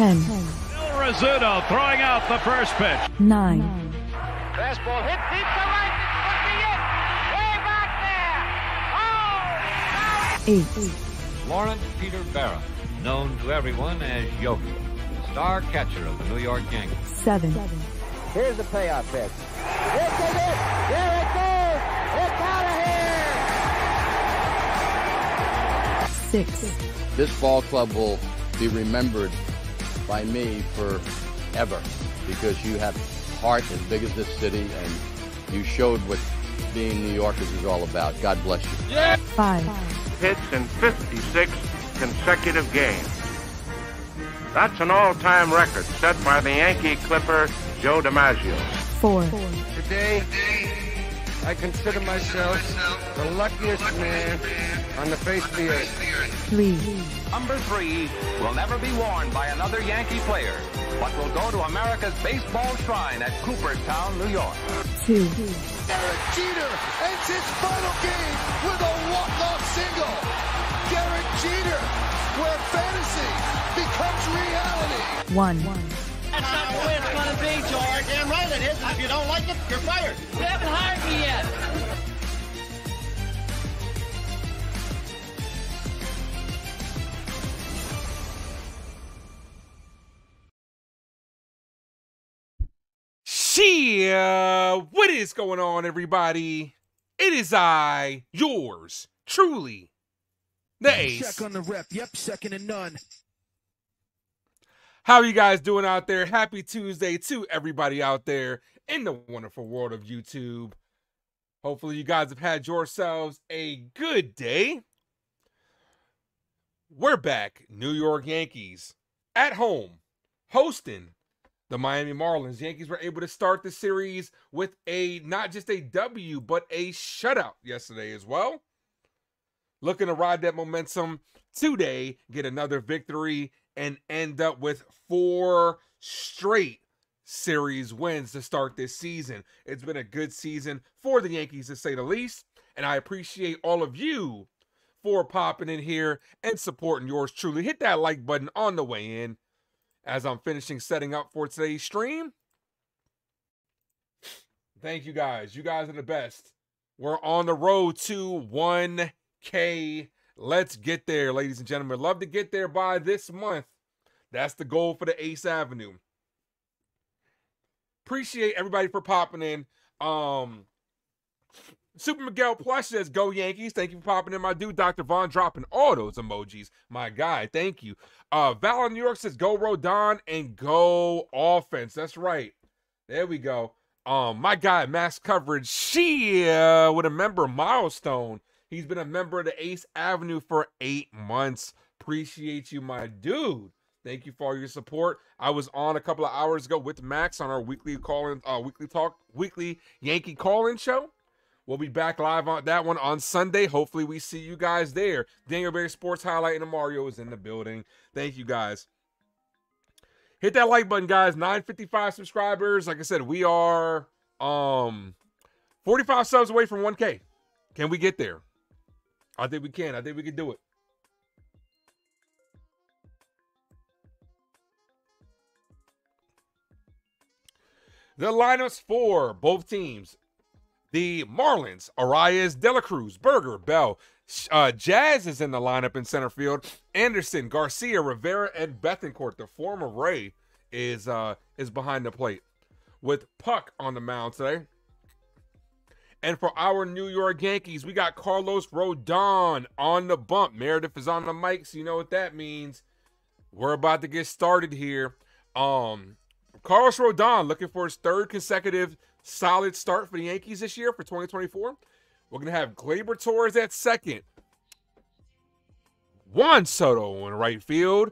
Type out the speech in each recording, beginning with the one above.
10, Phil Rizzuto throwing out the first pitch. 9, Fastball hit deep to right. This could be it. Way back there. Oh, now 8, Lawrence Peter Berra, known to everyone as Yogi, star catcher of the New York Yankees. 7, Here's the payoff pitch. This is it. There it goes. It's out of here. 6, This ball club will be remembered by me forever because you have heart as big as this city and you showed what being New Yorkers is all about. God bless you. 5, hits in 56 consecutive games. That's an all-time record set by the Yankee Clipper Joe DiMaggio. 4, Today, I consider myself the luckiest man on the face of the earth. 3, Number three will never be worn by another Yankee player, but will go to America's baseball shrine at Cooperstown, New York. 2, Derek Jeter ends his final game with a walk-off single. Derek Jeter, where fantasy becomes reality. 1. That's not the way it's gonna be, George. Damn right it is. If you don't like it, you're fired. You haven't hired me yet. Shia, what is going on, everybody? It is I, yours, truly, the Ace. Check on the rep. Yep, second and none. How are you guys doing out there? Happy Tuesday to everybody out there in the wonderful world of YouTube. Hopefully, you guys have had yourselves a good day. We're back, New York Yankees, at home, hosting the Miami Marlins. Yankees were able to start the series with a not just a W, but a shutout yesterday as well. Looking to ride that momentum today, get another victory, and end up with four straight series wins to start this season. It's been a good season for the Yankees, to say the least. And I appreciate all of you for popping in here and supporting yours truly. Hit that like button on the way in as I'm finishing setting up for today's stream. Thank you guys. You guys are the best. We're on the road to 1K. Let's get there, ladies and gentlemen. Love to get there by this month. That's the goal for the Ace Avenue. Appreciate everybody for popping in. Um, Super Miguel Plush says, Go Yankees. Thank you for popping in, my dude. Dr. Vaughn dropping all those emojis. My guy, thank you. Uh, Val in New York says, Go Rodon and go offense. That's right. There we go. Um, my guy, Mass Coverage, she uh, with a member milestone. He's been a member of the Ace Avenue for eight months. Appreciate you, my dude. Thank you for all your support. I was on a couple of hours ago with Max on our weekly call-in, uh, weekly talk, weekly Yankee call-in show. We'll be back live on that one on Sunday. Hopefully, we see you guys there. Daniel Berry Sports Highlight and Mario is in the building. Thank you guys. Hit that like button, guys. 955 subscribers. Like I said, we are um 45 subs away from 1K. Can we get there? I think we can. I think we can do it. The lineups for both teams the Marlins, Arraez, Dela Cruz, Burger, Bell. Uh, Jazz is in the lineup in center field. Anderson, Garcia, Rivera, and Bethancourt, the former Ray, is uh, is behind the plate with Puk on the mound today. And for our New York Yankees, we got Carlos Rodon on the bump. Meredith is on the mic, so you know what that means. We're about to get started here. Um, Carlos Rodon looking for his third consecutive solid start for the Yankees this year for 2024. We're going to have Gleyber Torres at second. Juan Soto in right field.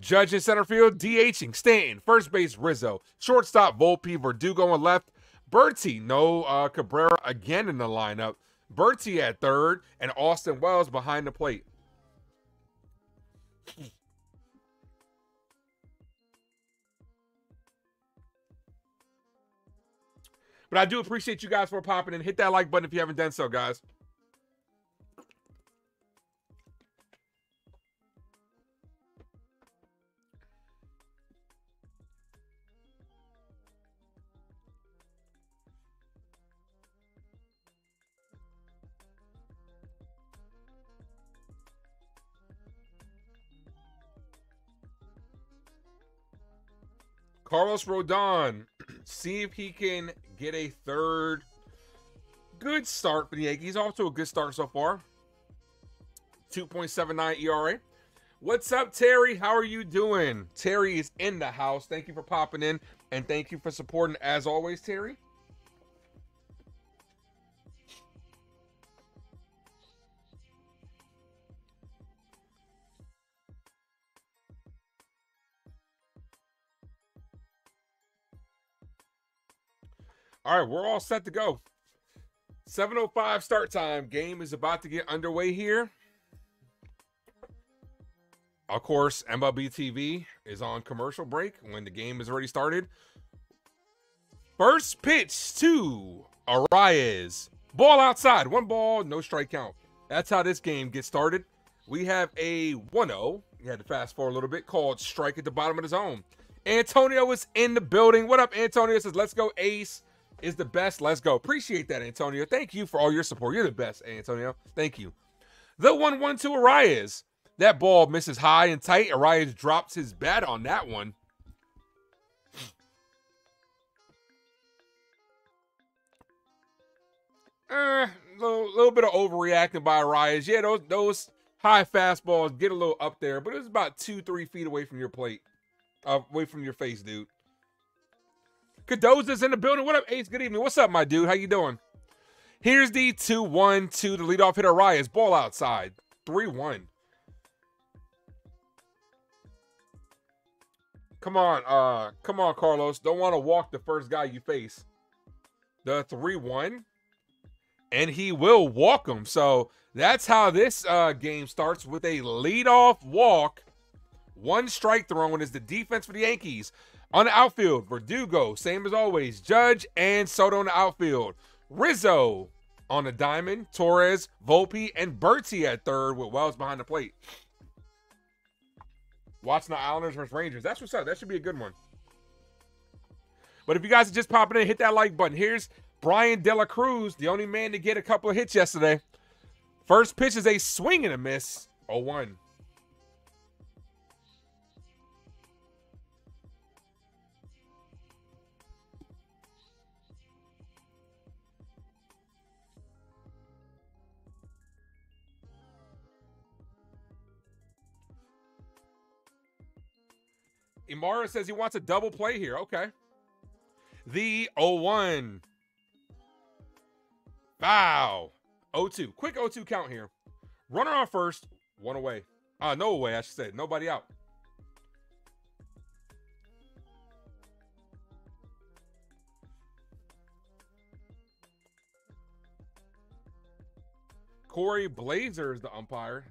Judge in center field, DHing Stanton. First base, Rizzo. Shortstop, Volpe. Verdugo on left. Berti, no uh, Cabrera again in the lineup. Berti at third, and Austin Wells behind the plate. But I do appreciate you guys for popping in. Hit that like button if you haven't done so, guys. Carlos Rodon, see if he can get a third good start for the Yankees. Off to a good start so far. 2.79 ERA. What's up, Terry? How are you doing? Terry is in the house. Thank you for popping in and thank you for supporting as always, Terry. All right, we're all set to go. 7:05 start time. Game is about to get underway here. Of course, MLB TV is on commercial break when the game is already started. First pitch to Arraez. Ball outside. One ball, no strike count. That's how this game gets started. We have a 1 0. You had to fast forward a little bit, called strike at the bottom of the zone. Antonio is in the building. What up, Antonio? Says, let's go, Ace is the best. Let's go. Appreciate that, Antonio. Thank you for all your support. You're the best, Antonio. Thank you. The 1 1 to Arraez. That ball misses high and tight. Arraez drops his bat on that one. A uh, little, little bit of overreacting by Arraez. Yeah, those those high fastballs get a little up there, but it was about two, three feet away from your plate, uh, away from your face, dude. Cadoza's in the building. What up, Ace? Good evening. What's up, my dude? How you doing? Here's the 2-1 to the leadoff hitter, Arraez. Ball outside. 3-1. Come on, uh, come on, Carlos. Don't want to walk the first guy you face. The 3-1. And he will walk him. So that's how this uh, game starts with a leadoff walk. One strike thrown is the defense for the Yankees. On the outfield, Verdugo, same as always. Judge and Soto on the outfield. Rizzo on the diamond. Torres, Volpe, and Berti at third with Wells behind the plate. Watching the Islanders versus Rangers. That's what's up. That should be a good one. But if you guys are just popping in, hit that like button. Here's Bryan De La Cruz, the only man to get a couple of hits yesterday. First pitch is a swing and a miss. 0 1. Imara says he wants a double play here. Okay. The 0-1. Wow. 0-2. Quick 0-2 count here. Runner on first, one away. Uh, no away, I should say. Nobody out. Cory Blaser is the umpire,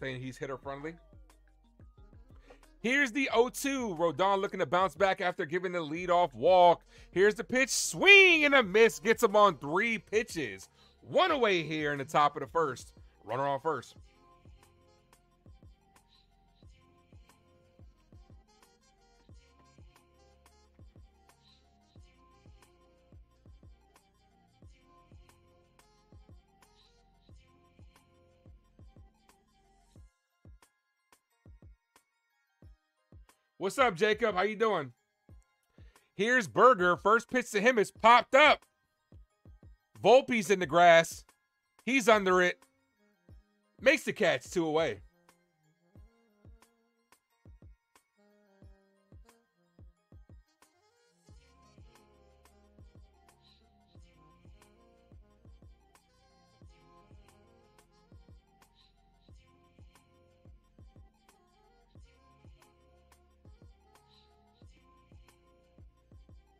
saying he's hitter friendly. Here's the 0-2. Rodon looking to bounce back after giving the lead-off walk. Here's the pitch. Swing and a miss. Gets him on three pitches. One away here in the top of the first. Runner on first. What's up, Jacob? How you doing? Here's Burger. First pitch to him is popped up. Volpe's in the grass. He's under it. Makes the catch two away.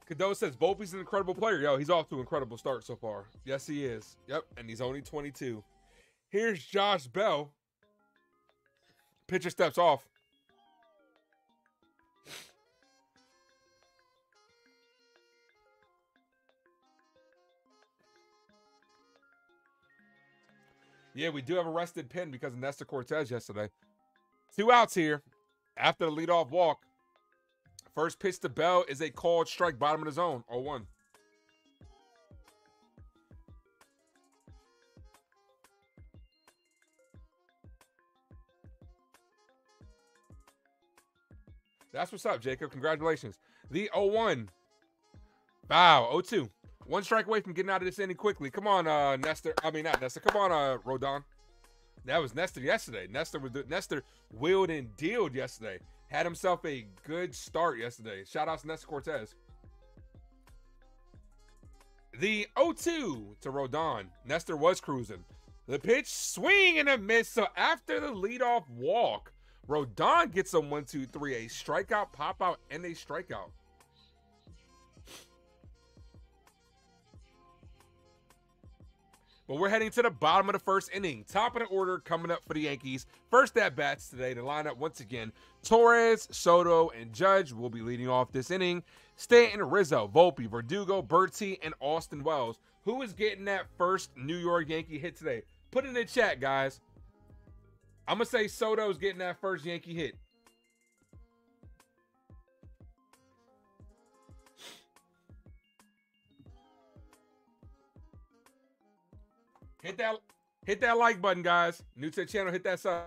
Cadeau says Volpe's an incredible player. Yo, he's off to an incredible start so far. Yes, he is. Yep, and he's only 22. Here's Josh Bell. Pitcher steps off. Yeah, we do have a rested pin because of Nestor Cortes yesterday. Two outs here after the leadoff walk. First pitch to Bell is a called strike, bottom of the zone, 0 1. That's what's up, Jacob. Congratulations. The 0-1. Wow, 0-2. One strike away from getting out of this inning quickly. Come on, uh, Nestor. I mean, not Nestor. Come on, uh, Rodon. That was Nestor yesterday. Nestor was Nestor wheeled and dealed yesterday. Had himself a good start yesterday. Shout out to Nestor Cortes. The 0-2 to Rodon. Nestor was cruising. The pitch swing and a miss. So after the leadoff walk, Rodon gets a one, two, three, a strikeout, pop out, and a strikeout. But we're heading to the bottom of the first inning. Top of the order coming up for the Yankees. First at bats today. The lineup once again: Torres, Soto, and Judge will be leading off this inning. Stanton, Rizzo, Volpe, Verdugo, Berti, and Austin Wells. Who is getting that first New York Yankee hit today? Put it in the chat, guys. I'm gonna say Soto's getting that first Yankee hit. Hit that hit that like button, guys. New to the channel, hit that sub.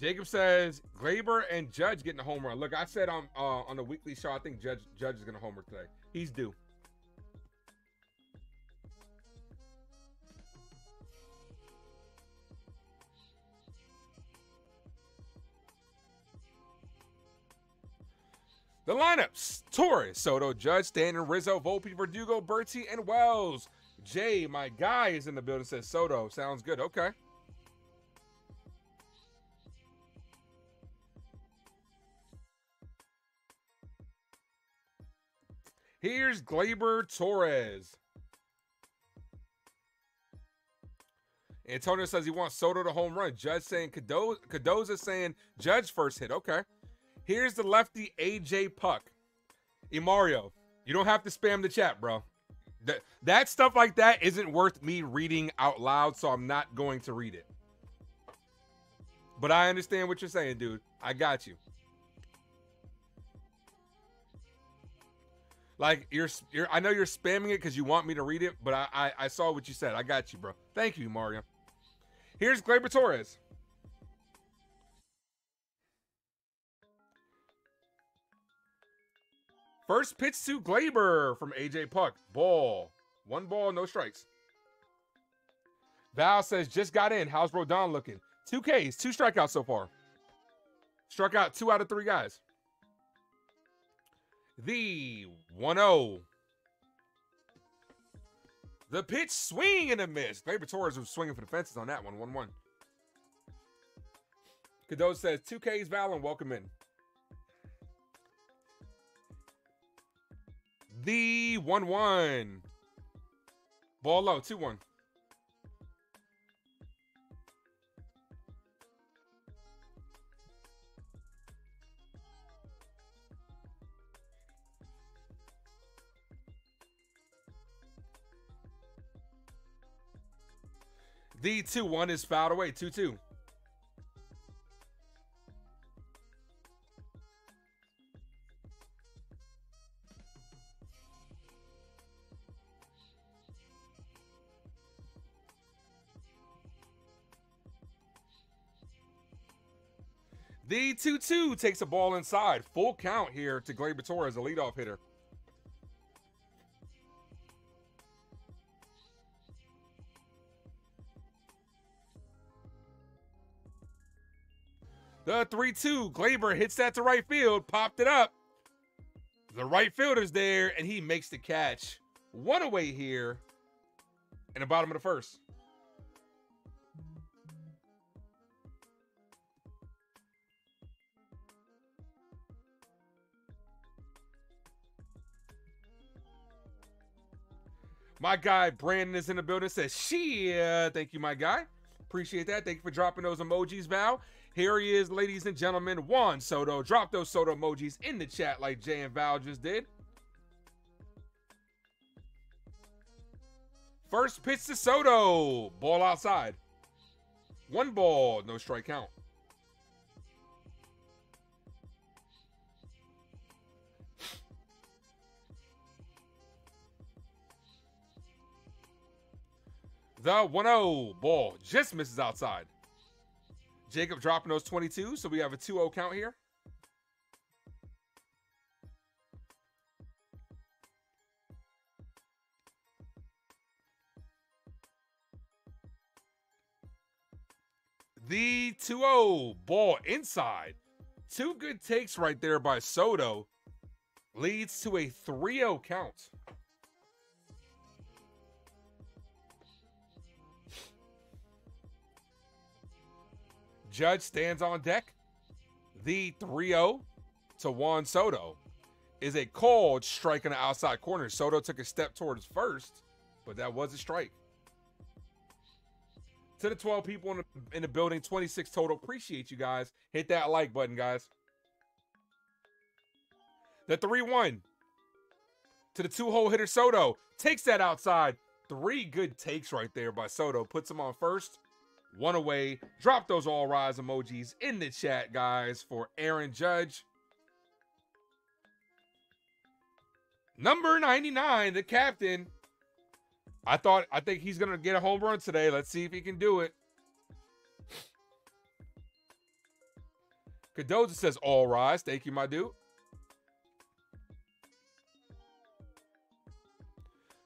Jacob says Gleyber and Judge getting a home run. Look, I said on uh, on the weekly show, I think Judge Judge is going to homer today. He's due. The lineups Torres, Soto, Judge, Stanton, Rizzo, Volpe, Verdugo, Berti, and Wells. Jay, my guy, is in the building, says Soto. Sounds good. Okay. Here's Gleyber Torres. Antonio says he wants Soto to home run. Judge saying Cardoza saying Judge first hit. Okay. Here's the lefty AJ Puk. Mario, you don't have to spam the chat, bro. That, that stuff like that isn't worth me reading out loud, so I'm not going to read it. But I understand what you're saying, dude. I got you. Like you're, you're I know you're spamming it because you want me to read it, but I, I, I saw what you said. I got you, bro. Thank you, Mario. Here's Gleyber Torres. First pitch to Gleyber from AJ Puk. Ball. One ball, no strikes. Val says, just got in. How's Rodon looking? Two Ks, two strikeouts so far. Struck out two out of three guys. The 1 0. The pitch swing and a miss. Gleyber Torres was swinging for the fences on that one. 1 1. Cadeau says 2Ks Val and welcome in. The 1 1. Ball low, 2 1. The 2 1 is fouled away. 2 2. The 2 2 takes a ball inside. Full count here to Gleyber Torres, a leadoff hitter. The 3 2. Gleyber hits that to right field, popped it up. The right fielder's there, and he makes the catch. One away here in the bottom of the first. My guy Brandon is in the building. Says, "Shit, thank you, my guy. Appreciate that. Thank you for dropping those emojis, Val. Here he is, ladies and gentlemen. Juan Soto. Drop those Soto emojis in the chat like Jay and Val just did. First pitch to Soto. Ball outside. One ball, no strike count. The 1 0 ball just misses outside. Jacob dropping those 22, so we have a 2 0 count here. The 2 0 ball inside. Two good takes right there by Soto leads to a 3 0 count. Judge stands on deck. The 3 0 to Juan Soto is a called strike in the outside corner. Soto took a step towards first, but that was a strike. To the 12 people in the, in the building, 26 total. Appreciate you guys. Hit that like button, guys. The 3 1 to the two hole hitter Soto takes that outside. Three good takes right there by Soto. Puts him on first one away. Drop those all rise emojis in the chat, guys, for Aaron Judge. Number 99, the captain. I thought I think he's gonna get a home run today. Let's see if he can do it. Cadoza says all rise. Thank you, my dude.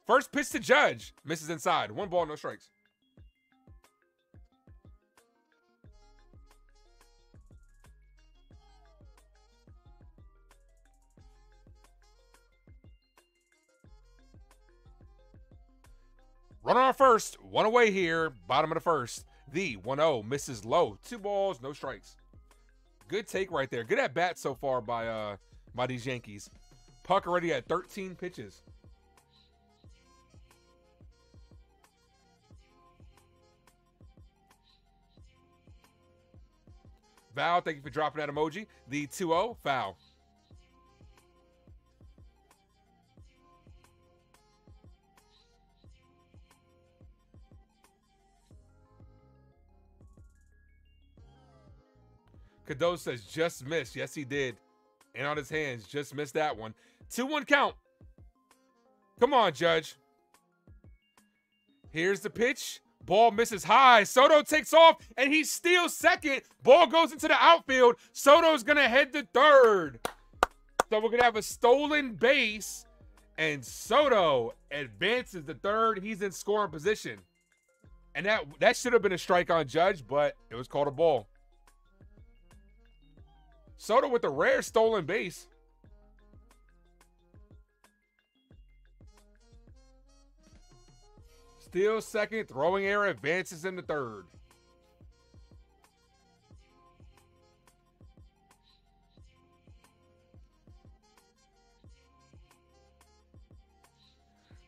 First pitch to Judge. Misses inside. One ball, no strikes. Runner on first, one away here, bottom of the first. The 1 0 misses low. Two balls, no strikes. Good take right there. Good at bat so far by uh by these Yankees. Puk already at 13 pitches. Val, thank you for dropping that emoji. The 2 0, foul. Cadeau says just missed. Yes, he did. And on his hands, just missed that one. 2 1 count. Come on, Judge. Here's the pitch. Ball misses high. Soto takes off and he steals second. Ball goes into the outfield. Soto's going to head to third. So we're going to have a stolen base and Soto advances to third. He's in scoring position. And that that should have been a strike on Judge, but it was called a ball. Soto with a rare stolen base. Still second, throwing error advances in the third.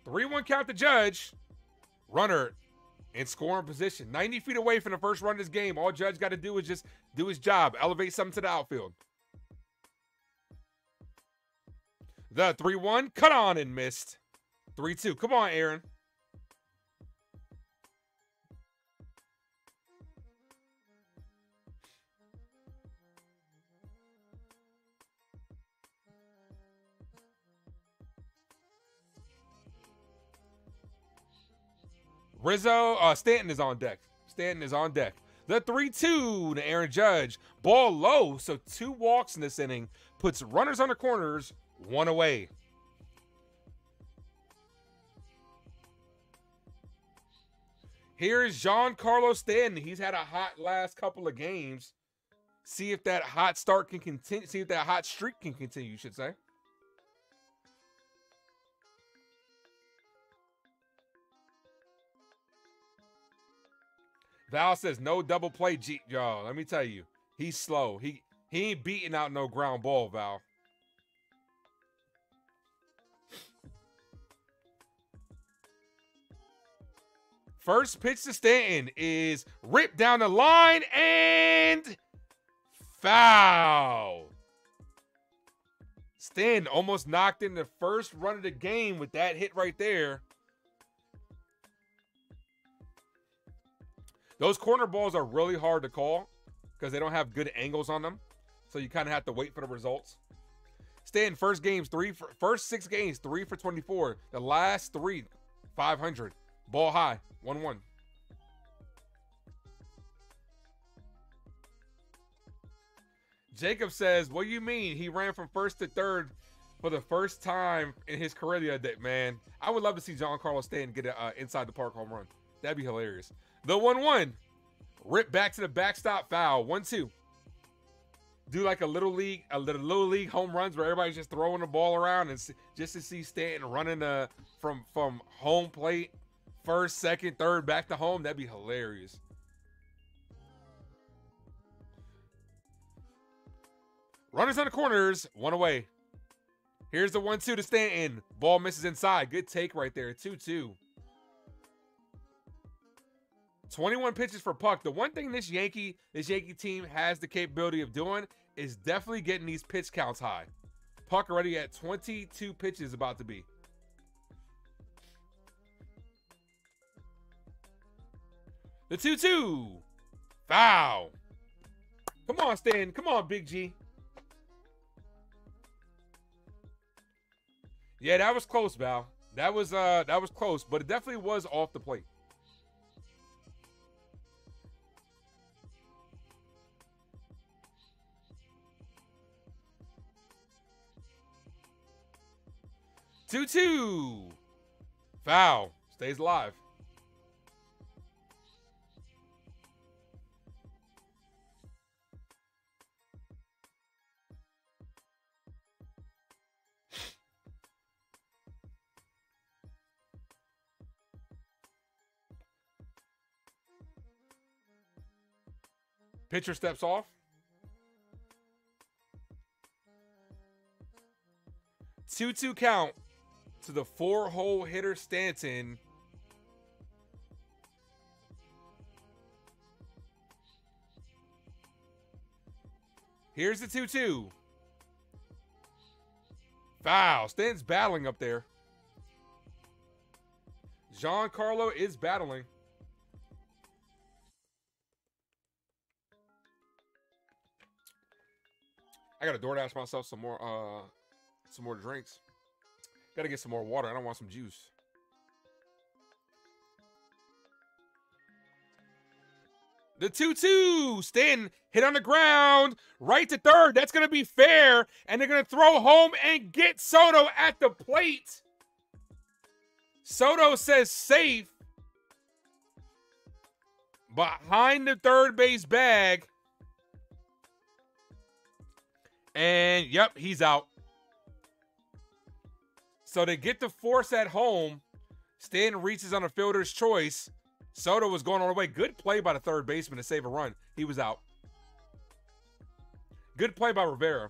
Three one count to judge. Runner in scoring position, 90 feet away from the first run of this game. All Judge got to do is just do his job, elevate something to the outfield. The 3 1, cut on and missed. 3 2. Come on, Aaron. Rizzo, uh, Stanton is on deck. Stanton is on deck. The 3 2 to Aaron Judge. Ball low, so two walks in this inning puts runners on the corners, one away. Here's Giancarlo Stanton. He's had a hot last couple of games. See if that hot start can continue. See if that hot streak can continue, you should say. Val says no double play, G y'all. Let me tell you, he's slow. He he ain't beating out no ground ball, Val. First pitch to Stanton is ripped down the line and foul. Stanton almost knocked in the first run of the game with that hit right there. Those corner balls are really hard to call because they don't have good angles on them. So you kind of have to wait for the results. Stan, first games, three for, first six games, three for 24. The last three, 500. Ball high, 1 1. Jacob says, What do you mean? He ran from first to third for the first time in his career the other day. Man, I would love to see Giancarlo Stanton get an uh, inside the park home run. That'd be hilarious. The one-one, rip back to the backstop foul. One-two. Do like a little league, a little, little league home runs where everybody's just throwing the ball around and just to see Stanton running uh, from from home plate, first, second, third, back to home. That'd be hilarious. Runners on the corners, one away. Here's the one two to Stanton. Ball misses inside. Good take right there. 2 2. 21 pitches for Puk. The one thing this Yankee, this Yankee team has the capability of doing is definitely getting these pitch counts high. Puk already at 22 pitches about to be. The 2 2. Foul. Come on, Stan. Come on, Big G. Yeah, that was close, Val. That was uh that was close, but it definitely was off the plate. Two two. Foul. Stays alive. Pitcher steps off. Two two count to the four hole hitter Stanton. Here's the 2 2. Foul. Stanton's battling up there. Giancarlo is battling. I gotta DoorDash myself some more uh some more drinks. Gotta get some more water. I don't want some juice. The 2 2. Stanton hit on the ground. Right to third. That's going to be fair. And they're going to throw home and get Soto at the plate. Soto says safe. Behind the third base bag. And yep, he's out. So they get the force at home. Stanton reaches on a fielder's choice. Soto was going all the way. Good play by the third baseman to save a run. He was out. Good play by Rivera.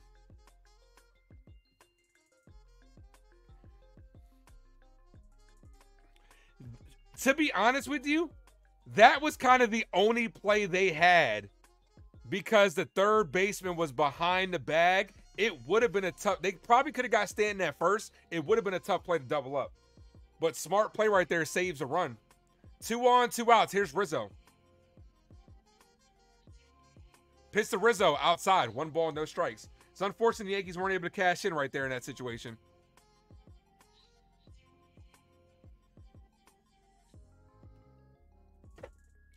To be honest with you, that was kind of the only play they had because the third baseman was behind the bag. It would have been a tough. They probably could have got Stanton at first. It would have been a tough play to double up. But smart play right there saves a run. Two on, two outs. Here's Rizzo. Pitch to Rizzo outside. One ball, no strikes. It's unfortunate the Yankees weren't able to cash in right there in that situation.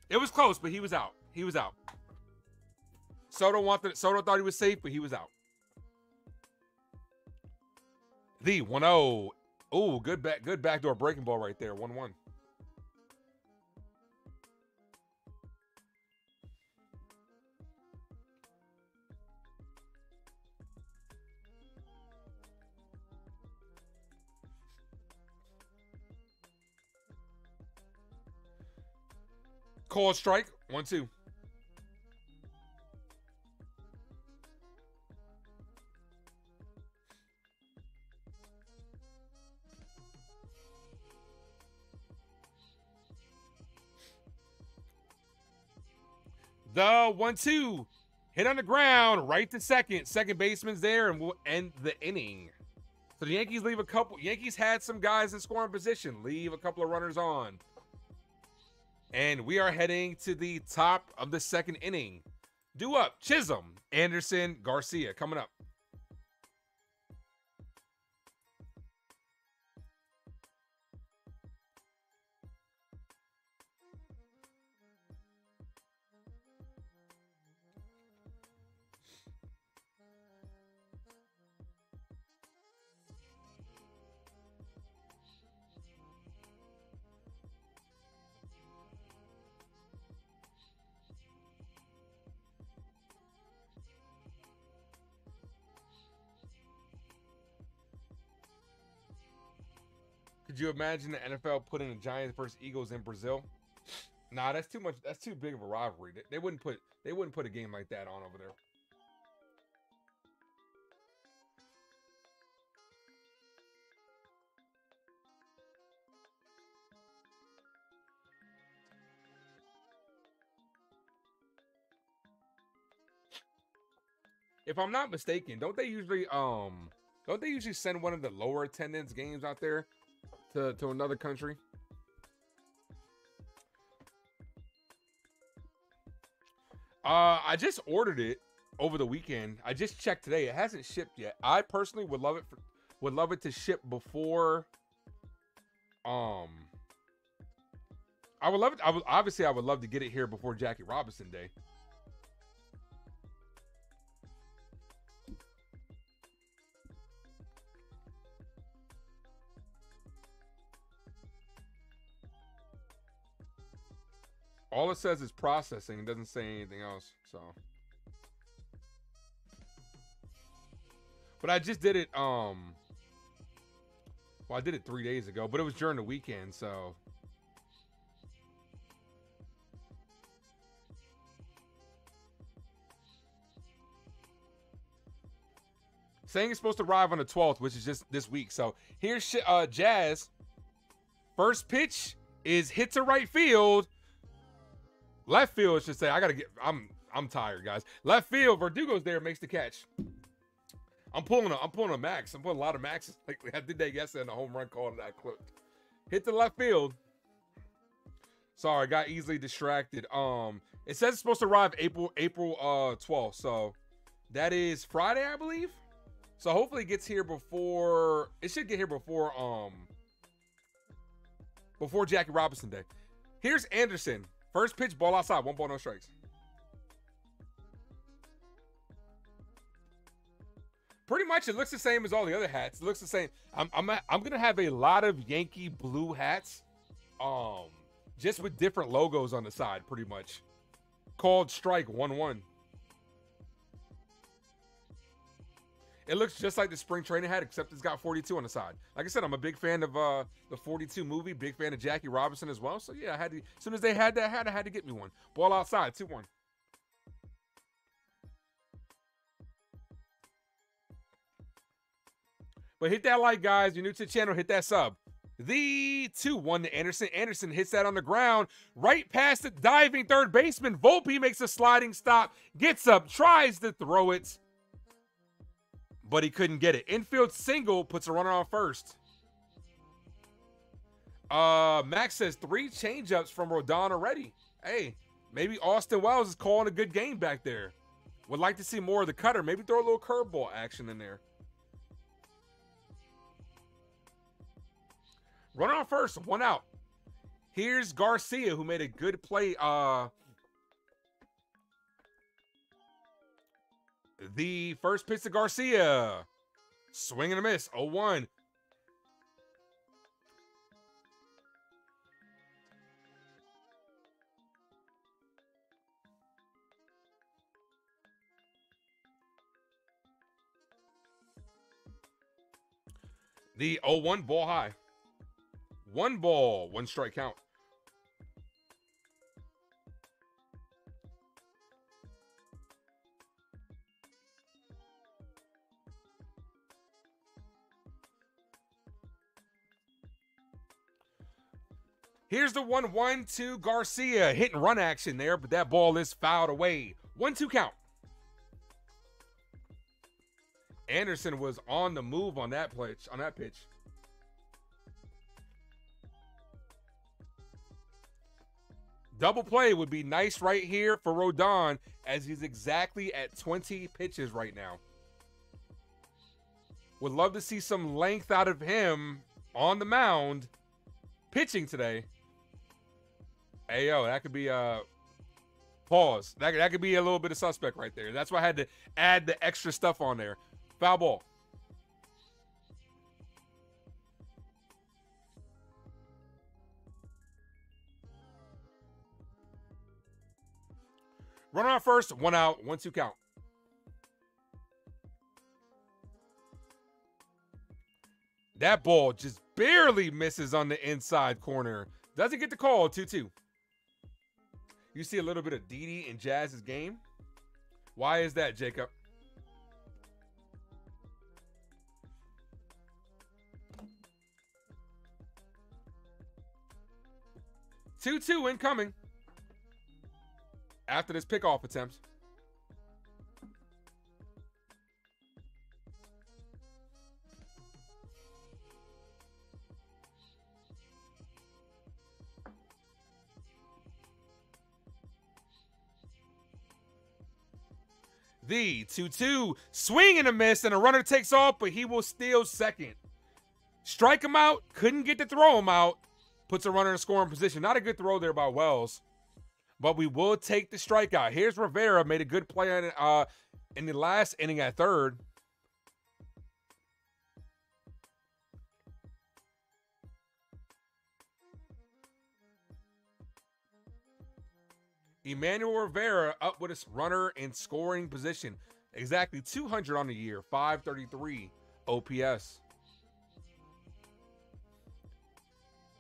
It was close, but he was out. He was out. Soto wanted Soto thought he was safe, but he was out. The 1-0. Oh, good back good backdoor breaking ball right there. 1-1. Call strike. One, two. The one, two. Hit on the ground, right to second. Second baseman's there, and we'll end the inning. So the Yankees leave a couple. Yankees had some guys in scoring position. Leave a couple of runners on. And we are heading to the top of the second inning. Do up Chisholm, Anderson, Garcia coming up. Could you imagine the NFL putting the Giants versus Eagles in Brazil? Nah, that's too much. That's too big of a rivalry. They, they wouldn't put they wouldn't put a game like that on over there. If I'm not mistaken, don't they usually um don't they usually send one of the lower attendance games out there to to another country? Uh, I just ordered it over the weekend. I just checked today. It hasn't shipped yet. I personally would love it for, would love it to ship before um I would love it I would obviously I would love to get it here before Jackie Robinson Day. All it says is processing. It doesn't say anything else. So, but I just did it. Um, well, I did it three days ago, but it was during the weekend. So, saying it's supposed to arrive on the 12th, which is just this week. So here's uh, Jazz. First pitch is hit to right field. Left field should say, I gotta get I'm I'm tired, guys. Left field, Verdugo's there, makes the catch. I'm pulling a I'm pulling a max. I'm pulling a lot of maxes lately. I did that yesterday in the home run call that I clipped. Hit the left field. Sorry, got easily distracted. Um, it says it's supposed to arrive April April uh 12th, so that is Friday, I believe. So hopefully it gets here before it should get here before um before Jackie Robinson Day. Here's Anderson. First pitch, ball outside, one ball, no strikes. Pretty much, it looks the same as all the other hats. It looks the same. I'm I'm I'm gonna have a lot of Yankee blue hats, um, just with different logos on the side, pretty much. Called Strike One One. It looks just like the spring training hat, except it's got 42 on the side. Like I said, I'm a big fan of uh, the 42 movie, big fan of Jackie Robinson as well. So yeah, I had to. As soon as they had that hat, I had to get me one. Ball outside, two one. But hit that like, guys. You're new to the channel, hit that sub. The 2 1 to Anderson. Anderson hits that on the ground, right past the diving third baseman. Volpe makes a sliding stop, gets up, tries to throw it but he couldn't get it. Infield single puts a runner on first. Uh, Max says three changeups from Rodon already. Hey, maybe Austin Wells is calling a good game back there. Would like to see more of the cutter. Maybe throw a little curveball action in there. Runner on first, one out. Here's Garcia, who made a good play uh, The first pitch to Garcia. Swing and a miss. 0 1. The 0 1 ball high. One ball, one strike count. Here's the 1 1 2 Garcia. Hit and run action there, but that ball is fouled away. 1 2 count. Anderson was on the move on that pitch. On that pitch. Double play would be nice right here for Rodon as he's exactly at 20 pitches right now. Would love to see some length out of him on the mound pitching today. Hey yo, that could be a uh, pause. That that could be a little bit of suspect right there. That's why I had to add the extra stuff on there. Foul ball. Run on first, one out, one two count. That ball just barely misses on the inside corner. Doesn't get the call, 2 2. You see a little bit of Didi in Jazz's game. Why is that, Jacob? Two two incoming. After this pickoff attempt. The 2 2 swing and a miss, and a runner takes off, but he will steal second. Strike him out, couldn't get to throw him out, puts a runner in scoring position. Not a good throw there by Wells, but we will take the strikeout. Here's Rivera, made a good play in, uh, in the last inning at third. Emmanuel Rivera up with his runner in scoring position. Exactly 200 on the year, 533 OPS.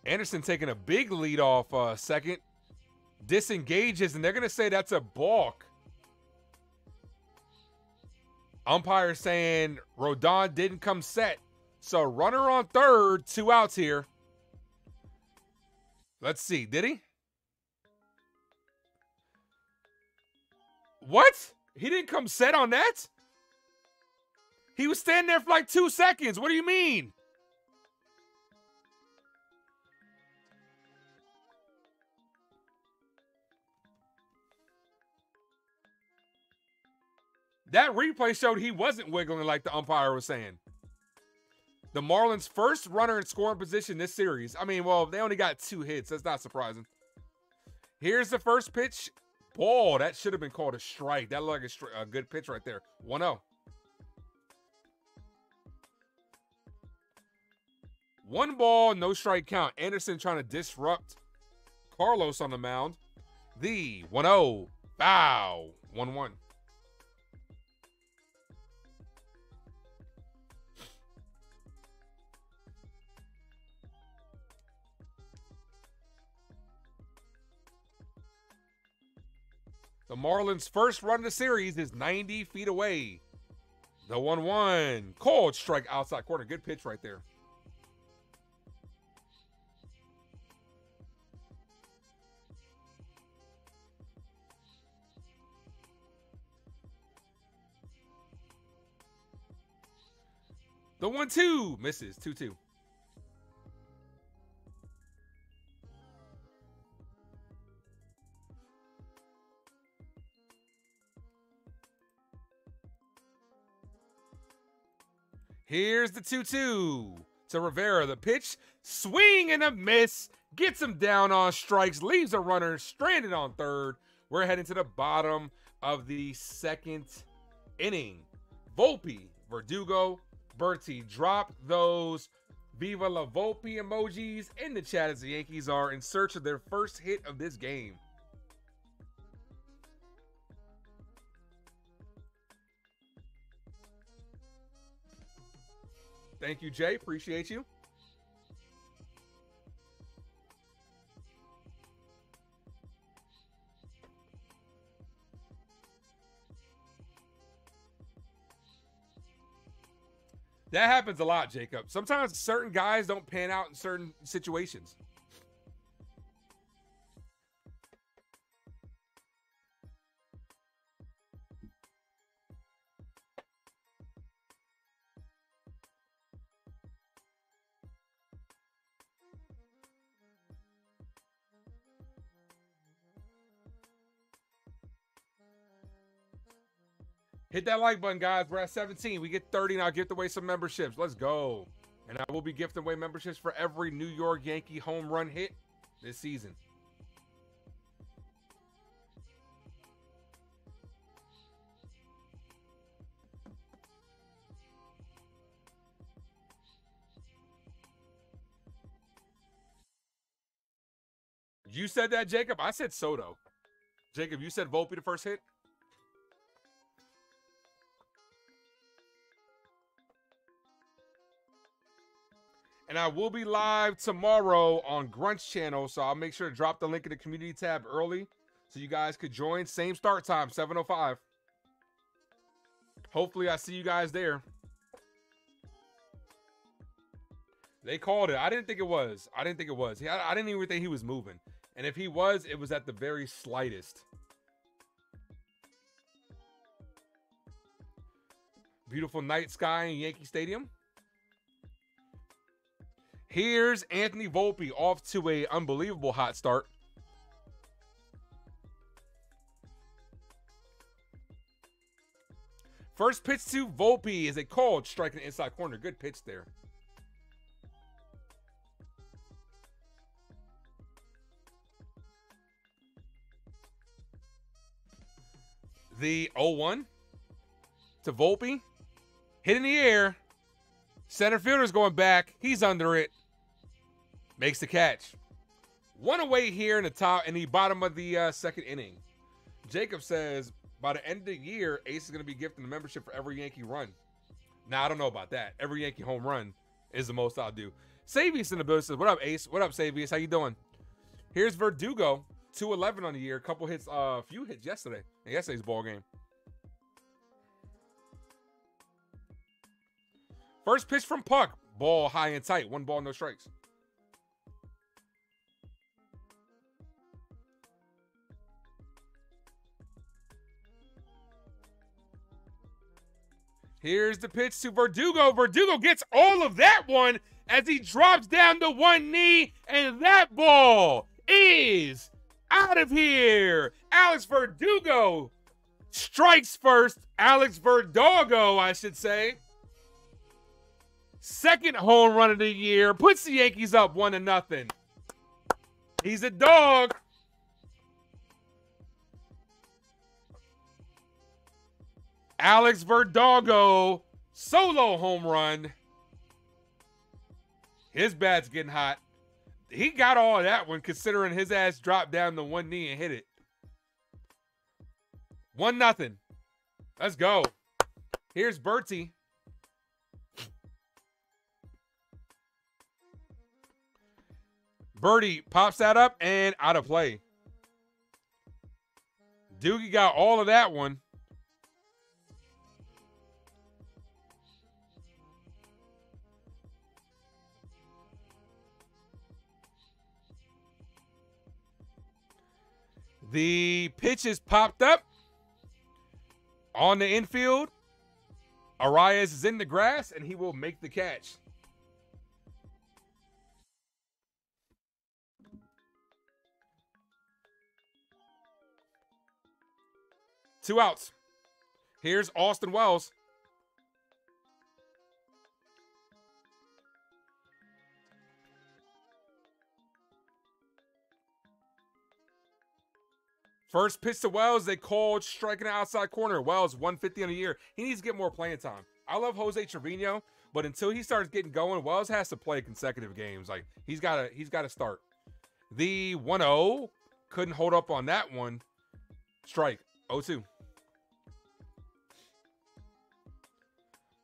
Anderson taking a big lead off uh, second. Disengages, and they're going to say that's a balk. Umpire saying Rodon didn't come set. So runner on third, two outs here. Let's see. Did he? What? He didn't come set on that? He was standing there for like two seconds. What do you mean? That replay showed he wasn't wiggling like the umpire was saying. The Marlins' first runner in scoring position this series. I mean, well, they only got two hits. That's not surprising. Here's the first pitch. Ball. That should have been called a strike. That looked like a, a good pitch right there. 1 0. One ball, no strike count. Anderson trying to disrupt Carlos on the mound. The 1 0. Bow. 1 1. The Marlins' first run of the series is 90 feet away. The 1 1. Cold strike outside corner. Good pitch right there. The 1 2 misses 2 2. Here's the 2 2 to Rivera. The pitch, swing and a miss, gets him down on strikes, leaves a runner stranded on third. We're heading to the bottom of the second inning. Volpe, Verdugo, Berti drop those Viva La Volpe emojis in the chat as the Yankees are in search of their first hit of this game. Thank you, Jay. Appreciate you. That happens a lot, Jacob. Sometimes certain guys don't pan out in certain situations. Hit that like button, guys. We're at 17. We get 30 and I'll gift away some memberships. Let's go. And I will be gifting away memberships for every New York Yankee home run hit this season. You said that, Jacob? I said Soto. Jacob, you said Volpe the first hit? And I will be live tomorrow on Grunch channel, so I'll make sure to drop the link in the community tab early so you guys could join. Same start time, 7:05. Hopefully, I see you guys there. They called it. I didn't think it was. I didn't think it was. I didn't even think he was moving. And if he was, it was at the very slightest. Beautiful night sky in Yankee Stadium. Here's Anthony Volpe off to a unbelievable hot start. First pitch to Volpe is a called strike in the inside corner. Good pitch there. The 0-1 to Volpe. Hit in the air. Center fielder's going back. He's under it. Makes the catch. One away here in the top in the bottom of the uh, second inning. Jacob says by the end of the year, Ace is going to be gifting the membership for every Yankee run. Now I don't know about that. Every Yankee home run is the most I'll do. Savius in the building says, "What up, Ace? What up, Savius? How you doing?" Here's Verdugo, two eleven on the year, a couple hits, a uh, few hits yesterday in yesterday's ball game. First pitch from Puk, ball high and tight, one ball, no strikes. Here's the pitch to Verdugo. Verdugo gets all of that one as he drops down to one knee, and that ball is out of here. Alex Verdugo strikes first. Alex Verdugo, I should say. Second home run of the year. Puts the Yankees up one to nothing. He's a dog. Alex Verdugo, solo home run. His bat's getting hot. He got all that one considering his ass dropped down to one knee and hit it. One nothing. Let's go. Here's Berti. Berti pops that up and out of play. Doogie got all of that one. The pitch is popped up on the infield. Arraez is in the grass and he will make the catch. Two outs. Here's Austin Wells. First pitch to Wells, they called striking outside corner. Wells, 150 on a year. He needs to get more playing time. I love Jose Trevino, but until he starts getting going, Wells has to play consecutive games. Like he's got to he's got to start. The 1-0 couldn't hold up on that one. Strike 0-2.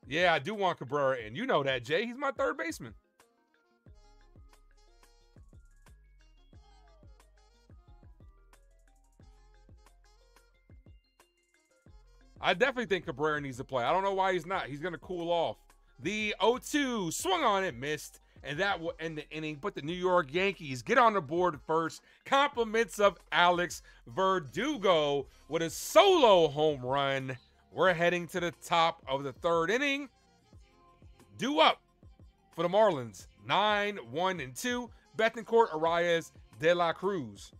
Yeah, I do want Cabrera and You know that, Jay. He's my third baseman. I definitely think Cabrera needs to play. I don't know why he's not. He's going to cool off. The 0-2 swung on it, missed, and that will end the inning. But the New York Yankees get on the board first. Compliments of Alex Verdugo with a solo home run. We're heading to the top of the third inning. Due up for the Marlins. 9, 1, and 2. Bethancourt, Arraez, De La Cruz.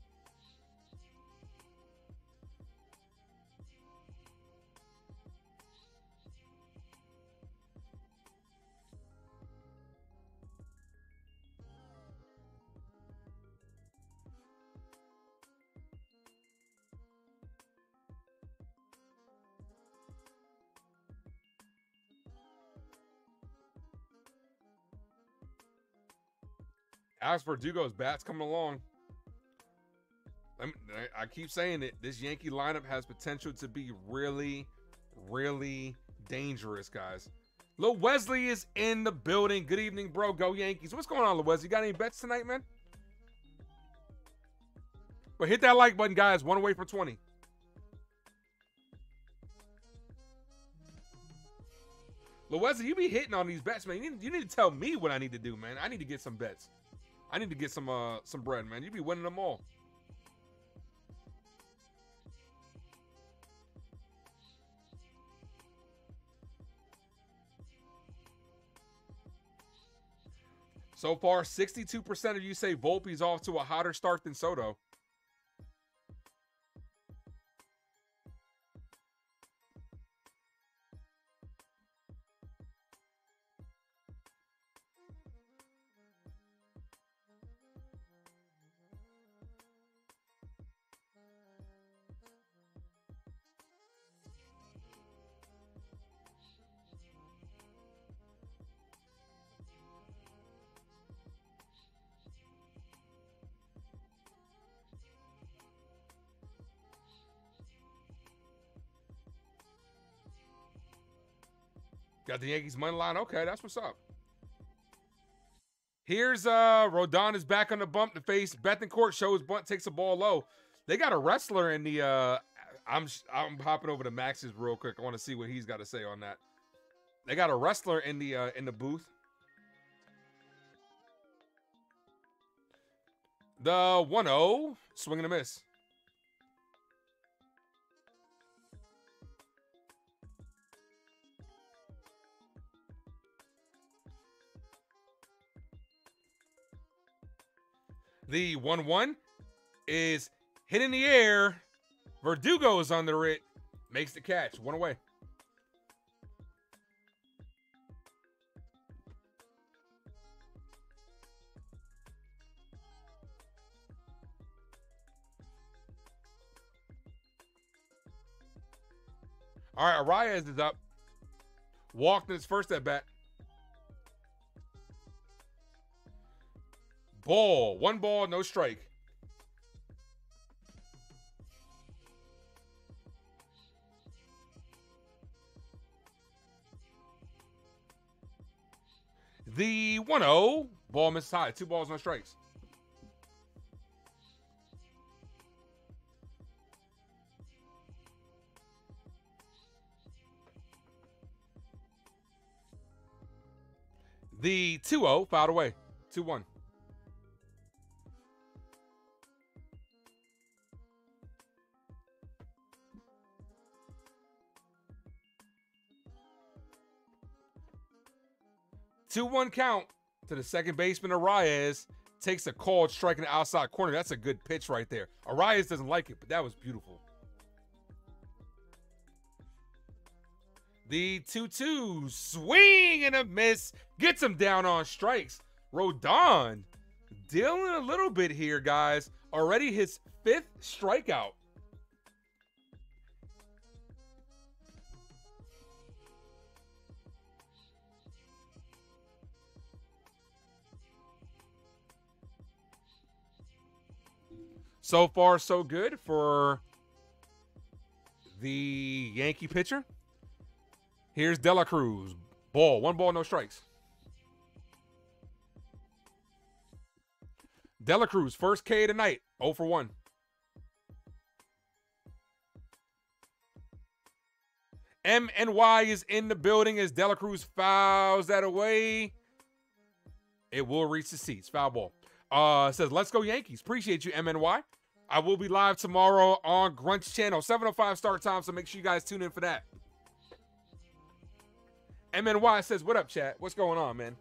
Alex Verdugo's bat's coming along. Me, I keep saying it. This Yankee lineup has potential to be really, really dangerous, guys. Lil Wesley is in the building. Good evening, bro. Go Yankees. What's going on, Lil Wesley? You got any bets tonight, man? But hit that like button, guys. One away from 20. Lil Wesley, you be hitting on these bets, man. You need, you need to tell me what I need to do, man. I need to get some bets. I need to get some uh some bread, man. You be winning them all. So far, 62% of you say Volpe's off to a hotter start than Soto. Got the Yankees money line. Okay, that's what's up. Here's uh Rodon is back on the bump to face Bethancourt shows bunt takes the ball low. They got a wrestler in the uh I'm I'm hopping over to Max's real quick. I want to see what he's got to say on that. They got a wrestler in the uh in the booth. The 1-0 swing and a miss. The 1 1 is hit in the air. Verdugo is under it. Makes the catch. One away. All right, Arraez is up. Walked in his first at bat. Ball. One ball, no strike. The 1 0. Ball missed high. Two balls, no strikes. The 2 0 fouled away. 2 1. Two one count to the second baseman Arraez takes a called strike in the outside corner. That's a good pitch right there. Arraez doesn't like it, but that was beautiful. The 2 2 swing and a miss gets him down on strikes. Rodon dealing a little bit here, guys. Already his fifth strikeout. So far, so good for the Yankee pitcher. Here's De La Cruz. Ball. One ball, no strikes. De La Cruz, first K tonight. 0 for 1. MNY is in the building as De La Cruz fouls that away. It will reach the seats. Foul ball. Uh, says, let's go Yankees. Appreciate you, MNY. I will be live tomorrow on Grunch Channel, 7.05 start time, so make sure you guys tune in for that. MNY says, what up, chat? What's going on, man?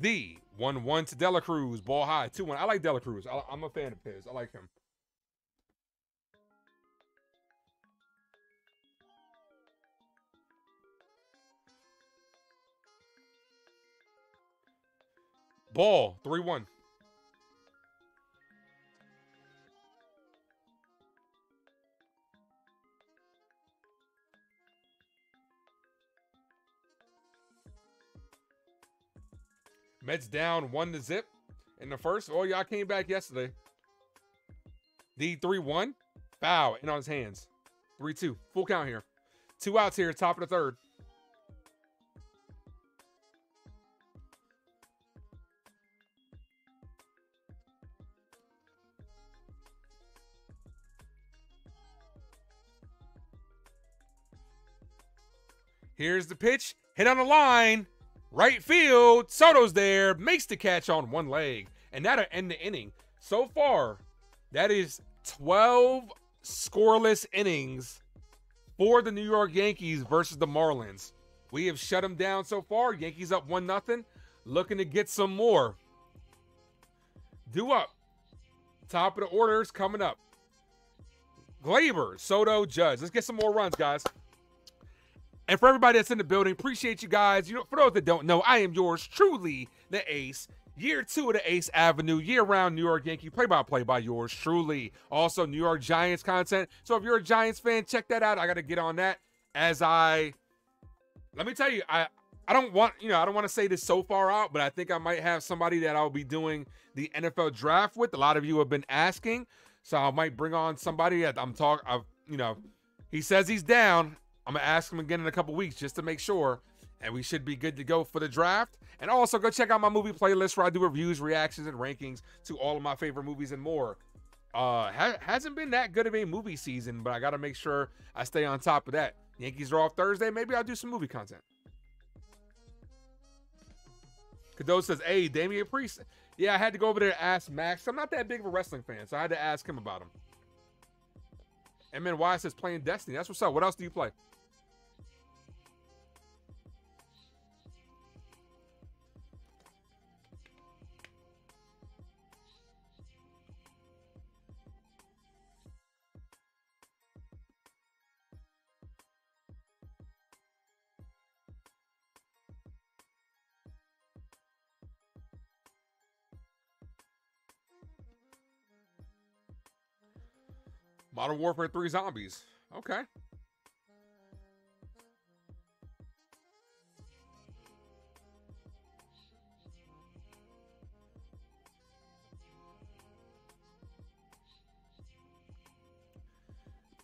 The 1-1 to De La Cruz. Ball high. 2-1. I like De La Cruz. I, I'm a fan of his. I like him. Ball, 3 1. Mets down one to zip. in the first. Oh, y'all came back yesterday. D3-1. Foul in on his hands. 3 2. Full count here. Two outs here, top of the third. Here's the pitch. Hit on the line. Right field. Soto's there. Makes the catch on one leg. And that'll end the inning. So far, that is 12 scoreless innings for the New York Yankees versus the Marlins. We have shut them down so far. Yankees up 1 0. Looking to get some more. Do up. Top of the orders coming up. Gleyber, Soto, Judge. Let's get some more runs, guys. And for everybody that's in the building, appreciate you guys. You know, for those that don't know, I am yours truly, the Ace. Year two of the Ace Avenue, year-round New York Yankee play-by-play by yours truly. Also, New York Giants content. So if you're a Giants fan, check that out. I got to get on that as I. Let me tell you, I I don't want you know I don't want to say this so far out, but I think I might have somebody that I'll be doing the NFL draft with. A lot of you have been asking, so I might bring on somebody that I'm talking. You know, he says he's down. I'm gonna ask him again in a couple weeks just to make sure, and we should be good to go for the draft. And also go check out my movie playlist where I do reviews, reactions, and rankings to all of my favorite movies and more. Uh, ha- hasn't been that good of a movie season, but I got to make sure I stay on top of that. Yankees are off Thursday. Maybe I'll do some movie content. Cadeau says, "Hey, Damian Priest. Yeah, I had to go over there and ask Max. I'm not that big of a wrestling fan, so I had to ask him about him." And then why says playing Destiny. That's what's up. What else do you play? Modern Warfare 3 Zombies. Okay.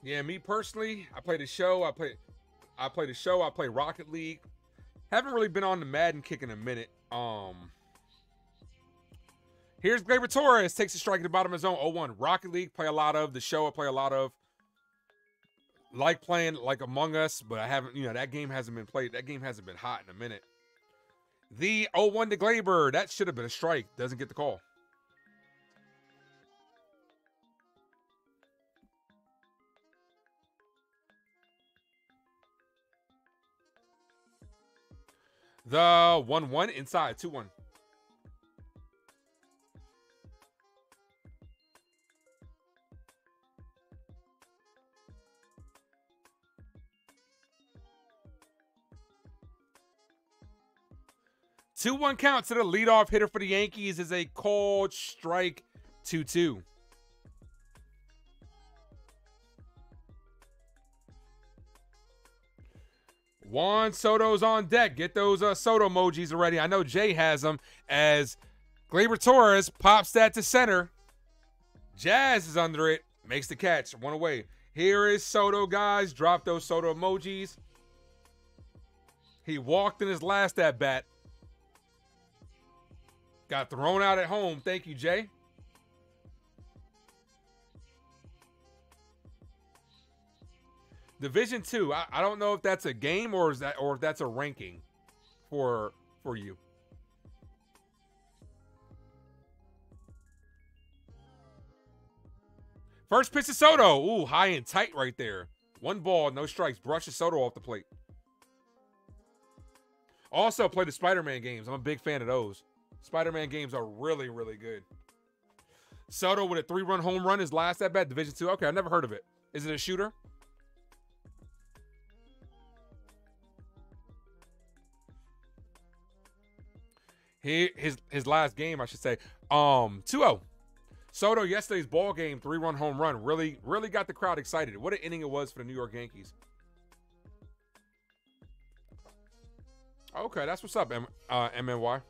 Yeah, me personally, I play the show. I play, I play the show. I play Rocket League. Haven't really been on the Madden kick in a minute. Um, here's Gleyber Torres takes a strike at the bottom of his own 0-1. Rocket League play a lot of. The show I play a lot of. Like playing like Among Us, but I haven't. You know that game hasn't been played. That game hasn't been hot in a minute. The 0-1 to Gleyber. That should have been a strike. Doesn't get the call. The 1 1 inside, 2 Two one count to the leadoff hitter for the Yankees is a cold strike two two. Juan Soto's on deck. Get those uh, Soto emojis already. I know Jay has them as Gleyber Torres pops that to center. Jazz is under it. Makes the catch. One away. Here is Soto, guys. Drop those Soto emojis. He walked in his last at bat. Got thrown out at home. Thank you, Jay. Division two. I, I don't know if that's a game or is that or if that's a ranking for for you. First pitch to Soto. Ooh, high and tight right there. One ball, no strikes. Brushes Soto off the plate. Also play the Spider-Man games. I'm a big fan of those. Spider-Man games are really, really good. Soto with a three-run home run, his last at bat, Division Two. Okay, I've never heard of it. Is it a shooter? He, his his last game, I should say. Um, 2-0. Soto yesterday's ball game, three-run home run, really, really got the crowd excited. What an inning it was for the New York Yankees. Okay, that's what's up, M- uh, MNY.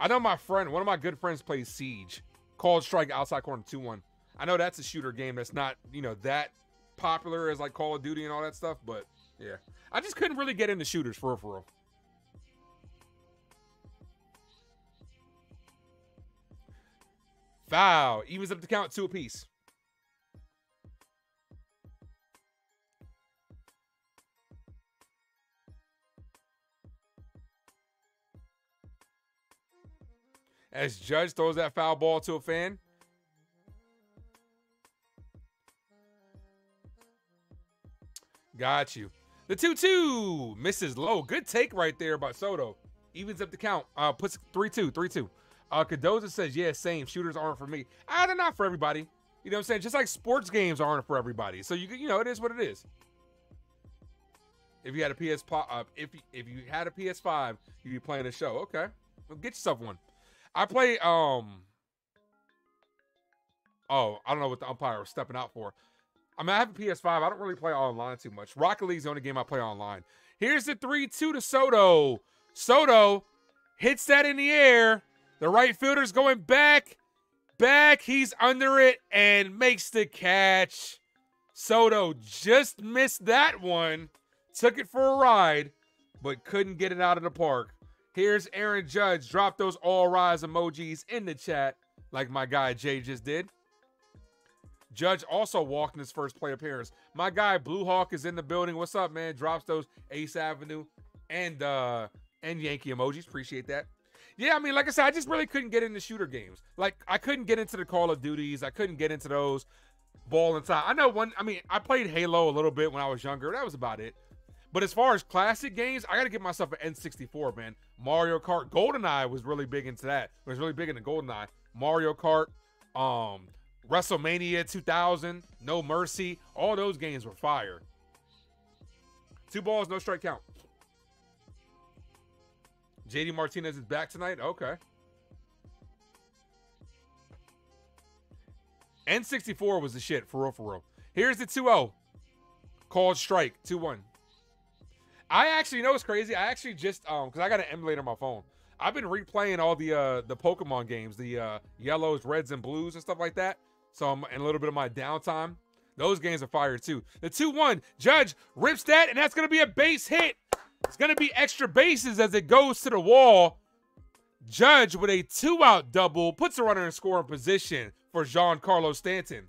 I know my friend, one of my good friends plays Siege, called Strike outside corner 2 1. I know that's a shooter game that's not, you know, that popular as like Call of Duty and all that stuff, but yeah. I just couldn't really get into shooters for real, for real. Foul. Evens up the count two apiece. As Judge throws that foul ball to a fan. Got you. The 2 2 misses low. Good take right there by Soto. Evens up the count. Uh, puts 3 2, 3 2. Uh, says, yeah, same. Shooters aren't for me. Ah, they're not for everybody. You know what I'm saying? Just like sports games aren't for everybody. So you you know it is what it is. If you had a PS uh, if if you had a PS5, you'd be playing the show. Okay, well, get yourself one. I play um. Oh, I don't know what the umpire was stepping out for. I mean, I have a PS5. I don't really play online too much. Rocket League's the only game I play online. Here's the 3 2 to Soto. Soto hits that in the air. The right fielder's going back. Back. He's under it and makes the catch. Soto just missed that one. Took it for a ride, but couldn't get it out of the park. Here's Aaron Judge. Drop those all rise emojis in the chat, like my guy Jay just did. Judge also walked in his first play appearance. My guy Blue Hawk is in the building. What's up, man? Drops those Ace Avenue and uh and Yankee emojis. Appreciate that. Yeah, I mean, like I said, I just really couldn't get into shooter games. Like I couldn't get into the Call of Duties. I couldn't get into those ball inside. I know one. I mean, I played Halo a little bit when I was younger. That was about it. But as far as classic games, I got to give myself an N64, man. Mario Kart, GoldenEye was really big into that. It was really big into GoldenEye. Mario Kart, um, WrestleMania 2000, No Mercy, all those games were fire. Two balls, no strike count. JD Martinez is back tonight. Okay. N64 was the shit, for real, for real. Here's the 2 0. Called strike, 2 1. I actually, you know what's crazy? I actually just, um, because I got an emulator on my phone. I've been replaying all the uh the Pokemon games, the uh yellows, reds, and blues and stuff like that. So I'm in a little bit of my downtime. Those games are fire too. The 2-1, Judge rips that, and that's gonna be a base hit. It's gonna be extra bases as it goes to the wall. Judge with a two-out double puts a runner in scoring position for Giancarlo Stanton.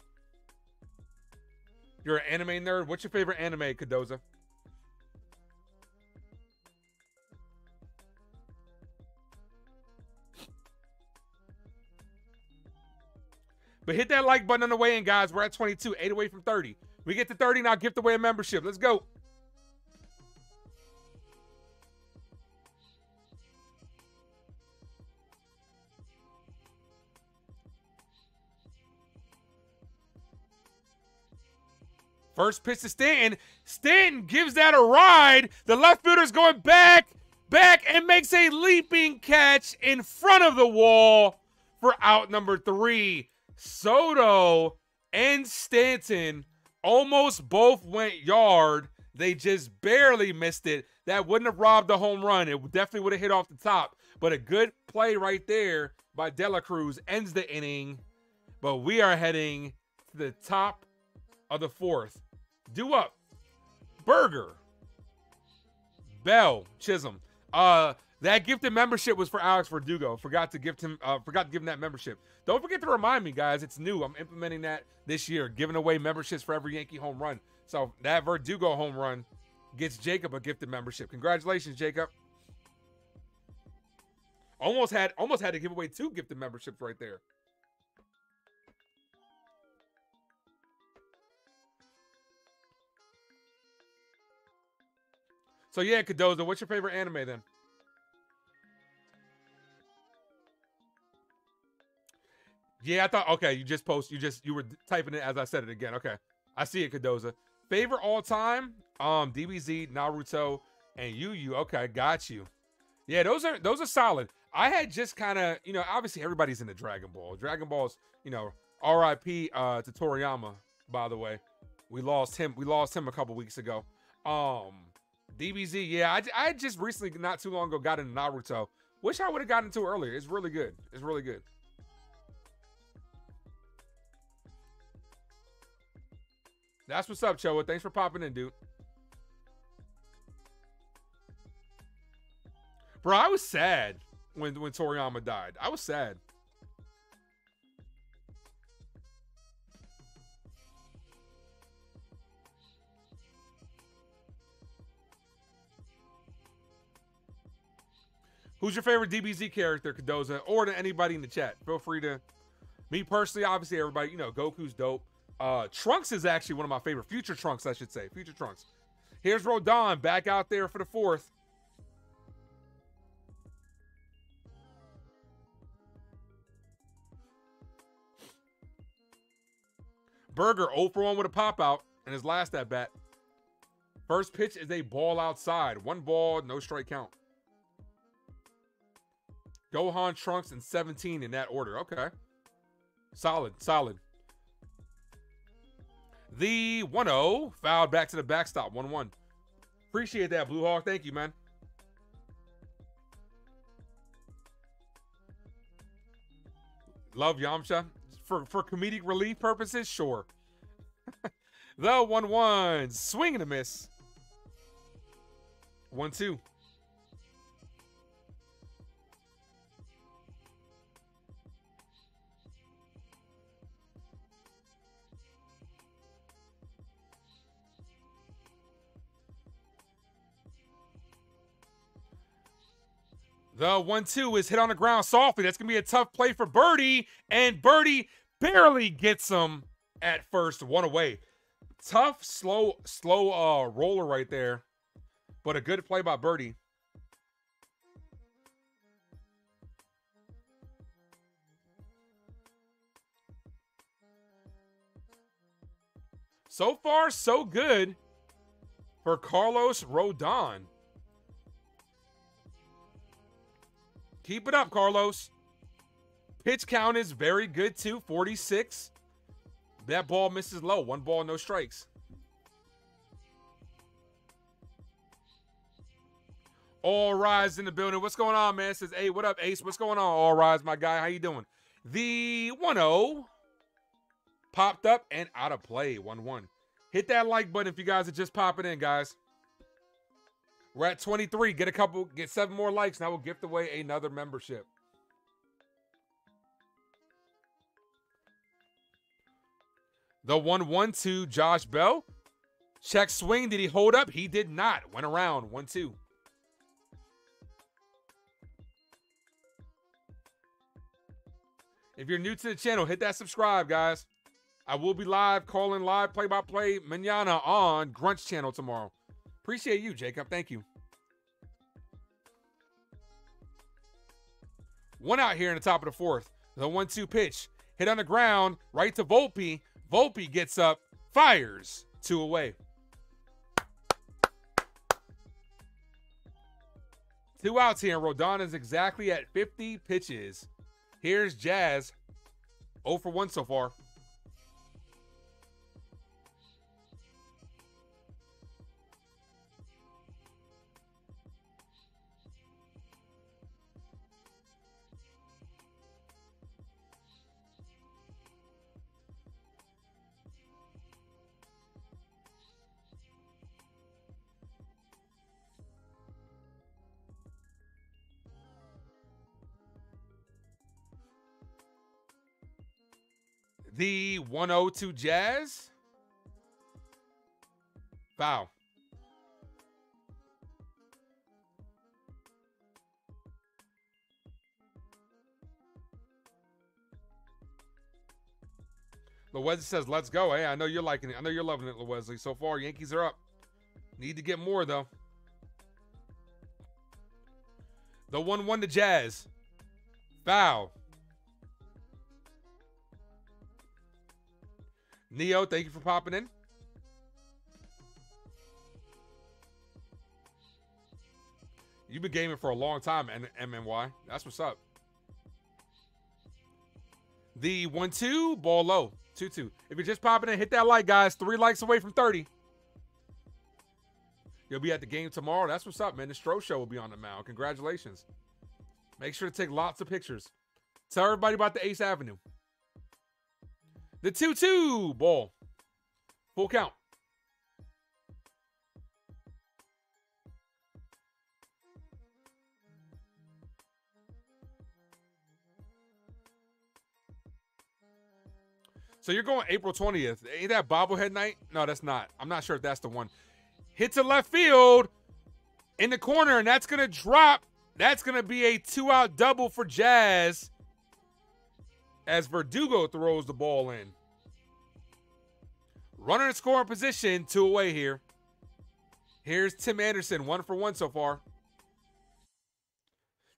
You're an anime nerd. What's your favorite anime, Cadoza? But hit that like button on the way in, guys. We're at 22, 8 away from 30. We get to 30 now, gift away a membership. Let's go. First pitch to Stanton. Stanton gives that a ride. The left fielder's going back, back, and makes a leaping catch in front of the wall for out number three. Soto and Stanton almost both went yard. They just barely missed it. That wouldn't have robbed the home run. It definitely would have hit off the top. But a good play right there by De La Cruz ends the inning. But we are heading to the top of the fourth. Do up. Burger. Bell. Chisholm. Uh that gifted membership was for Alex Verdugo. Forgot to gift him. Uh, forgot to give him that membership. Don't forget to remind me, guys. It's new. I'm implementing that this year, giving away memberships for every Yankee home run. So that Verdugo home run gets Jacob a gifted membership. Congratulations, Jacob. Almost had almost had to give away two gifted memberships right there. So yeah, Cadoza, what's your favorite anime then? Yeah, I thought okay, you just post you just you were typing it as I said it again. Okay. I see it, Cadoza. Favorite all time? Um, DBZ, Naruto, and Yu Yu. Okay, got you. Yeah, those are those are solid. I had just kind of, you know, obviously everybody's into Dragon Ball. Dragon Ball's, you know, R.I.P. Uh, to Toriyama, by the way. We lost him. We lost him a couple weeks ago. Um, DBZ, yeah, I, I just recently, not too long ago, got into Naruto. Wish I would have gotten into earlier. It's really good. It's really good. That's what's up, Choa. Thanks for popping in, dude. Bro, I was sad when when Toriyama died. I was sad. Who's your favorite DBZ character, Cadoza, or to anybody in the chat? Feel free to. Me personally, obviously, everybody, you know, Goku's dope. Uh, Trunks is actually one of my favorite. Future Trunks, I should say. Future Trunks. Here's Rodon back out there for the fourth. Burger 0 for 1 with a pop out in his last at bat. First pitch is a ball outside. One ball, no strike count. Gohan, Trunks, and 17 in that order. Okay. Solid, solid. The 1 0 fouled back to the backstop. 1 1. Appreciate that, Blue Hawk. Thank you, man. Love Yamcha. For, for comedic relief purposes, sure. the 1 1. Swing and a miss. 1 2. The one two is hit on the ground softly. That's going to be a tough play for Berti. And Berti barely gets him at first, one away. Tough, slow, slow uh, roller right there. But a good play by Berti. So far, so good for Carlos Rodon. Keep it up, Carlos. Pitch count is very good too, 46. That ball misses low. One ball, no strikes. All rise in the building. What's going on, man? Says, hey, what up, Ace? What's going on? All rise, my guy. How you doing? The 1-0 popped up and out of play. 1-1. Hit that like button if you guys are just popping in, guys. We're at 23. Get a couple, get seven more likes, and I will gift away another membership. The 1 1 2, Josh Bell. Check swing. Did he hold up? He did not. Went around 1 2. If you're new to the channel, hit that subscribe, guys. I will be live, calling live play by play manana on Grunch channel tomorrow. Appreciate you, Jacob. Thank you. One out here in the top of the fourth. The one two pitch. Hit on the ground, right to Volpe. Volpe gets up, fires. Two away. Two outs here, Rodon is exactly at 50 pitches. Here's Jazz. 0 for 1 so far. The 102 Jazz. Foul. Wesley says, let's go. Hey, I know you're liking it. I know you're loving it, Wesley. So far, Yankees are up. Need to get more, though. The 1 1 to Jazz. Foul. Neo, thank you for popping in. You've been gaming for a long time, and MNY. That's what's up. The 1 2, ball low. 2 2. If you're just popping in, hit that like, guys. Three likes away from 30. You'll be at the game tomorrow. That's what's up, man. The Stro Show will be on the mound. Congratulations. Make sure to take lots of pictures. Tell everybody about the Ace Avenue. The 2 2 ball. Full count. So you're going April 20th. Ain't that bobblehead night? No, that's not. I'm not sure if that's the one. Hit to left field in the corner, and that's going to drop. That's going to be a two out double for Jazz as Verdugo throws the ball in. Runner in scoring position, two away here. Here's Tim Anderson, one for one so far.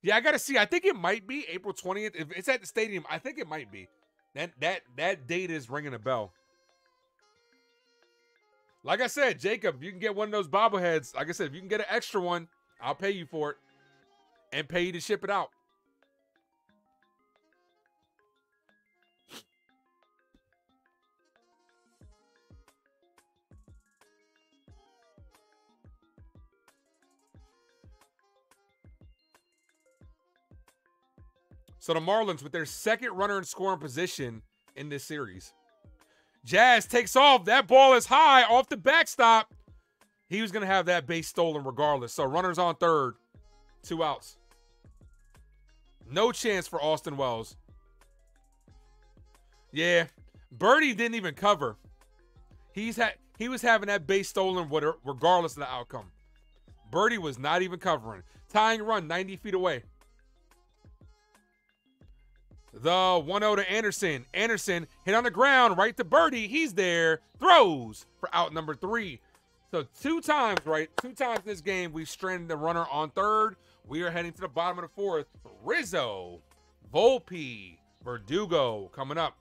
Yeah, I gotta see. I think it might be April 20th. If it's at the stadium, I think it might be. That that that date is ringing a bell. Like I said, Jacob, you can get one of those bobbleheads. Like I said, if you can get an extra one, I'll pay you for it and pay you to ship it out. So the Marlins with their second runner in scoring position in this series. Jazz takes off. That ball is high off the backstop. He was going to have that base stolen regardless. So runners on third, two outs. No chance for Austin Wells. Yeah, Berti didn't even cover. He's had he was having that base stolen regardless of the outcome. Berti was not even covering. Tying run 90 feet away. The 1 0 to Anderson. Anderson hit on the ground, right to Berti. He's there. Throws for out number three. So, two times, right? Two times in this game, we've stranded the runner on third. We are heading to the bottom of the fourth. Rizzo, Volpe, Verdugo coming up.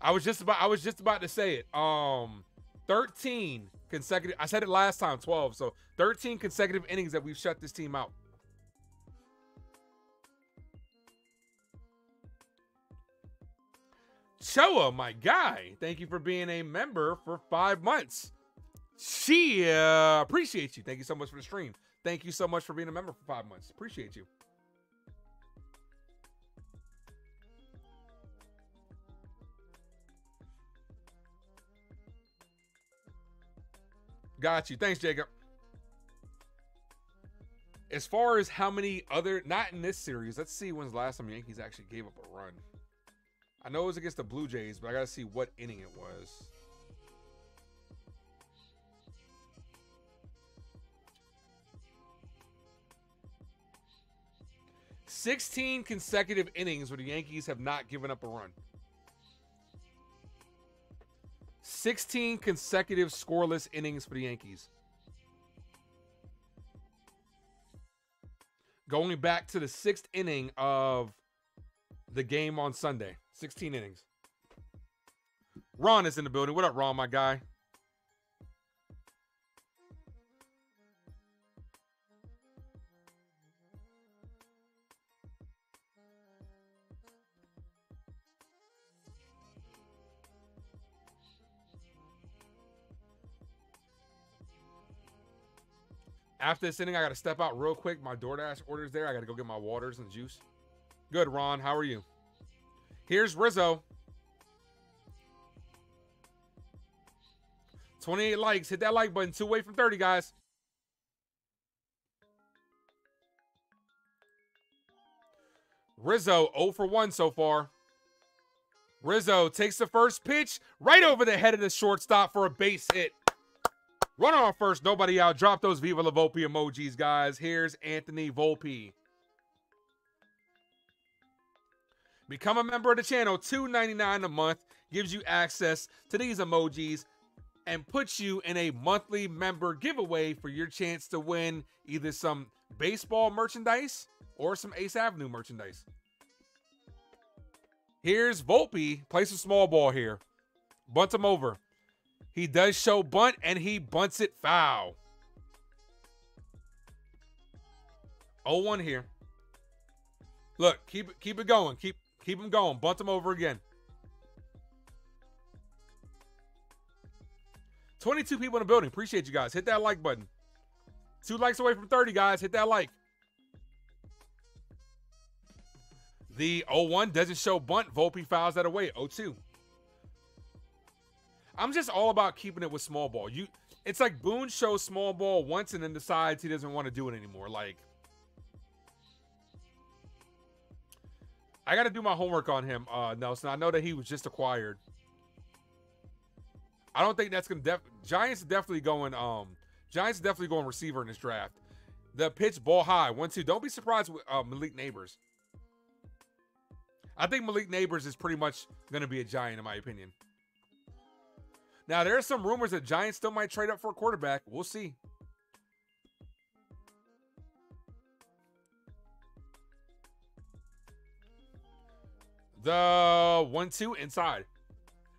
I was just about I was just about to say it. Um 13 consecutive I said it last time 12. So 13 consecutive innings that we've shut this team out. Choa, my guy, thank you for being a member for five months. She uh, appreciates you. Thank you so much for the stream. Thank you so much for being a member for five months. Appreciate you. Got you. Thanks, Jacob. As far as how many other, not in this series, let's see when's the last time Yankees actually gave up a run. I know it was against the Blue Jays, but I got to see what inning it was. Sixteen consecutive innings where the Yankees have not given up a run. 16 consecutive scoreless innings for the Yankees. Going back to the sixth inning of the game on Sunday. 16 innings. Ron is in the building. What up, Ron, my guy? After this inning, I got to step out real quick. My DoorDash order's there. I got to go get my waters and juice. Good, Ron. How are you? Here's Rizzo. 28 likes. Hit that like button. Two away from 30, guys. Rizzo 0 for 1 so far. Rizzo takes the first pitch right over the head of the shortstop for a base hit. Run on first, nobody out. Drop those Viva La Volpe emojis, guys. Here's Anthony Volpe. Become a member of the channel, $2.99 a month, gives you access to these emojis and puts you in a monthly member giveaway for your chance to win either some baseball merchandise or some Ace Avenue merchandise. Here's Volpe, place a small ball here. Bunt him over. He does show bunt and he bunts it foul. 0-1 here. Look, keep keep it going. Keep Keep him going. Bunt him over again. 22 people in the building. Appreciate you guys. Hit that like button. Two likes away from 30, guys. Hit that like. The 01 doesn't show bunt. Volpe fouls that away. 02. I'm just all about keeping it with small ball. You, It's like Boone shows small ball once and then decides he doesn't want to do it anymore. Like, I got to do my homework on him, uh, Nelson. I know that he was just acquired. I don't think that's gonna. Def- Giants definitely going. Um, Giants definitely going receiver in this draft. The pitch ball high one two. Don't be surprised with uh, Malik Nabers. I think Malik Nabers is pretty much gonna be a Giant in my opinion. Now there are some rumors that Giants still might trade up for a quarterback. We'll see. The one two inside.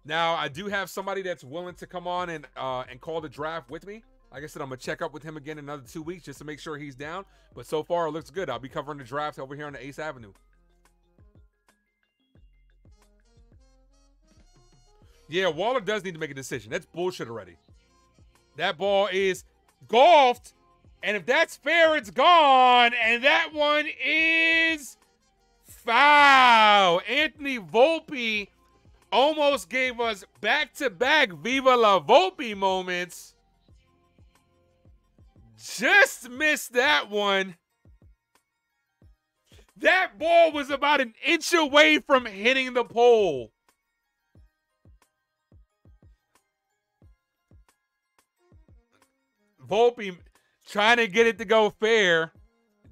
Now I do have somebody that's willing to come on and uh, and call the draft with me. Like I said, I'm gonna check up with him again another two weeks just to make sure he's down. But so far it looks good. I'll be covering the draft over here on the Ace Avenue. Yeah, Waller does need to make a decision. That's bullshit already. That ball is golfed, and if that's fair, it's gone. And that one is foul. Anthony Volpe almost gave us back to back Viva La Volpe moments. Just missed that one. That ball was about an inch away from hitting the pole. Volpe trying to get it to go fair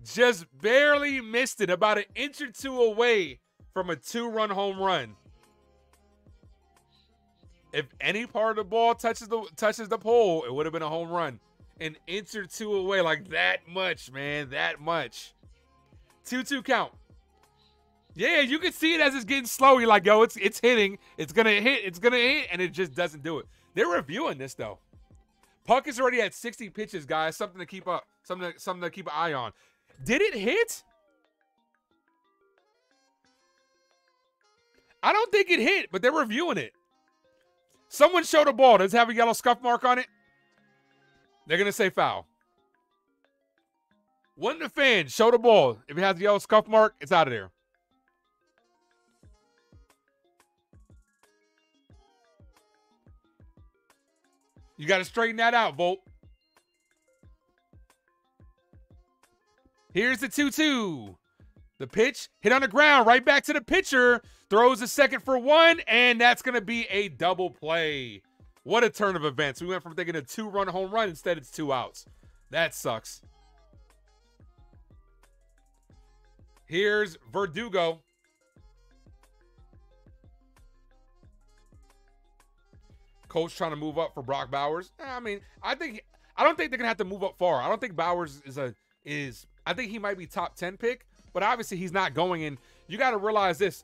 just barely missed it, about an inch or two away from a two run home run. If any part of the ball touches the touches the pole, it would have been a home run. An inch or two away, like that much, man, that much. Two two count. Yeah, you can see it as it's getting slow. You're like, yo, it's it's hitting, it's gonna hit, it's gonna hit, and it just doesn't do it. They're reviewing this though. Puk is already at 60 pitches, guys. Something to keep up, something to, something to keep an eye on. Did it hit? I don't think it hit, but they're reviewing it. Someone showed a ball. Does it have a yellow scuff mark on it? They're going to say foul. One the fan, show the ball. If it has a yellow scuff mark, it's out of there. You got to straighten that out, Volt. Here's the 2 2. The pitch hit on the ground, right back to the pitcher. Throws a second for one, and that's going to be a double play. What a turn of events. We went from thinking a two run home run, instead, it's two outs. That sucks. Here's Verdugo. Coach trying to move up for Brock Bowers. I mean, I think I don't think they're gonna have to move up far. I don't think Bowers is a is I think he might be top 10 pick, but obviously he's not going in. You got to realize this.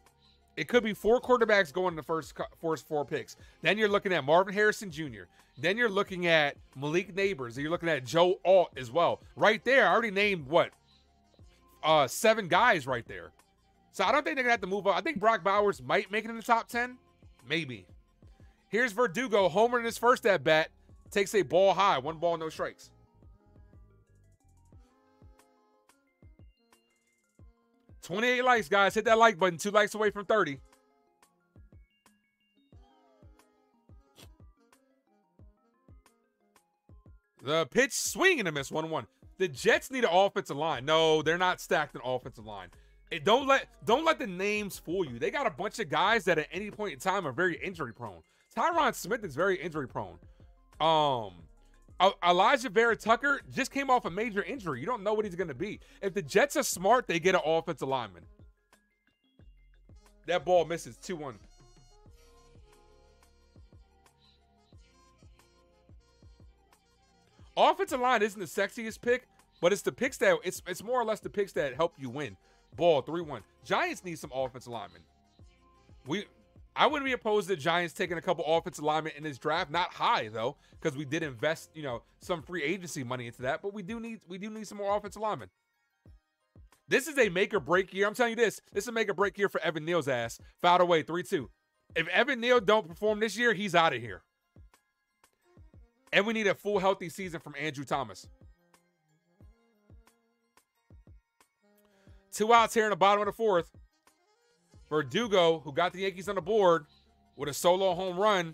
It could be four quarterbacks going in the first first four picks. Then you're looking at Marvin Harrison Jr. Then you're looking at Malik Nabers. You're looking at Joe Alt as well. Right there, I already named what? Uh, seven guys right there. So I don't think they're gonna have to move up. I think Brock Bowers might make it in the top 10. Maybe. Here's Verdugo, homer in his first at bat, takes a ball high, one ball, no strikes. 28 likes, guys. Hit that like button. Two likes away from 30. The pitch swing and a miss 1 1. The Jets need an offensive line. No, they're not stacked an offensive line. It, don't let don't let the names fool you. They got a bunch of guys that at any point in time are very injury prone. Tyron Smith is very injury prone. Um, Uh, Alijah Vera-Tucker just came off a major injury. You don't know what he's going to be. If the Jets are smart, they get an offensive lineman. That ball misses 2 1. Offensive line isn't the sexiest pick, but it's the picks that it's it's more or less the picks that help you win. Ball 3-1. Giants need some offensive linemen. We I wouldn't be opposed to the Giants taking a couple offensive linemen in this draft. Not high though, because we did invest, you know, some free agency money into that. But we do need we do need some more offensive linemen. This is a make or break year. I'm telling you this. This is a make or break year for Evan Neal's ass. Fouled away, 3-2. If Evan Neal don't perform this year, he's out of here. And we need a full healthy season from Andrew Thomas. Two outs here in the bottom of the fourth. Verdugo, who got the Yankees on the board with a solo home run,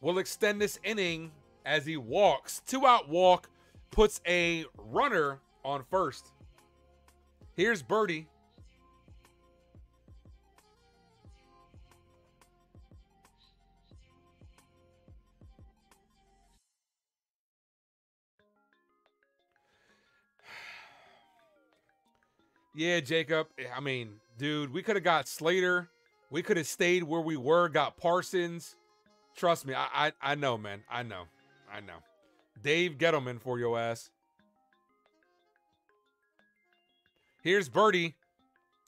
will extend this inning as he walks. Two out walk puts a runner on first. Here's Berti. Yeah, Jacob. I mean, dude, we could have got Slater. We could have stayed where we were, got Parsons. Trust me, I, I I know, man. I know. I know. Dave Gettleman for your ass. Here's Berti.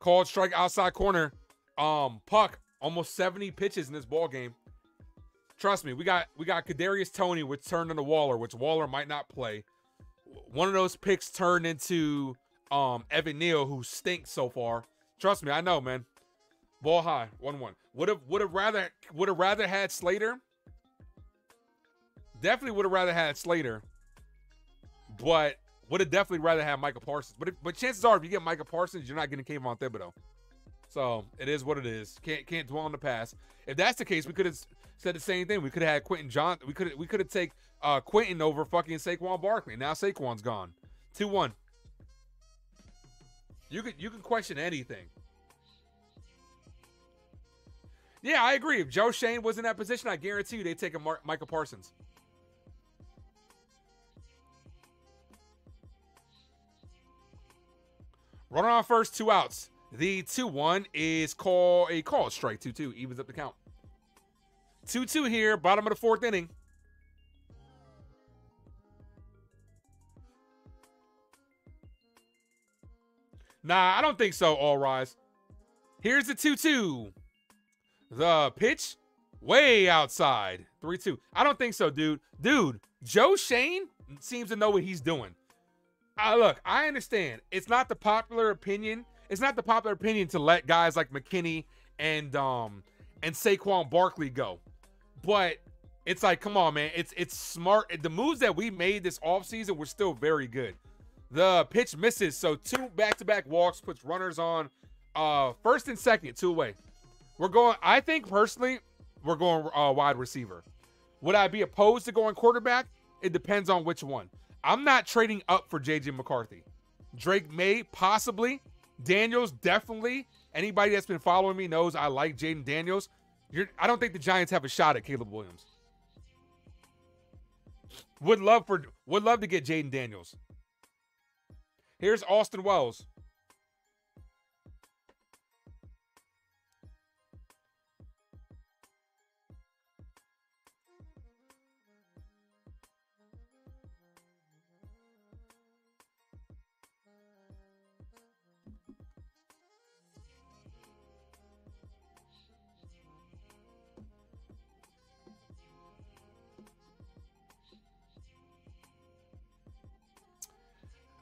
Called strike outside corner. Um, Puk, almost 70 pitches in this ball game. Trust me, we got we got Kadarius Toney, which turned into Waller, which Waller might not play. One of those picks turned into um Evan Neal, who stinks so far. Trust me, I know, man. Ball high, one one. Would have would have rather would have rather had Slater. Definitely would have rather had Slater, but would have definitely rather had Micah Parsons. But if, but chances are, if you get Micah Parsons, you're not getting Kayvon Thibodeaux. So it is what it is. Can't can't dwell on the past. If that's the case, we could have said the same thing. We could have had Quentin John. We could we could have take uh Quentin over fucking Saquon Barkley. Now Saquon's gone. Two one. You could you can question anything. Yeah, I agree. If Joe Schoen was in that position, I guarantee you they'd take a Mar- Michael Parsons. Runner on first, two outs. The 2 1 is call a call strike 2 2, evens up the count. 2 2 here, bottom of the fourth inning. Nah, I don't think so, All Rise. Here's the 2 2. The pitch, way outside. 3 2. I don't think so, dude. Dude, Joe Schoen seems to know what he's doing. Uh, look, I understand. It's not the popular opinion. It's not the popular opinion to let guys like McKinney and um and Saquon Barkley go. But it's like, come on, man. It's it's smart. The moves that we made this offseason were still very good. The pitch misses, so two back-to-back walks puts runners on uh first and second, two away. We're going, I think personally, we're going uh, wide receiver. Would I be opposed to going quarterback? It depends on which one. I'm not trading up for JJ McCarthy. Drake Maye, possibly. Daniels, definitely. Anybody that's been following me knows I like Jayden Daniels. You're, I don't think the Giants have a shot at Caleb Williams. Would love for would love to get Jayden Daniels. Here's Austin Wells.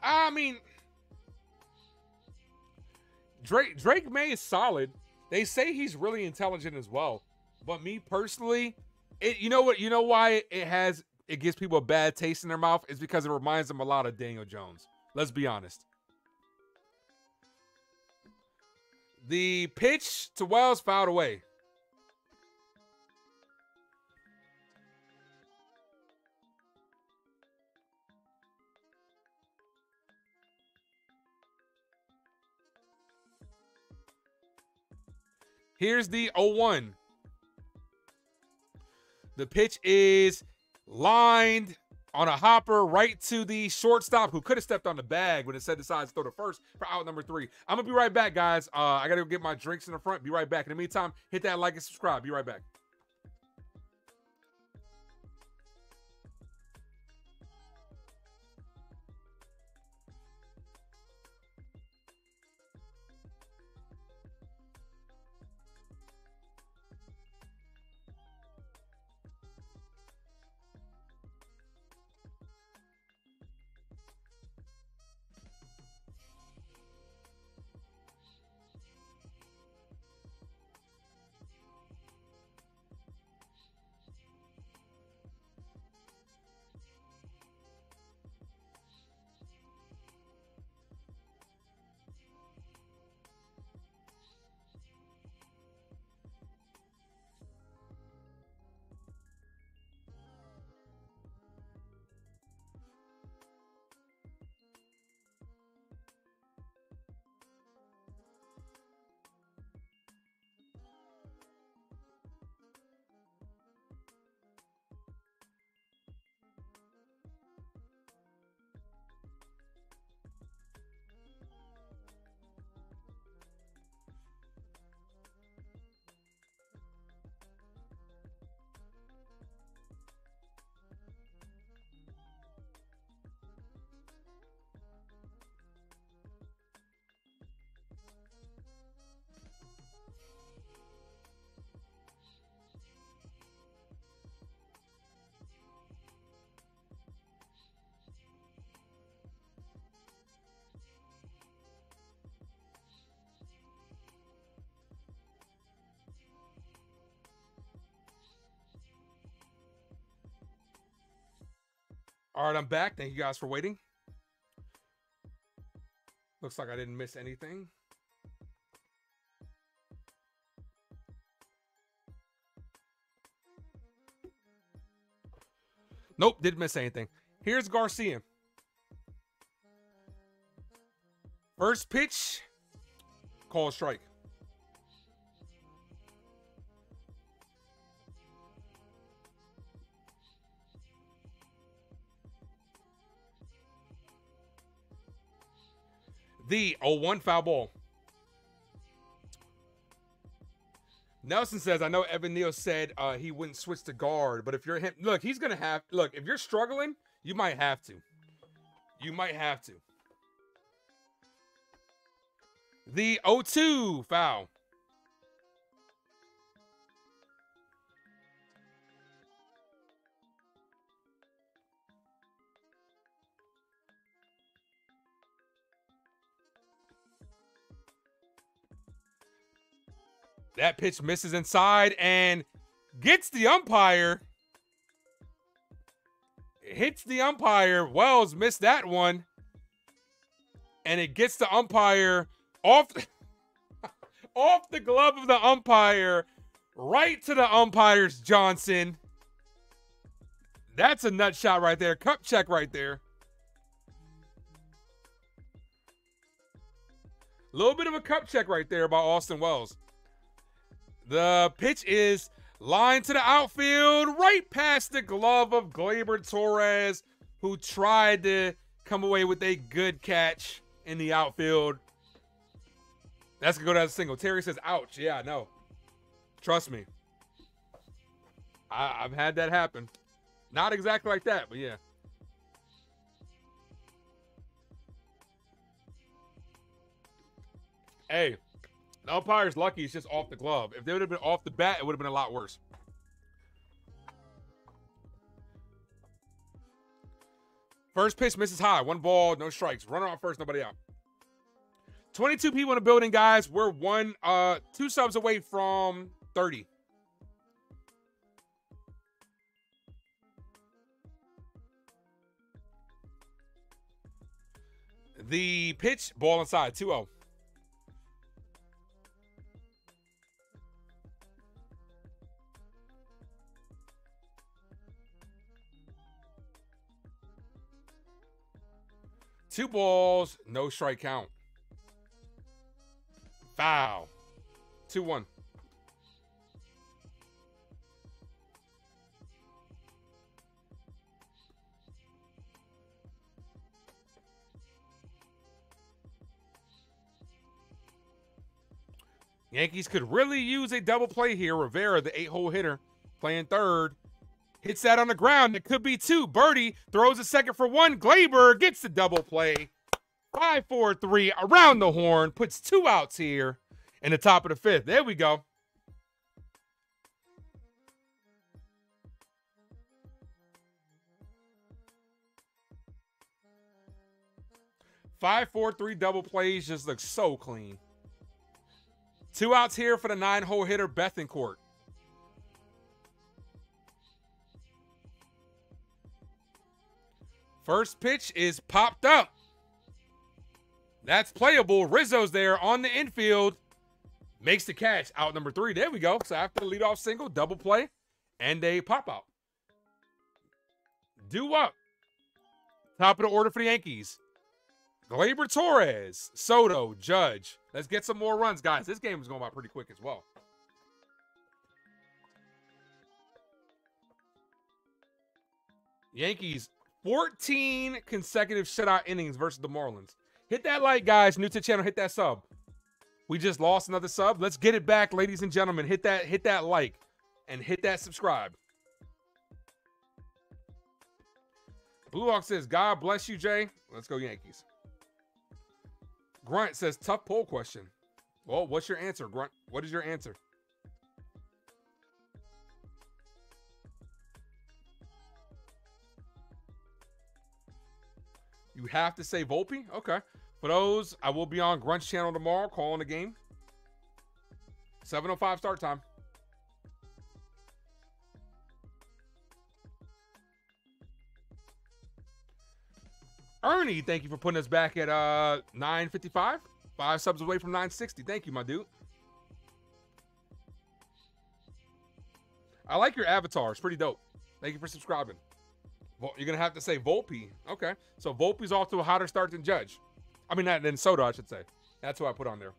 I mean, Drake Drake Maye is solid. They say he's really intelligent as well. But me personally, it you know what you know why it has it gives people a bad taste in their mouth is because it reminds them a lot of Daniel Jones. Let's be honest. The pitch to Wells fouled away. Here's the 0-1. The pitch is lined on a hopper right to the shortstop who could have stepped on the bag when it said decides to throw the first for out number three. I'm gonna be right back, guys. Uh, I gotta go get my drinks in the front. Be right back. In the meantime, hit that like and subscribe. Be right back. All right, I'm back. Thank you guys for waiting. Looks like I didn't miss anything. Nope, didn't miss anything. Here's Garcia. First pitch, call strike. The 0-1 foul ball. Nelson says, I know Evan Neal said uh, he wouldn't switch to guard, but if you're him, look, he's going to have, look, if you're struggling, you might have to. You might have to. The 0-2 foul. That pitch misses inside and gets the umpire. Hits the umpire. Wells missed that one. And it gets the umpire off off the glove of the umpire right to the umpire's Johnson. That's a nut shot right there. Cup check right there. A little bit of a cup check right there by Austin Wells. The pitch is lined to the outfield, right past the glove of Gleyber Torres, who tried to come away with a good catch in the outfield. That's gonna go down a single. Terry says, "Ouch." Yeah, no. Trust me. I, I've had that happen. Not exactly like that, but yeah. Hey, the umpire's lucky it's just off the glove. If they would have been off the bat, it would have been a lot worse. First pitch misses high. One ball, no strikes. Runner on first, nobody out. 22 people in the building, guys. We're one, uh, two subs away from 30. The pitch, ball inside, 2 0. Two balls, no strike count. Foul. 2 1. Yankees could really use a double play here. Rivera, the eight hole hitter, playing third. Hits that on the ground. It could be two. Berti throws a second for one. Gleyber gets the double play. Five, four, three around the horn. Puts two outs here in the top of the fifth. There we go. Five, four, three double plays just look so clean. Two outs here for the nine hole hitter, Bethancourt. First pitch is popped up. That's playable. Rizzo's there on the infield. Makes the catch. Out number three. There we go. So after the leadoff single, double play, and a pop out. Do up. Top of the order for the Yankees. Gleyber Torres, Soto, Judge. Let's get some more runs, guys. This game is going by pretty quick as well. Yankees 14 consecutive shutout innings versus the Marlins. Hit that like, guys. New to channel, hit that sub. We just lost another sub. Let's get it back, ladies and gentlemen. Hit that, hit that like and hit that subscribe. Blue Hawk says, God bless you, Jay. Let's go, Yankees. Grunt says, tough poll question. Well, what's your answer, Grunt? What is your answer? You have to say Volpe? Okay. For those, I will be on Grunt's channel tomorrow calling the game. 7.05 start time. Ernie, thank you for putting us back at uh 955. Five subs away from 960. Thank you, my dude. I like your avatar. It's pretty dope. Thank you for subscribing. You're gonna have to say Volpe. Okay, so Volpe's off to a hotter start than Judge. I mean, than Soto, I should say. That's who I put on there.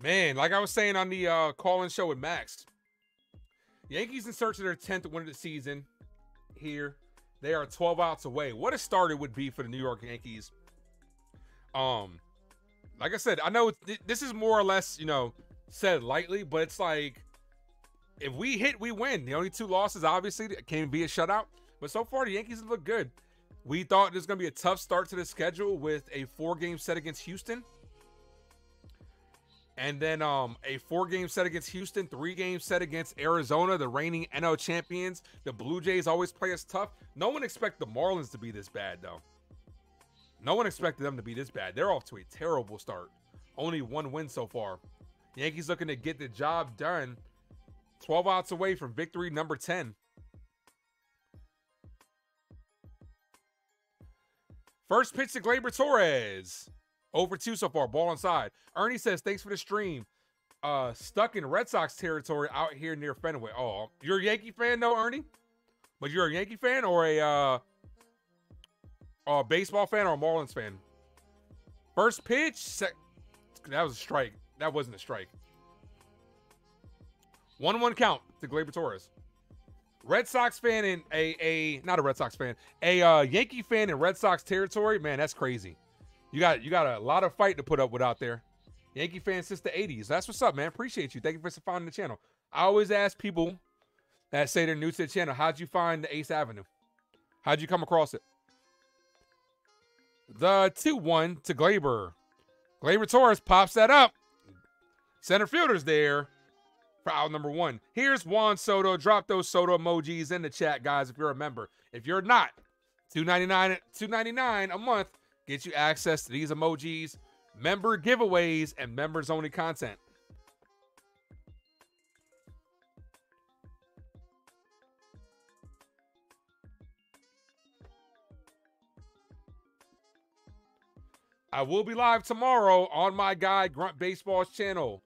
Man, like I was saying on the uh, call-in show with Max, Yankees in search of their 10th win of the season here. They are 12 outs away. What a start it would be for the New York Yankees. Um, like I said, I know th- this is more or less, you know, said lightly, but it's like if we hit, we win. The only two losses, obviously, can be a shutout. But so far, the Yankees look good. We thought there's going to be a tough start to the schedule with a four-game set against Houston. And then um, a four game set against Houston, three game set against Arizona, the reigning NL champions. The Blue Jays always play us tough. No one expected the Marlins to be this bad, though. No one expected them to be this bad. They're off to a terrible start. Only one win so far. Yankees looking to get the job done. 12 outs away from victory number 10. First pitch to Gleyber Torres. Over two so far. Ball inside. Ernie says, thanks for the stream. Uh, stuck in Red Sox territory out here near Fenway. Oh, you're a Yankee fan though, Ernie? But you're a Yankee fan or a uh, a baseball fan or a Marlins fan? First pitch. Sec- that was a strike. That wasn't a strike. One one count to Gleyber Torres. Red Sox fan in a a not a Red Sox fan, a uh, Yankee fan in Red Sox territory. Man, that's crazy. You got you got a lot of fight to put up with out there. Yankee fans since the 80s. That's what's up, man. Appreciate you. Thank you for finding the channel. I always ask people that say they're new to the channel, how'd you find the Ace Avenue? How'd you come across it? The 2-1 to Gleyber. Gleyber Torres pops that up. Center fielder's there for out number one. Here's Juan Soto. Drop those Soto emojis in the chat, guys, if you're a member. If you're not, 299 299 a month Get you access to these emojis, member giveaways, and members only content. I will be live tomorrow on my guy Grunt Baseball's channel.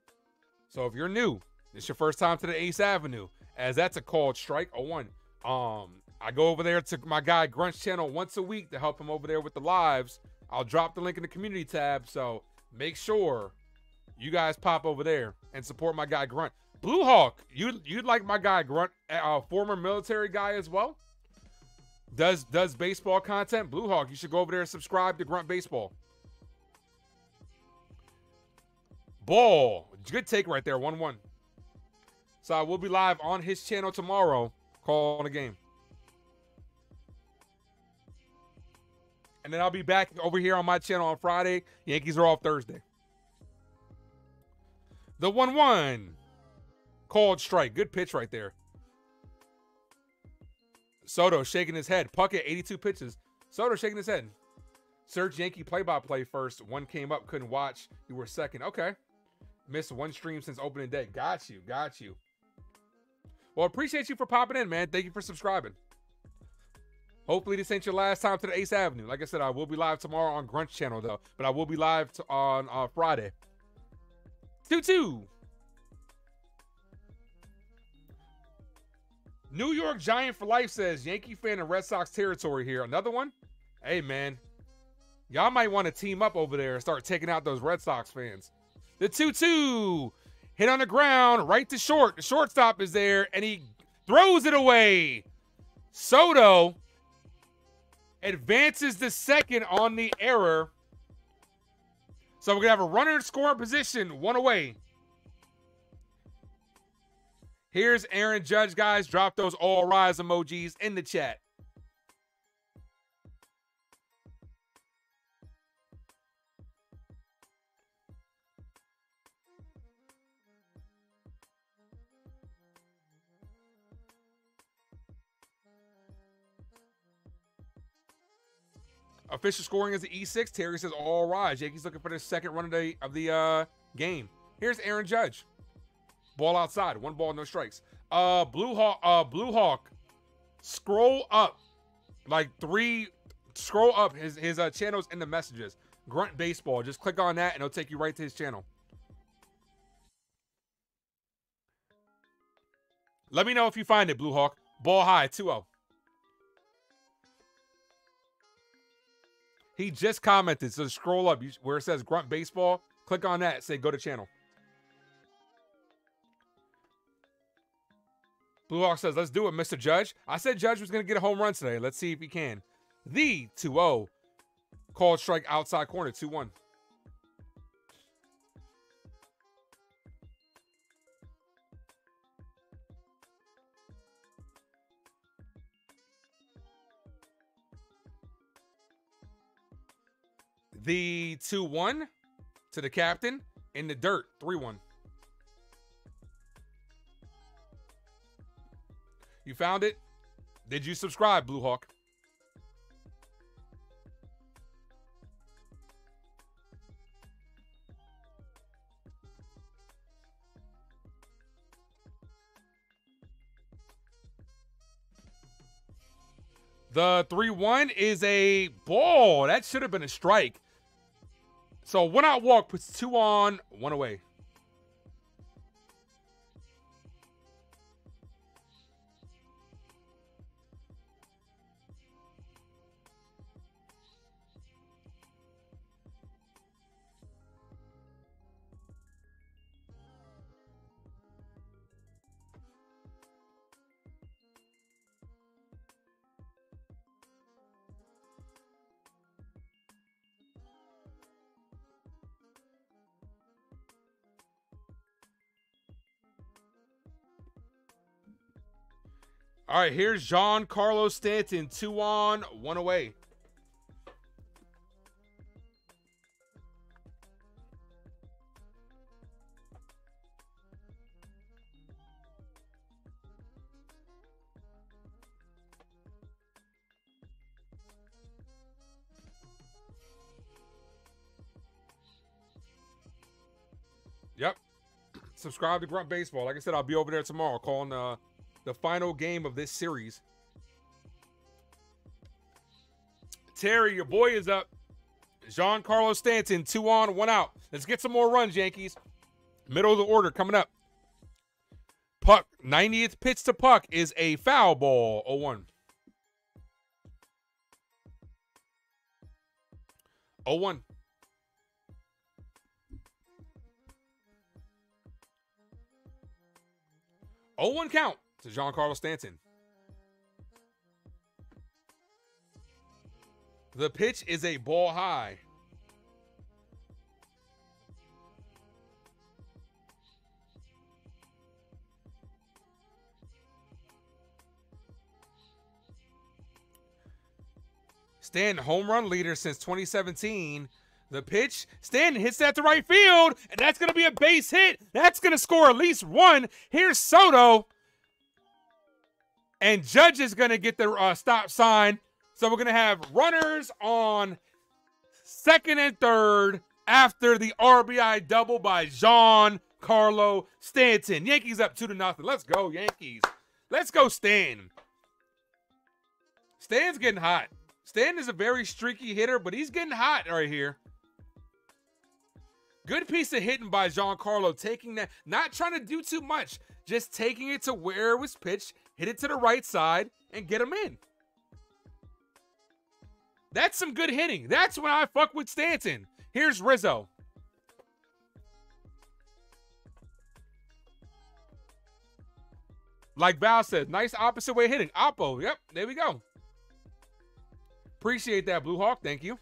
So if you're new, it's your first time to the Ace Avenue, as that's a called strike. Oh one. Um, I go over there to my guy Grunt's channel once a week to help him over there with the lives. I'll drop the link in the community tab. So make sure you guys pop over there and support my guy Grunt. Blue Hawk, you you'd like my guy Grunt, uh, a former military guy as well. Does does baseball content? Blue Hawk, you should go over there and subscribe to Grunt Baseball. Ball, good take right there, one one. So I will be live on his channel tomorrow. Call on a game. And then I'll be back over here on my channel on Friday. Yankees are off Thursday. The 1 1. Called strike. Good pitch right there. Soto shaking his head. Puckett, 82 pitches. Soto shaking his head. Search Yankee play by play first. One came up, couldn't watch. You were second. Okay. Missed one stream since opening day. Got you. Got you. Well, appreciate you for popping in, man. Thank you for subscribing. Hopefully, this ain't your last time to the Ace Avenue. Like I said, I will be live tomorrow on Grunt's channel though, but I will be live to, on uh, Friday. Two two. New York Giant for life says Yankee fan in Red Sox territory here. Another one. Hey man, y'all might want to team up over there and start taking out those Red Sox fans. The two two hit on the ground, right to short. The shortstop is there, and he throws it away. Soto advances the second on the error. So we're going to have a runner in scoring position, one away. Here's Aaron Judge, guys. Drop those all rise emojis in the chat. Official scoring is the E6. Terry says all rise. Yankees looking for their second run of the of the uh, game. Here's Aaron Judge. Ball outside. One ball, no strikes. Uh, Blue Hawk. Uh, Blue Hawk. Scroll up, like three. Scroll up his his uh, channels in the messages. Grunt Baseball. Just click on that and it'll take you right to his channel. Let me know if you find it, Blue Hawk. Ball high, 2 0. He just commented. So scroll up where it says Grunt Baseball. Click on that. Say go to channel. Blue Hawk says, let's do it, Mr. Judge. I said Judge was going to get a home run today. Let's see if he can. The 2 0. Called strike outside corner, 2 1. The 2 1 to the captain in the dirt, 3 1. You found it? Did you subscribe, Blue Hawk? The 3 1 is a ball. That should have been a strike. So one out walk puts two on, one away. All right, here's John Giancarlo Stanton, two on, one away. Yep. Subscribe to Grunt Baseball. Like I said, I'll be over there tomorrow calling uh the final game of this series. Terry, your boy is up. Giancarlo Stanton, two on, one out. Let's get some more runs, Yankees. Middle of the order coming up. Puk, 90th pitch to Puk is a foul ball, 0 1. 0 1. 0 1 count to Giancarlo Stanton. The pitch is a ball high. Stanton, home run leader since 2017. The pitch, Stanton hits that to right field, and that's going to be a base hit. That's going to score at least one. Here's Soto. And Judge is going to get the uh, stop sign. So we're going to have runners on second and third after the RBI double by Jean Carlo Stanton. Yankees up two to nothing. Let's go, Yankees. Let's go, Stan. Stan's getting hot. Stan is a very streaky hitter, but he's getting hot right here. Good piece of hitting by Giancarlo, taking that, not trying to do too much, just taking it to where it was pitched, hit it to the right side, and get him in. That's some good hitting. That's when I fuck with Stanton. Here's Rizzo. Like Val said, nice opposite way hitting. Oppo. Yep, there we go. Appreciate that, Blue Hawk. Thank you.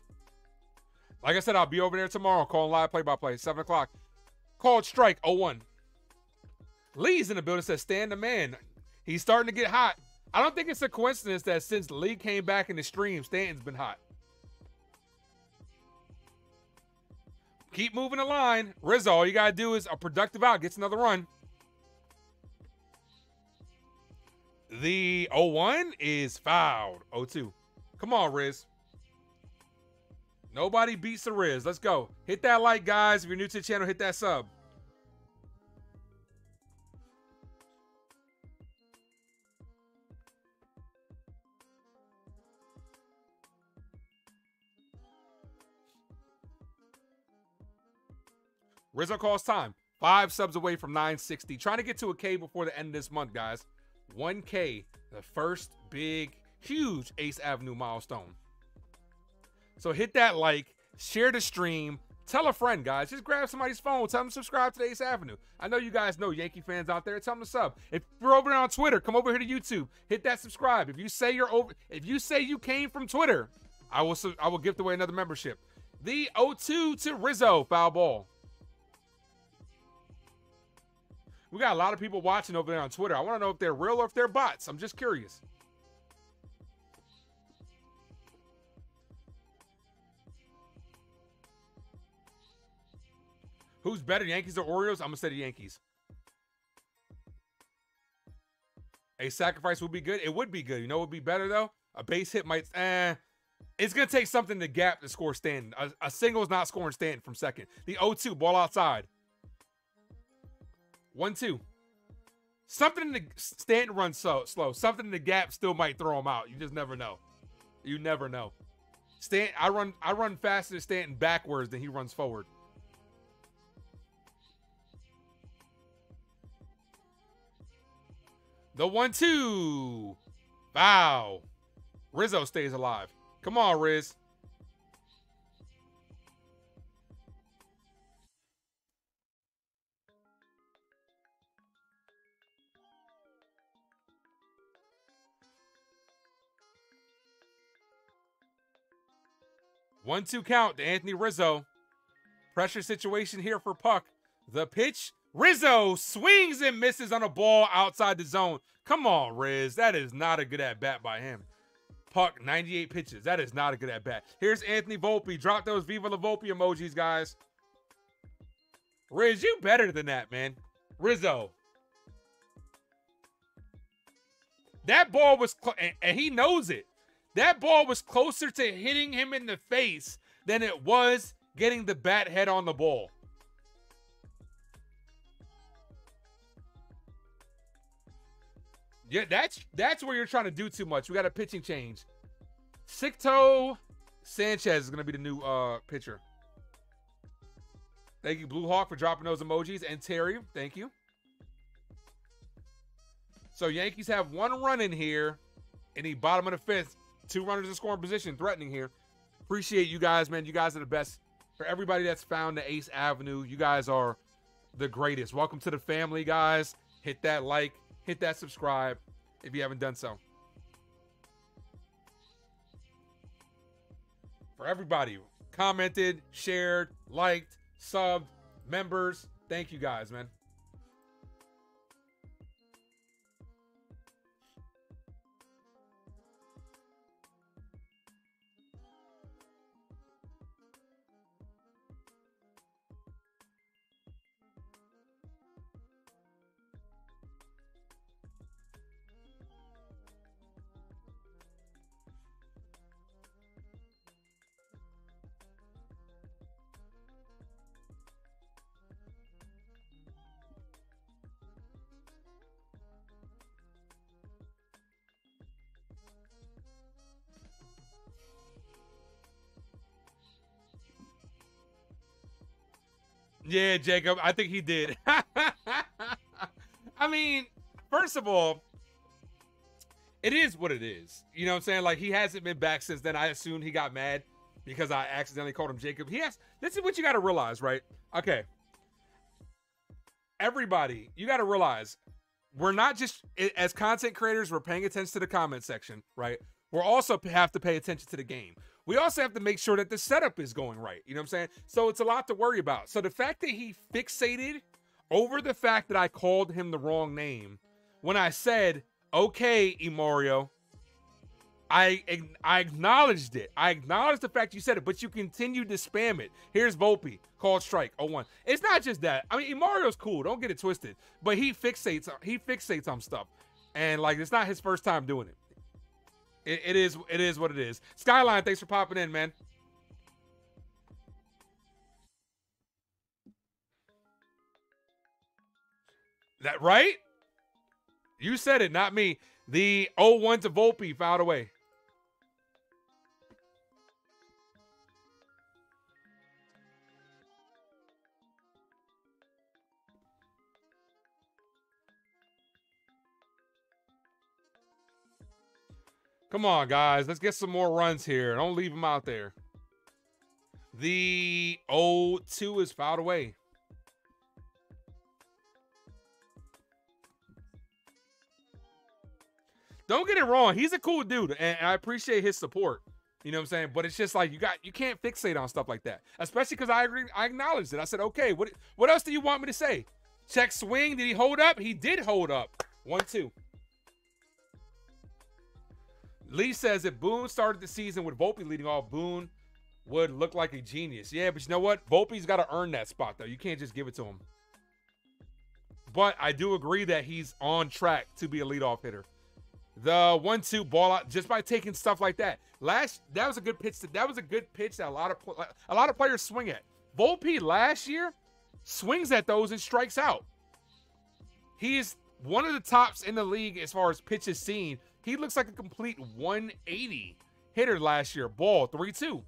Like I said, I'll be over there tomorrow calling live play by play, 7 o'clock. Called strike 01. Lee's in the building says, Stan the man. He's starting to get hot. I don't think it's a coincidence that since Lee came back in the stream, Stanton's been hot. Keep moving the line. Rizzo, all you got to do is a productive out, gets another run. The 01 is fouled. 02. Come on, Riz. Nobody beats the Riz. Let's go. Hit that like, guys. If you're new to the channel, hit that sub. Rizzo calls time. Five subs away from 960. Trying to get to a K before the end of this month, guys. 1K, the first big, huge Ace Avenue milestone. So hit that like, share the stream, tell a friend, guys. Just grab somebody's phone, tell them to subscribe to Ace Avenue. I know you guys know Yankee fans out there. Tell them to sub. If you're over on Twitter, come over here to YouTube. Hit that subscribe. If you say you're over, if you say you came from Twitter, I will I will gift away another membership. The 0-2 to Rizzo, foul ball. We got a lot of people watching over there on Twitter. I want to know if they're real or if they're bots. I'm just curious. Who's better, Yankees or Orioles? I'm gonna say the Yankees. A sacrifice would be good. It would be good. You know, what would be better though. A base hit might. Eh, it's gonna take something to gap to score Stanton. A, a single is not scoring Stanton from second. The 0-2 ball outside. One two. Something in the Stanton runs so slow. Something in the gap still might throw him out. You just never know. You never know. Stanton, I run I run faster than Stanton backwards than he runs forward. The one two. Wow. Rizzo stays alive. Come on, Riz. One two count to Anthony Rizzo. Pressure situation here for Puk. The pitch. Rizzo swings and misses on a ball outside the zone. Come on, Riz. That is not a good at bat by him. Puk, 98 pitches. That is not a good at bat. Here's Anthony Volpe. Drop those Viva La Volpe emojis, guys. Riz, you better than that, man. Rizzo. That ball was, and, and he knows it. That ball was closer to hitting him in the face than it was getting the bat head on the ball. Yeah, that's that's where you're trying to do too much. We got a pitching change. Sixto Sanchez is gonna be the new uh pitcher. Thank you, Blue Hawk, for dropping those emojis. And Terry, thank you. So Yankees have one run in here in the bottom of the fifth. Two runners in scoring position, threatening here. Appreciate you guys, man. You guys are the best. For everybody that's found the Ace Avenue, you guys are the greatest. Welcome to the family, guys. Hit that like, hit that subscribe if you haven't done so. For everybody, commented, shared, liked, subbed, members, thank you guys, man. Yeah, Jacob, I think he did. I mean, first of all, it is what it is. You know what I'm saying? Like he hasn't been back since then. I assume he got mad because I accidentally called him Jacob. He has this is what you got to realize, right? Okay. Everybody, you got to realize we're not just as content creators, we're paying attention to the comment section, right? We're also have to pay attention to the game we also have to make sure that the setup is going right. You know what I'm saying? So it's a lot to worry about. So the fact that he fixated over the fact that I called him the wrong name when I said, okay, Emario, I I acknowledged it. I acknowledged the fact you said it, but you continued to spam it. Here's Volpe, called strike, 0-1. It's not just that. I mean, Mario's cool. Don't get it twisted. But he fixates he fixates on stuff. And like it's not his first time doing it it, it is it is what it is. Skyline, thanks for popping in, man. That right? You said it, not me. The 0-1 to Volpe fouled away. Come on, guys. Let's get some more runs here. Don't leave them out there. The 0-2 is fouled away. Don't get it wrong. He's a cool dude, and I appreciate his support. You know what I'm saying? But it's just like you got you can't fixate on stuff like that. Especially because I agree, I acknowledged it. I said, okay, what what else do you want me to say? Check swing. Did he hold up? He did hold up. One, two. Lee says if Boone started the season with Volpe leading off, Boone would look like a genius. Yeah, but you know what? Volpe's got to earn that spot, though. You can't just give it to him. But I do agree that he's on track to be a leadoff hitter. The one-two ball out just by taking stuff like that. Last that was a good pitch. that was a good pitch that a lot of a lot of players swing at. Volpe last year swings at those and strikes out. He's one of the tops in the league as far as pitches seen. He looks like a complete 180 hitter last year. Ball 3-2.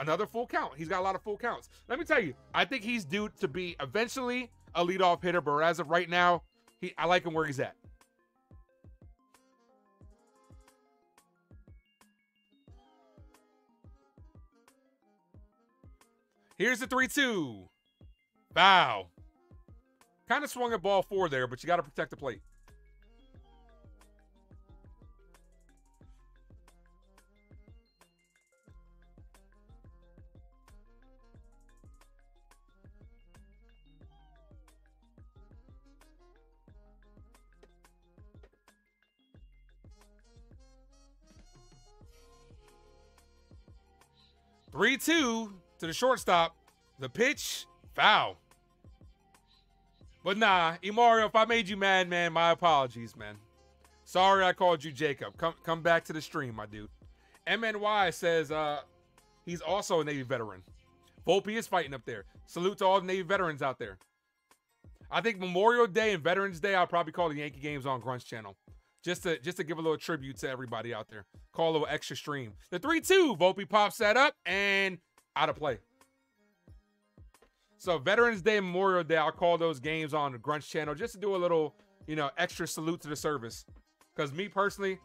Another full count. He's got a lot of full counts. Let me tell you, I think he's due to be eventually a leadoff hitter, but as of right now, he I like him where he's at. Here's the 3 2. Bow. Kind of swung a ball four there, but you got to protect the plate. Three two to the shortstop. The pitch, foul. But nah, Emario, if I made you mad, man, my apologies, man. Sorry I called you Jacob. Come come back to the stream, my dude. MNY says uh he's also a Navy veteran. Volpe is fighting up there. Salute to all the Navy veterans out there. I think Memorial Day and Veterans Day, I'll probably call the Yankee games on Grunts channel. Just to just to give a little tribute to everybody out there. Call a little extra stream. The 3-2, Volpe pops that up and out of play. So Veterans Day Memorial Day, I'll call those games on the Grunts channel just to do a little, you know, extra salute to the service. Because me personally,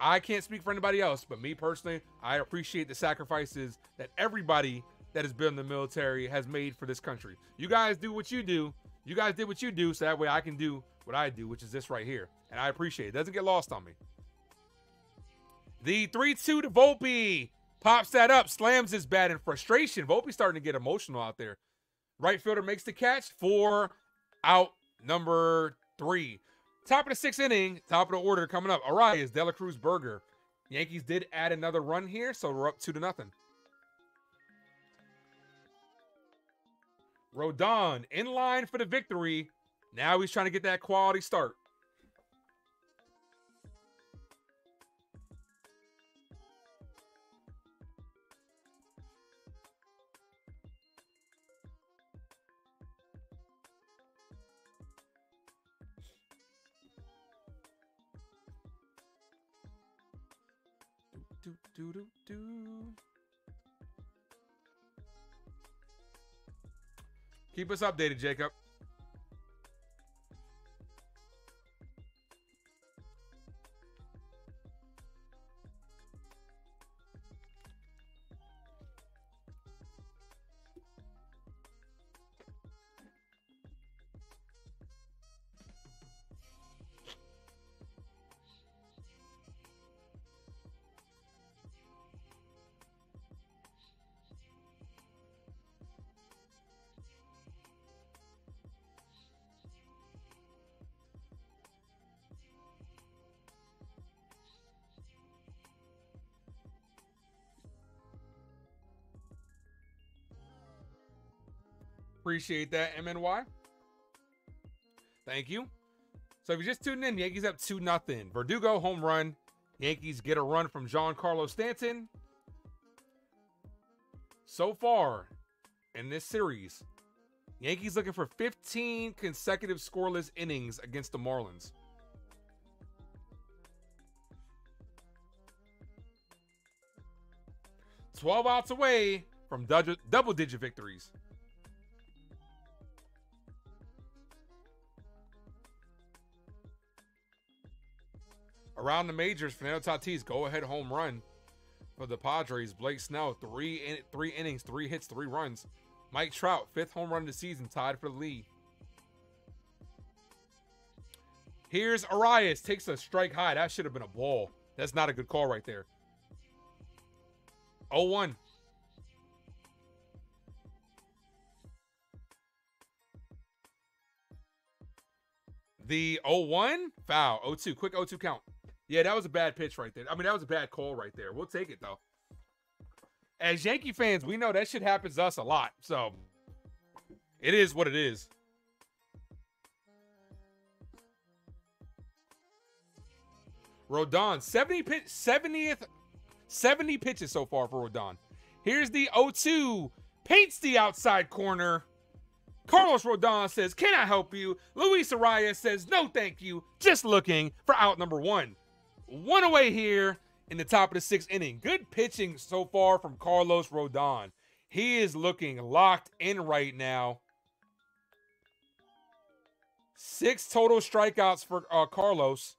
I can't speak for anybody else, but me personally, I appreciate the sacrifices that everybody that has been in the military has made for this country. You guys do what you do. You guys did what you do, so that way I can do what I do, which is this right here. And I appreciate it. doesn't get lost on me. The 3-2 to Volpe. Pops that up, slams his bat in frustration. Volpe starting to get emotional out there. Right fielder makes the catch for out number three. Top of the sixth inning, top of the order coming up. Arraez, Dela Cruz Burger. Yankees did add another run here, so we're up two to nothing. Rodon in line for the victory. Now he's trying to get that quality start. do, do, do, do. Keep us updated, Jacob. Appreciate that, MNY. Thank you. So if you're just tuning in, Yankees up 2 nothing. Verdugo home run. Yankees get a run from Giancarlo Stanton. So far in this series, Yankees looking for 15 consecutive scoreless innings against the Marlins. Twelve outs away from double-digit victories. Around the majors, Fernando Tatis go-ahead home run for the Padres. Blake Snell, three in, three innings, three hits, three runs. Mike Trout, fifth home run of the season, tied for the lead. Here's Arraez, takes a strike high. That should have been a ball. That's not a good call right there. 0-1. The 0-1, foul. 0-2, quick 0-2 count. Yeah, that was a bad pitch right there. I mean, that was a bad call right there. We'll take it though. As Yankee fans, we know that shit happens to us a lot. So it is what it is. Rodon, 70 pitch, 70th, 70 pitches so far for Rodon. Here's the 0-2. Paints the outside corner. Carlos Rodon says, Can I help you? Luis Arraez says, No, thank you. Just looking for out number one. One away here in the top of the sixth inning. Good pitching so far from Carlos Rodon. He is looking locked in right now. Six total strikeouts for uh, Carlos.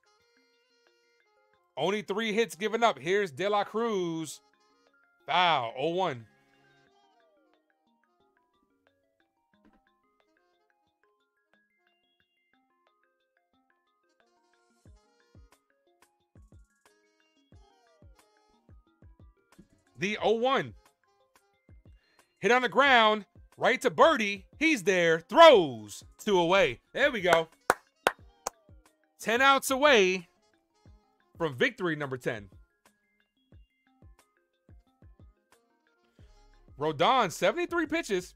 Only three hits given up. Here's De La Cruz. Foul. 0 1. The 0-1. Hit on the ground, right to Berti. He's there, throws two away. There we go. 10 outs away from victory number 10. Rodon, 73 pitches.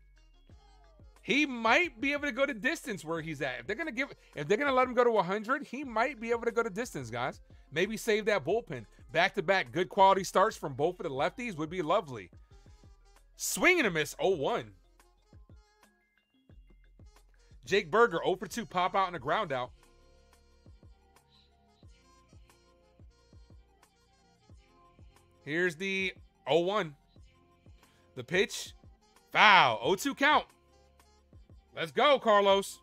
He might be able to go to distance where he's at. If they're gonna give, if they're gonna let him go to 100, he might be able to go to distance, guys. Maybe save that bullpen. Back to back good quality starts from both of the lefties would be lovely. Swing and a miss 0 1. Jake Burger 0 for 2 pop out and a ground out. Here's the 0 1. The pitch. Foul. 0 2 count. Let's go, Carlos.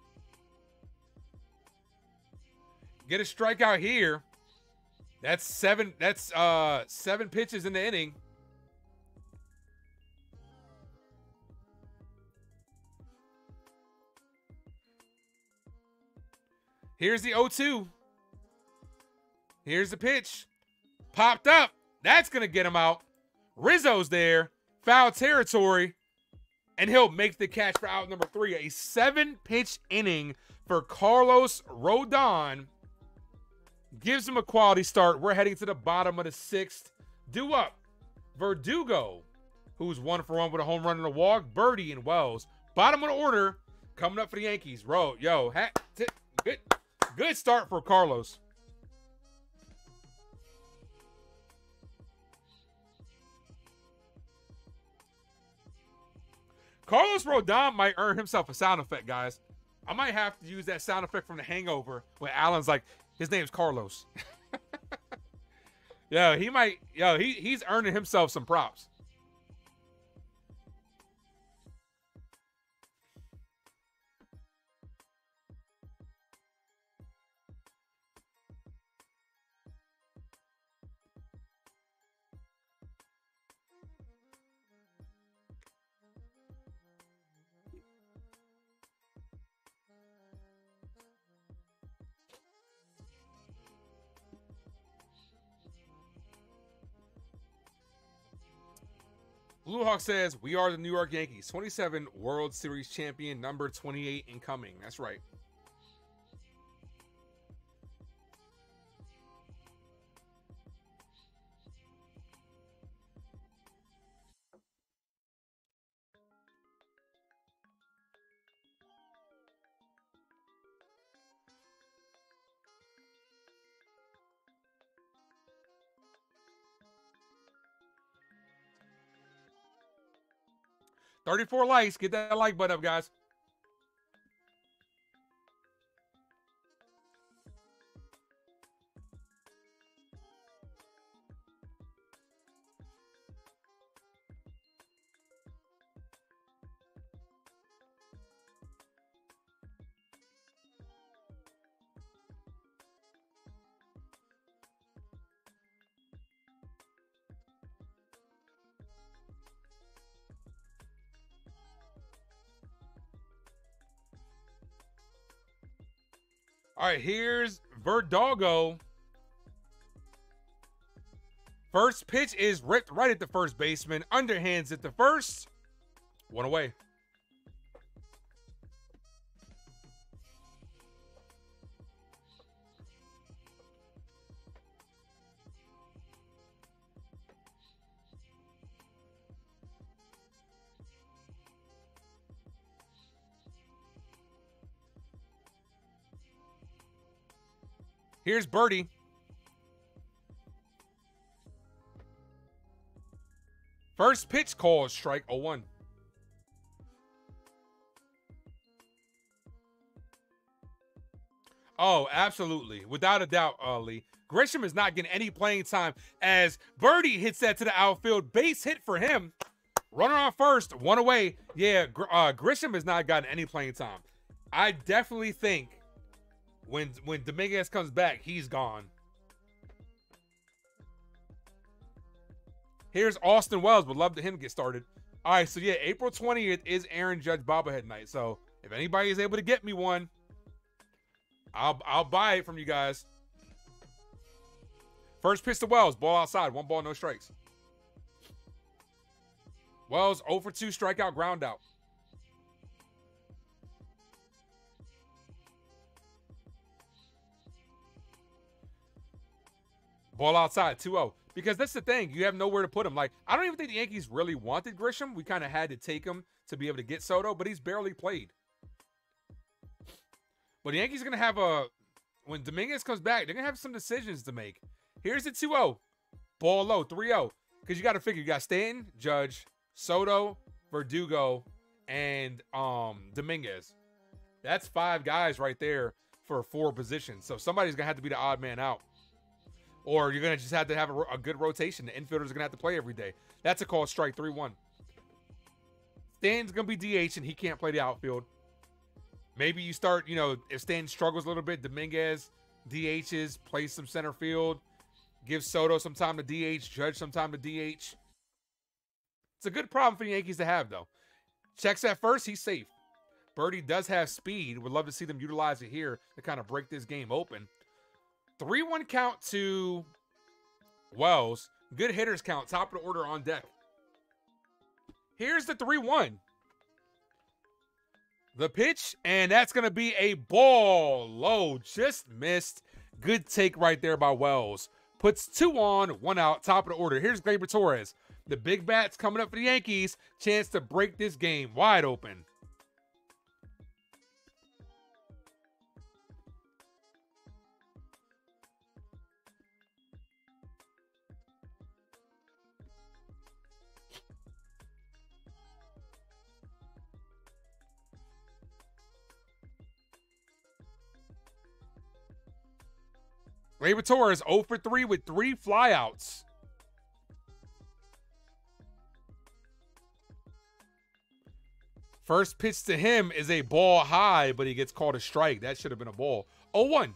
Get a strikeout here. That's seven. That's uh seven pitches in the inning. Here's the 0-2. Here's the pitch. Popped up. That's going to get him out. Rizzo's there. Foul territory. And he'll make the catch for out number three. A seven pitch inning for Carlos Rodon gives him a quality start. We're heading to the bottom of the sixth. Do up. Verdugo, who's one for one with a home run and a walk. Berti and Wells. Bottom of the order coming up for the Yankees. Ro, yo, hat, t- good, good start for Carlos. Carlos Rodon might earn himself a sound effect, guys. I might have to use that sound effect from The Hangover when Alan's like, his name's Carlos. yo, he might. Yo, he he's earning himself some props. Blue Hawk says, We are the New York Yankees, 27 World Series champion, number 28 incoming. That's right. 34 likes. Get that like button up, guys. All right, here's Verdugo. First pitch is ripped right at the first baseman. Underhands at the first. One away. Here's Berti. First pitch call is strike 0-1. Oh, absolutely. Without a doubt, uh, Lee. Grisham is not getting any playing time as Berti hits that to the outfield. Base hit for him. Runner on first, one away. Yeah, uh, Grisham has not gotten any playing time. I definitely think when when Dominguez comes back, he's gone. Here's Austin Wells. Would love to him get started. All right, so yeah, April 20th is Aaron Judge bobblehead night. So if anybody is able to get me one, I'll I'll buy it from you guys. First pitch to Wells, ball outside, one ball, no strikes. Wells 0 for 2 strikeout, ground out. Ball outside, 2-0. Because that's the thing. You have nowhere to put him. Like, I don't even think the Yankees really wanted Grisham. We kind of had to take him to be able to get Soto, but he's barely played. But the Yankees are going to have a... When Dominguez comes back, they're going to have some decisions to make. Here's the 2-0. Ball low, 3-0. Because you got to figure, you got Stanton, Judge, Soto, Verdugo, and um Dominguez. That's five guys right there for four positions. So somebody's going to have to be the odd man out or you're going to just have to have a, a good rotation. The infielders are going to have to play every day. That's a call strike 3 1. Stan's going to be DH and he can't play the outfield. Maybe you start, you know, if Stan struggles a little bit, Dominguez DHs, plays some center field, give Soto some time to DH, Judge some time to DH. It's a good problem for the Yankees to have, though. Checks at first, he's safe. Berti does have speed. Would love to see them utilize it here to kind of break this game open. 3 1 count to Wells. Good hitters count. Top of the order on deck. Here's the 3 1. The pitch, and that's going to be a ball low. Just missed. Good take right there by Wells. Puts two on, one out, top of the order. Here's Gleyber Torres. The big bats coming up for the Yankees. Chance to break this game wide open. Gleyber Torres 0 for 3 with three flyouts. First pitch to him is a ball high, but he gets called a strike. That should have been a ball. 0 1.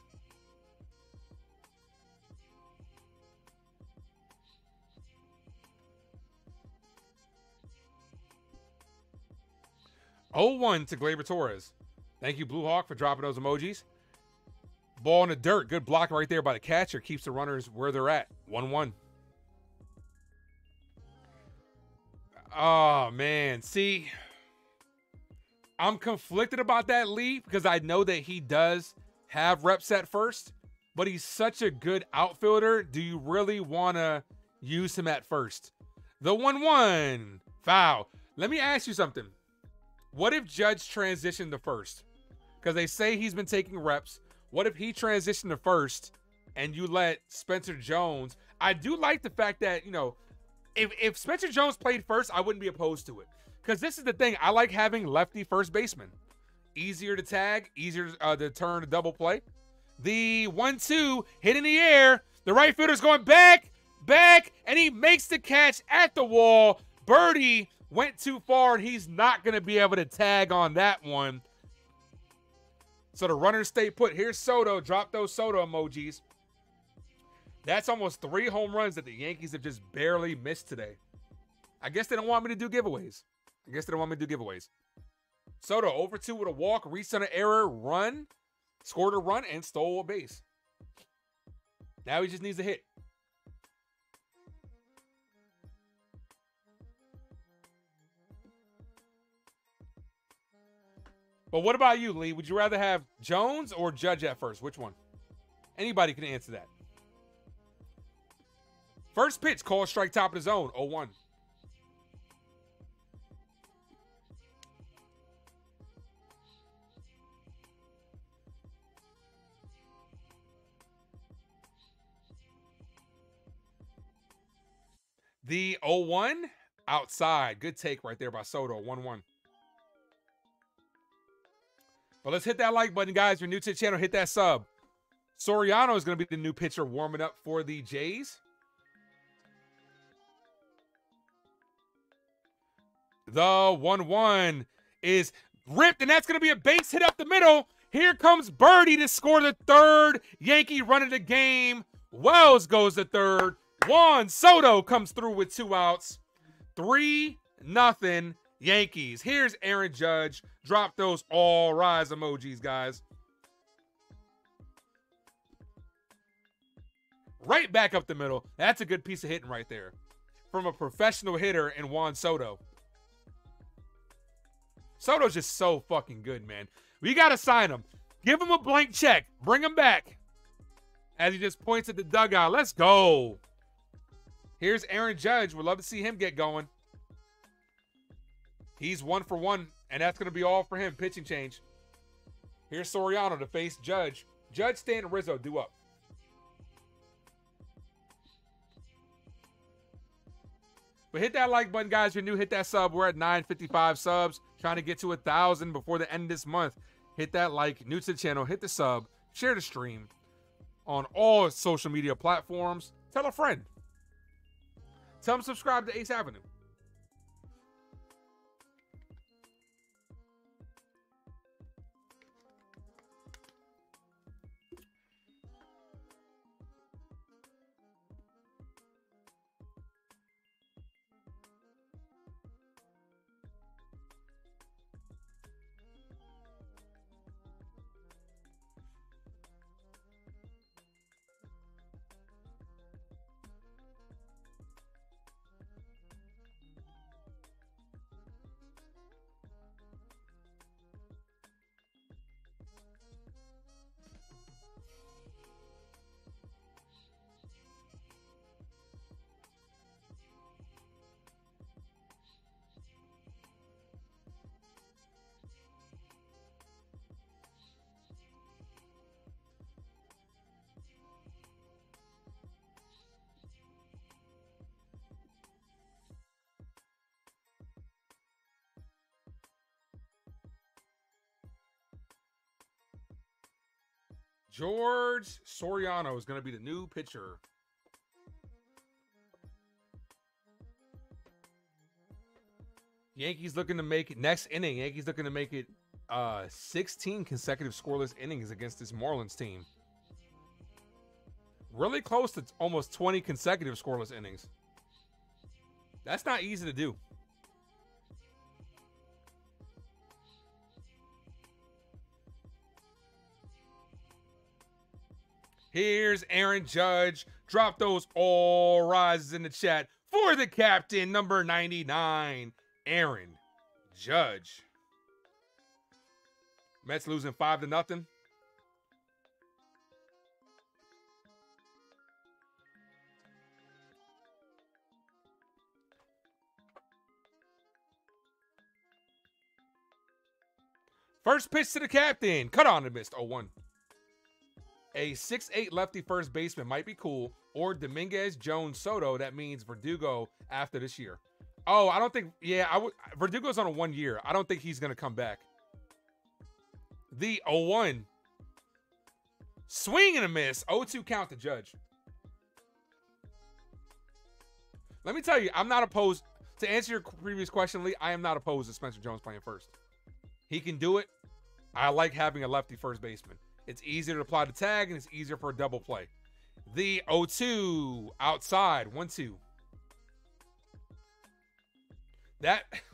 Oh one to Gleyber Torres. Thank you, Blue Hawk, for dropping those emojis. Ball in the dirt. Good block right there by the catcher. Keeps the runners where they're at. 1 1. Oh, man. See, I'm conflicted about that lead because I know that he does have reps at first, but he's such a good outfielder. Do you really want to use him at first? The 1 1. Foul. Let me ask you something. What if Judge transitioned to first? Because they say he's been taking reps. What if he transitioned to first and you let Spencer Jones? I do like the fact that, you know, if, if Spencer Jones played first, I wouldn't be opposed to it. Because this is the thing. I like having lefty first baseman. Easier to tag, easier uh, to turn a double play. The one two hit in the air. The right fielder's going back, back, and he makes the catch at the wall. Berti went too far, and he's not going to be able to tag on that one. So the runners stay put. Here's Soto. Drop those Soto emojis. That's almost three home runs that the Yankees have just barely missed today. I guess they don't want me to do giveaways. I guess they don't want me to do giveaways. Soto over two with a walk, recenter error, run. Scored a run and stole a base. Now he just needs a hit. But what about you, Lee? Would you rather have Jones or Judge at first? Which one? Anybody can answer that. First pitch, call strike top of the zone, 0 1. The 0 1 outside. Good take right there by Soto, 1 1. But let's hit that like button, guys. If you're new to the channel, hit that sub. Soriano is going to be the new pitcher warming up for the Jays. The 1 1 is ripped, and that's going to be a base hit up the middle. Here comes Berti to score the third Yankee run of the game. Wells goes to third. Juan Soto comes through with two outs. Three nothing Yankees. Here's Aaron Judge. Drop those all rise emojis, guys. Right back up the middle. That's a good piece of hitting right there. From a professional hitter in Juan Soto. Soto's just so fucking good, man. We got to sign him. Give him a blank check. Bring him back. As he just points at the dugout. Let's go. Here's Aaron Judge. We'd love to see him get going. He's one for one, and that's going to be all for him. Pitching change. Here's Soriano to face Judge. Judge, Stanton, Rizzo, do up. But hit that like button, guys. If you're new, hit that sub. We're at 955 subs. Trying to get to a thousand before the end of this month. Hit that like. New to the channel, hit the sub. Share the stream on all social media platforms. Tell a friend. Tell them subscribe to Ace Avenue. George Soriano is going to be the new pitcher. Yankees looking to make it next inning. Yankees looking to make it uh 16 consecutive scoreless innings against this Marlins team. Really close to almost 20 consecutive scoreless innings. That's not easy to do. Here's Aaron Judge. Drop those all rises in the chat for the captain, number 99, Aaron Judge. Mets losing five to nothing. First pitch to the captain. Cut on and missed. 0 1. A 6'8 lefty first baseman might be cool, or Dominguez, Jones, Soto. That means Verdugo after this year. Oh, I don't think. Yeah, I would. Verdugo's on a one year. I don't think he's gonna come back. The 0-1. Swing and a miss. 0-2 count to judge. Let me tell you, I'm not opposed to answer your previous question, Lee. I am not opposed to Spencer Jones playing first. He can do it. I like having a lefty first baseman. It's easier to apply the tag and it's easier for a double play. The 0-2 outside, 1-2. That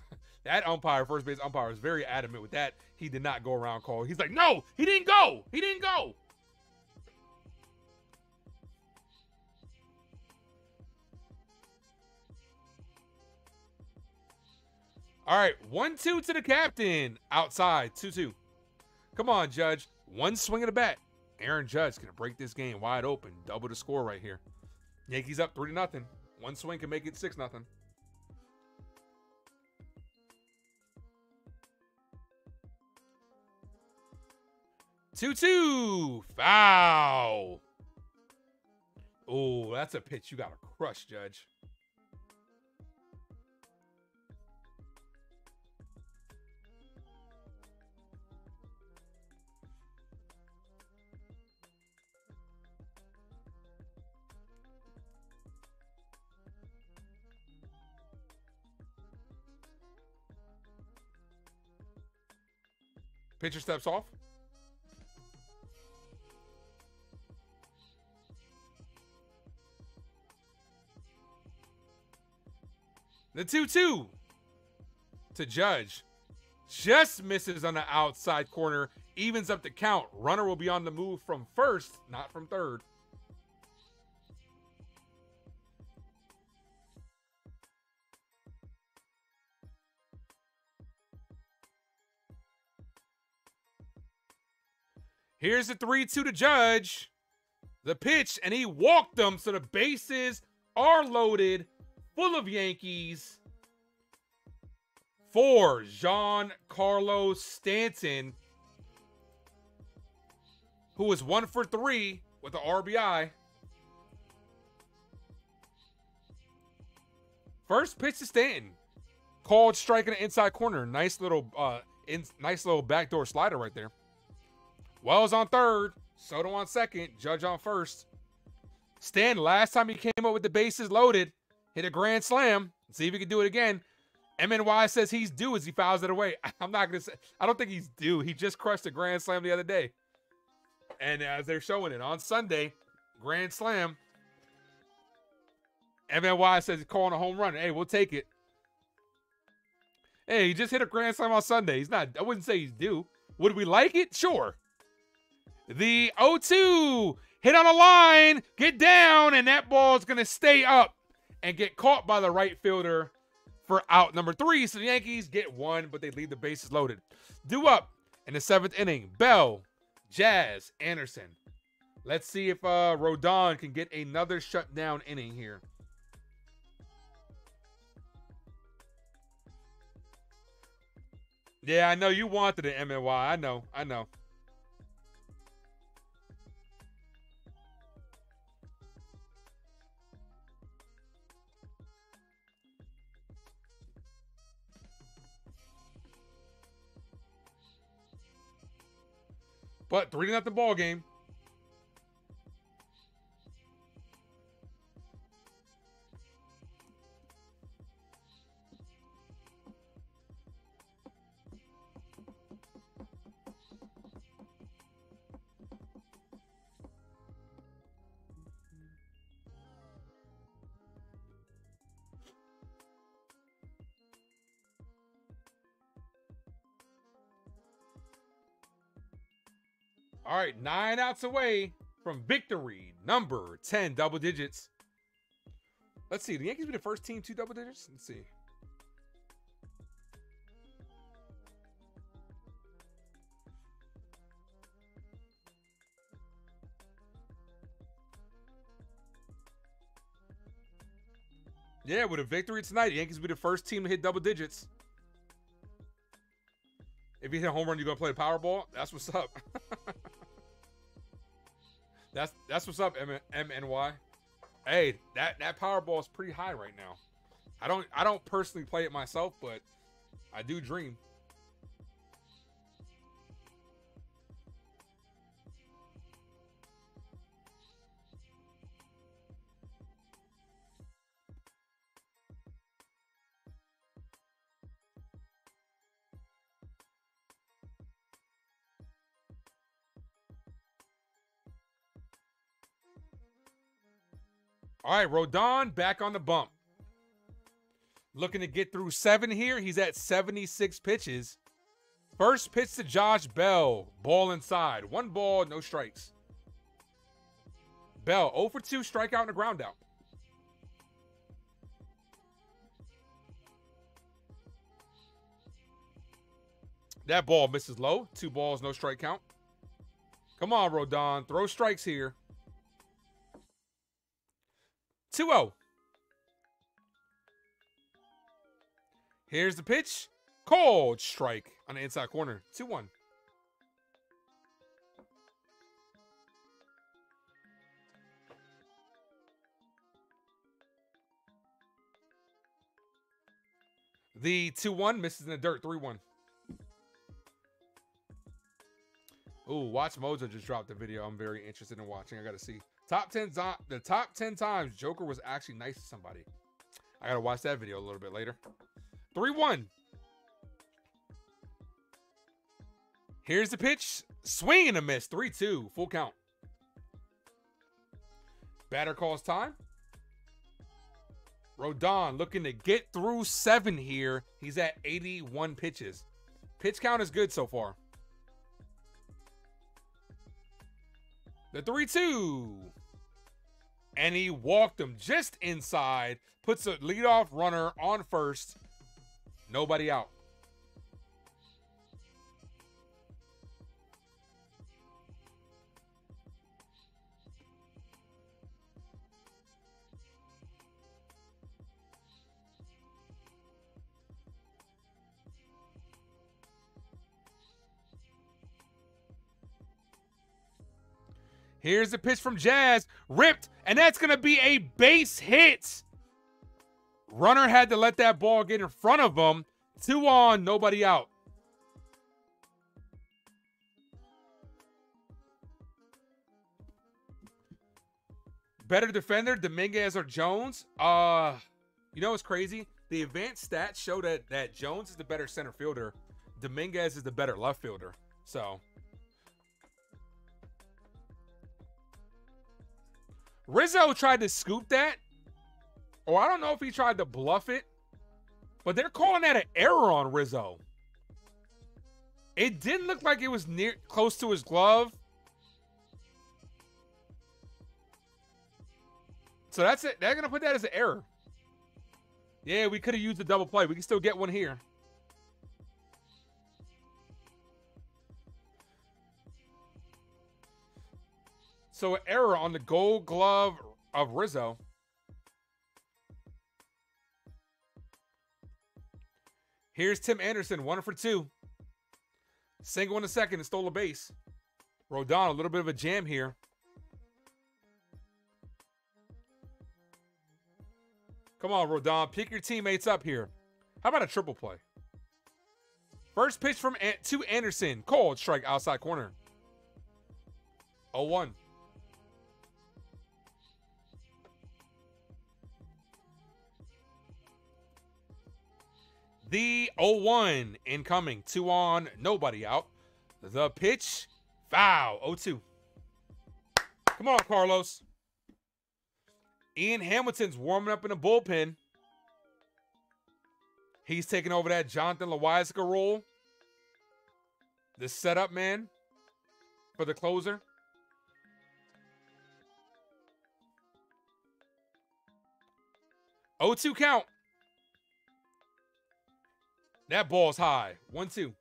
That umpire, first base umpire, was very adamant with that. He did not go around call. He's like, no, he didn't go. He didn't go. All right, 1 2 to the captain. Outside, 2 2. Come on, Judge. One swing of the bat. Aaron Judge gonna break this game wide open. Double the score right here. Yankees up 3 0. One swing can make it 6 0. Two two foul. Oh, that's a pitch you got to crush, Judge. Pitcher steps off. The 2 2 to Judge. Just misses on the outside corner. Evens up the count. Runner will be on the move from first, not from third. Here's the 3 2 to Judge. The pitch, and he walked them, so the bases are loaded, full of Yankees. For Giancarlo Stanton, who was one for three with the RBI. First pitch to Stanton. Called strike in the inside corner. Nice little uh in, nice little backdoor slider right there. Wells on third, Soto on second, Judge on first. Stan, last time he came up with the bases loaded, hit a grand slam. See if he can do it again. MNY says he's due as he fouls it away. I'm not gonna say. I don't think he's due. He just crushed a grand slam the other day, and as they're showing it on Sunday, grand slam. MNY says he's calling a home run. Hey, we'll take it. Hey, he just hit a grand slam on Sunday. He's not. I wouldn't say he's due. Would we like it? Sure. The 0-2 hit on a line, get down, and that ball is going to stay up and get caught by the right fielder for out number three. So the Yankees get one, but they leave the bases loaded. Do up in the seventh inning, Bell, Jazz, Anderson. Let's see if uh, Rodon can get another shutdown inning here. Yeah, I know you wanted an MNY. I know, I know. But three to nothing ball game. All right, nine outs away from victory, number 10, double digits. Let's see. The Yankees be the first team to double digits? Let's see. Yeah, with a victory tonight, the Yankees be the first team to hit double digits. If you hit a home run, you're gonna play the Powerball. That's what's up. that's that's what's up, M- MNY. Hey, that that Powerball is pretty high right now. I don't I don't personally play it myself, but I do dream. All right, Rodon back on the bump. Looking to get through seven here. He's at 76 pitches. First pitch to Josh Bell. Ball inside. One ball, no strikes. Bell 0 for 2, strikeout and a ground out. That ball misses low. Two balls, no strike count. Come on, Rodon. Throw strikes here. 2 0. Here's the pitch. Cold strike on the inside corner. 2 1. The 2 1 misses in the dirt. 3 1. Ooh, Watch Mojo just dropped the video. I'm very interested in watching. I got to see. Top 10 the top 10 times Joker was actually nice to somebody. I got to watch that video a little bit later. 3-1. Here's the pitch. Swing and a miss. 3-2. Full count. Batter calls time. Rodon looking to get through seven here. He's at 81 pitches. Pitch count is good so far. The 3 2. And he walked him just inside, puts a leadoff runner on first. Nobody out. Here's the pitch from Jazz. Ripped, and that's going to be a base hit. Runner had to let that ball get in front of him. Two on, nobody out. Better defender, Dominguez or Jones? Uh, you know what's crazy? The advanced stats show that that Jones is the better center fielder. Dominguez is the better left fielder. So Rizzo tried to scoop that. Or I don't know if he tried to bluff it. But they're calling that an error on Rizzo. It didn't look like it was near close to his glove. So that's it. They're gonna put that as an error. Yeah, we could have used the double play. We can still get one here. So error on the gold glove of Rizzo. Here's Tim Anderson, one for two. Single in the second and stole a base. Rodon, a little bit of a jam here. Come on, Rodon. Pick your teammates up here. How about a triple play? First pitch from to Anderson. Cold strike outside corner. 0-1. The 0-1 incoming. Two on, nobody out. The pitch, foul. 0-2. Come on, Carlos. Ian Hamilton's warming up in the bullpen. He's taking over that Jonathan Loáisiga role. The setup man for the closer. O two count. That ball's high. One, two.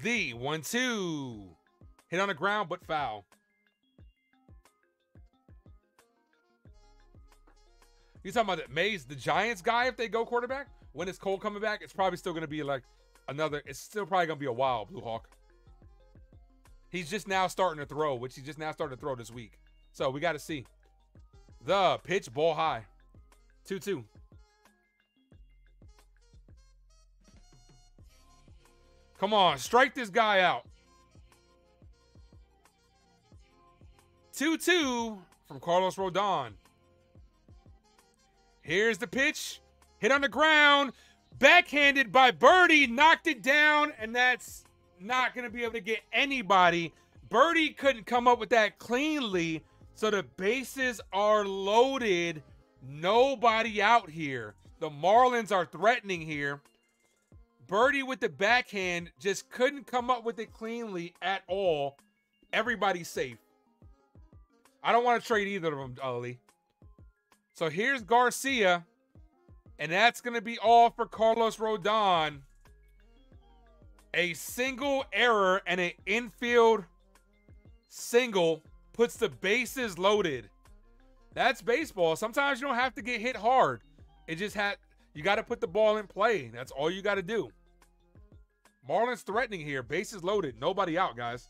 The one, two. Hit on the ground, but foul. You talking about that Maye's, the Giants guy, if they go quarterback? When is Cole coming back? It's probably still going to be like another. It's still probably gonna be a while, Blue Hawk. He's just now starting to throw, which he just now started to throw this week. So we got to see. The pitch, ball high, two two. Come on, strike this guy out. 2 2 from Carlos Rodon. Here's the pitch. Hit on the ground. Backhanded by Berti, knocked it down, and that's not going to be able to get anybody. Berti couldn't come up with that cleanly, so the bases are loaded. Nobody out here. The Marlins are threatening here. Berti with the backhand just couldn't come up with it cleanly at all. Everybody's safe. I don't want to trade either of them, Ali. So here's Garcia, and that's going to be all for Carlos Rodon. A single error and an infield single puts the bases loaded. That's baseball. Sometimes you don't have to get hit hard. It just had you got to put the ball in play. That's all you got to do. Marlins threatening here. Bases loaded. Nobody out, guys.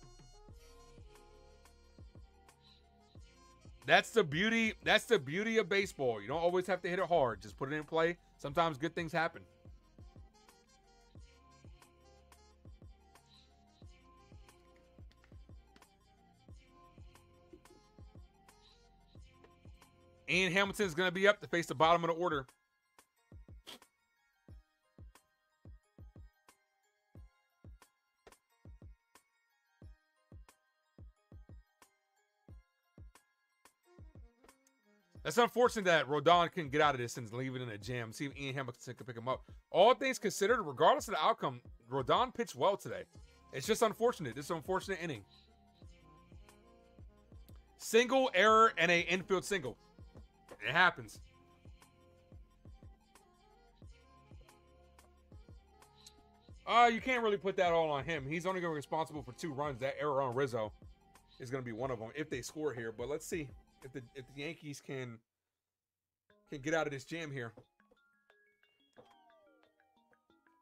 That's the beauty. That's the beauty of baseball. You don't always have to hit it hard. Just put it in play. Sometimes good things happen. Ian Hamilton is going to be up to face the bottom of the order. That's unfortunate that Rodon couldn't get out of this and leave it in a jam. See if Ian Hamilton can pick him up. All things considered, regardless of the outcome, Rodon pitched well today. It's just unfortunate. This unfortunate inning. Single error and a infield single. It happens. Uh, you can't really put that all on him. He's only going to be responsible for two runs. That error on Rizzo is going to be one of them if they score here. But let's see if the if the Yankees can can get out of this jam here.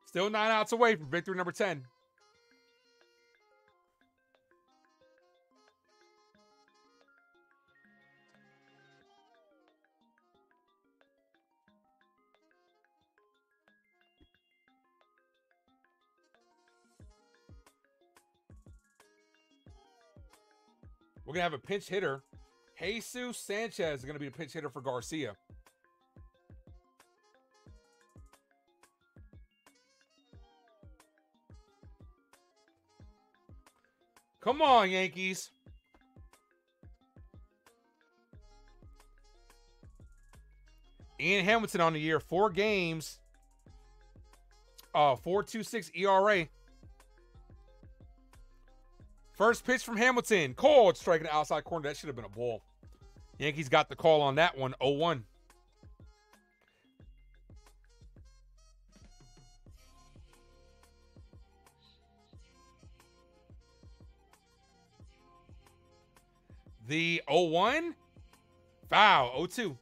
Still nine outs away from victory number 10. We're going to have a pinch hitter Jesus Sanchez is going to be a pinch hitter for Garcia. Come on, Yankees. Ian Hamilton on the year, four games, uh, 4.26 ERA. First pitch from Hamilton. Called striking the outside corner. That should have been a ball. Yankees got the call on that one. 0-1. The 0-1. Foul. 0-2.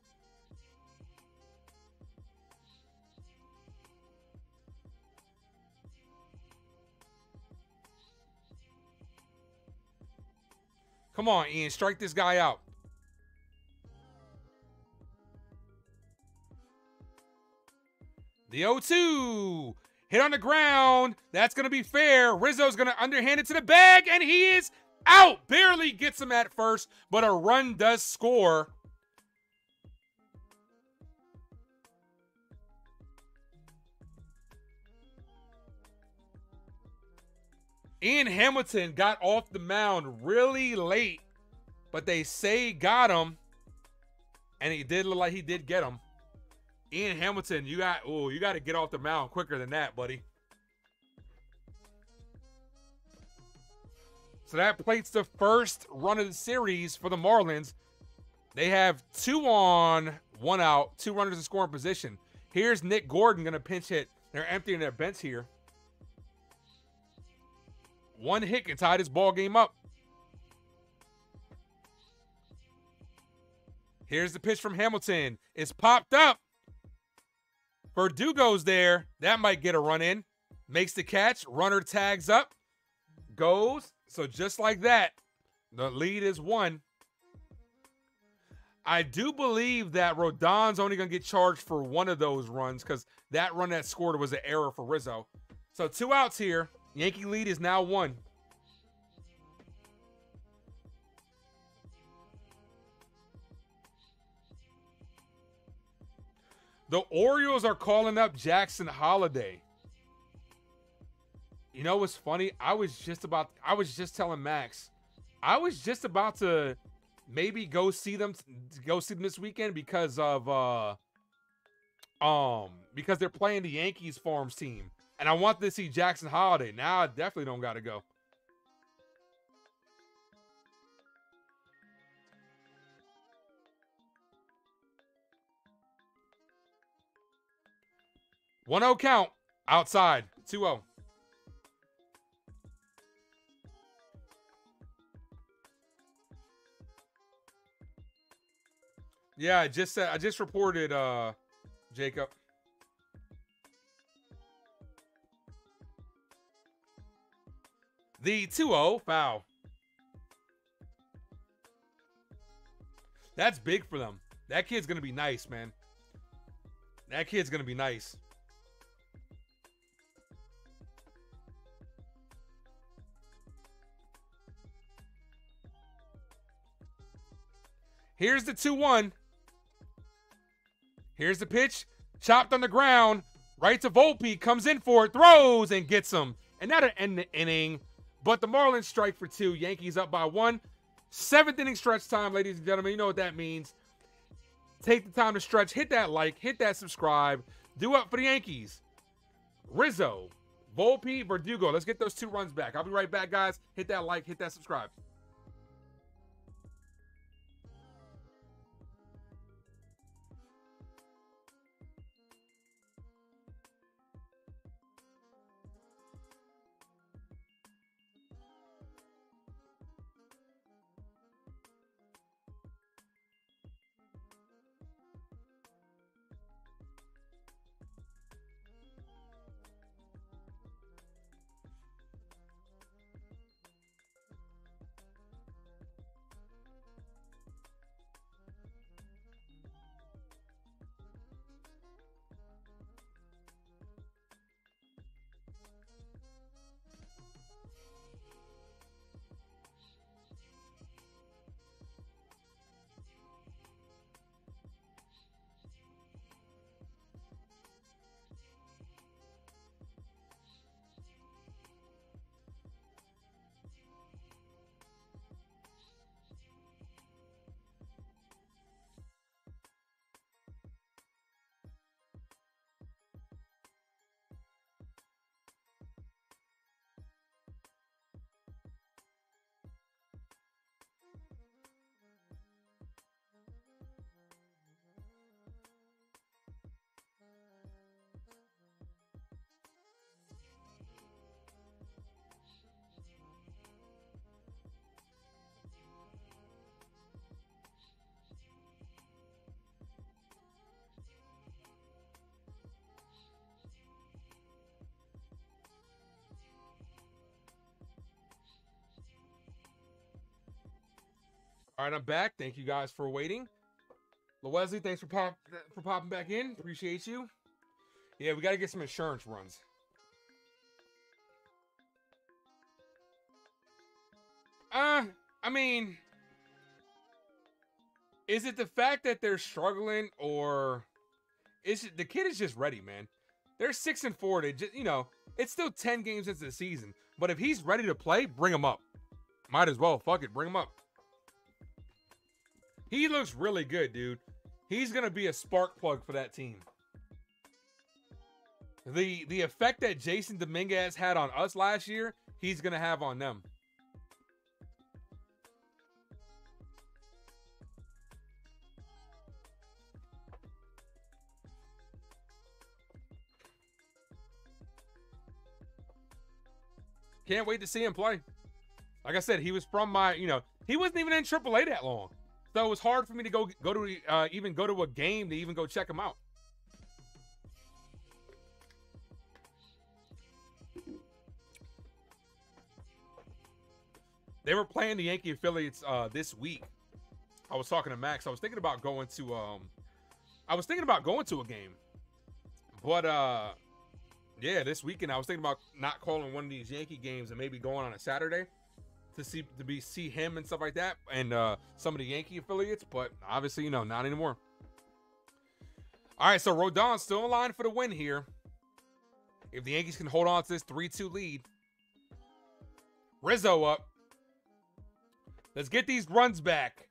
Come on, Ian, strike this guy out. The 0-2. Hit on the ground. That's going to be fair. Rizzo's going to underhand it to the bag, and he is out. Barely gets him at first, but a run does score. Ian Hamilton got off the mound really late, but they say got him, and he did look like he did get him. Ian Hamilton, you got oh, you got to get off the mound quicker than that, buddy. So that plates the first run of the series for the Marlins. They have two on, one out, two runners in scoring position. Here's Nick Gordon going to pinch hit. They're emptying their bench here. One hit can tie this ball game up. Here's the pitch from Hamilton. It's popped up. Verdugo's there. That might get a run in. Makes the catch. Runner tags up. Goes. So just like that, the lead is one. I do believe that Rodon's only going to get charged for one of those runs because that run that scored was an error for Rizzo. So two outs here. Yankee lead is now one. The Orioles are calling up Jackson Holliday. You know what's funny? I was just about I was just telling Max. I was just about to maybe go see them go see them this weekend because of uh um because they're playing the Yankees farms team. And I want to see Jackson Holliday. Now I definitely don't gotta go. One zero count outside. 2-0. Yeah, I just said I just reported uh Jacob. The 2-0 foul. That's big for them. That kid's gonna be nice, man. That kid's gonna be nice. Here's the 2 1. Here's the pitch. Chopped on the ground. Right to Volpe. Comes in for it. Throws and gets him. And that'll end the inning. But the Marlins strike for two. Yankees up by one. Seventh inning stretch time, ladies and gentlemen. You know what that means. Take the time to stretch. Hit that like. Hit that subscribe. Do up for the Yankees. Rizzo. Volpe. Verdugo. Let's get those two runs back. I'll be right back, guys. Hit that like. Hit that subscribe. All right, I'm back. Thank you guys for waiting. Wesley, thanks for pop for popping back in. Appreciate you. Yeah, we got to get some insurance runs. Uh, I mean, is it the fact that they're struggling, or is it the kid is just ready, man? They're six and four. They just, you know, it's still ten games into the season. But if he's ready to play, bring him up. Might as well. Fuck it, bring him up. He looks really good, dude. He's gonna be a spark plug for that team. The the effect that Jasson Dominguez had on us last year, he's gonna have on them. Can't wait to see him play. Like I said, he was from my, you know, he wasn't even in AAA that long. So it was hard for me to go go to uh, even go to a game to even go check them out. They were playing the Yankee affiliates uh, this week. I was talking to Max. I was thinking about going to um, I was thinking about going to a game, but uh, yeah, this weekend I was thinking about not calling one of these Yankee games and maybe going on a Saturday to see to be see him and stuff like that, and uh, some of the Yankee affiliates. But obviously, you know, not anymore. All right, so Rodon still in line for the win here. If the Yankees can hold on to this 3 2 lead, Rizzo up. Let's get these runs back.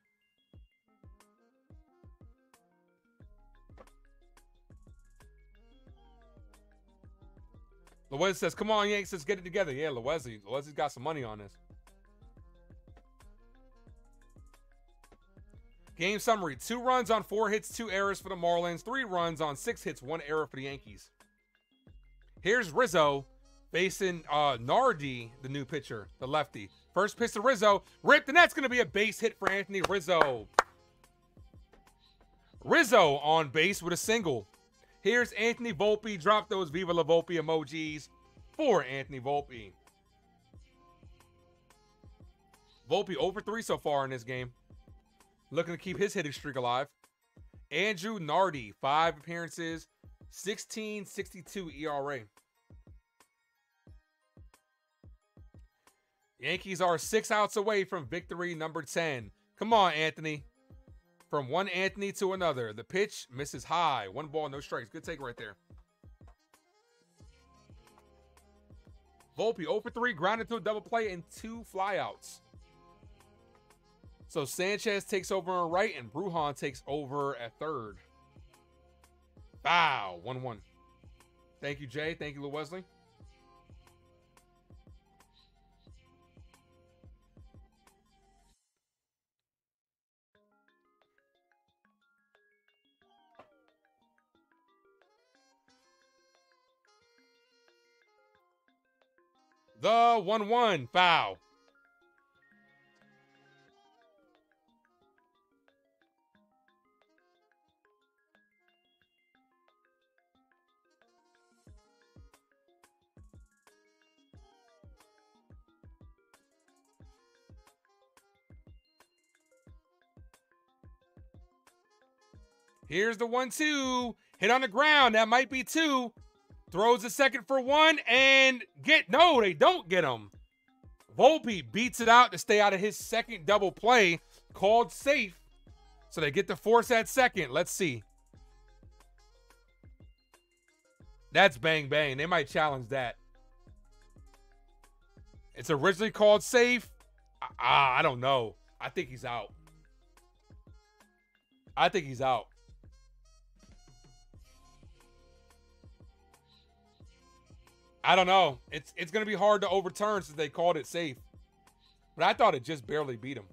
Loez says, come on, Yanks, let's get it together. Yeah, Loesley. Loesley's got some money on this. Game summary two runs on four hits, two errors for the Marlins, three runs on six hits, one error for the Yankees. Here's Rizzo facing uh, Nardi, the new pitcher, the lefty. First pitch to Rizzo, ripped, and that's going to be a base hit for Anthony Rizzo. Rizzo on base with a single. Here's Anthony Volpe. Drop those Viva La Volpe emojis for Anthony Volpe. Volpe over 3 so far in this game. Looking to keep his hitting streak alive. Andrew Nardi, five appearances, 1662 ERA. Yankees are six outs away from victory number 10. Come on, Anthony. From one Anthony to another. The pitch misses high. One ball, no strikes. Good take right there. Volpe 0 for 3, grounded to a double play and two flyouts. So Sanchez takes over on right and Bruján takes over at third. Wow, 1 1. Thank you, Jay. Thank you, Lou Wesley. The 1 1 foul. Here's the one two. Hit on the ground. That might be two. Throws a second for one and get no, they don't get him. Volpe beats it out to stay out of his second double play, called safe. So they get to force that second. Let's see. That's bang bang. They might challenge that. It's originally called safe. Ah, I don't know. I think he's out. I think he's out. I don't know. It's it's gonna be hard to overturn since they called it safe. But I thought it just barely beat them.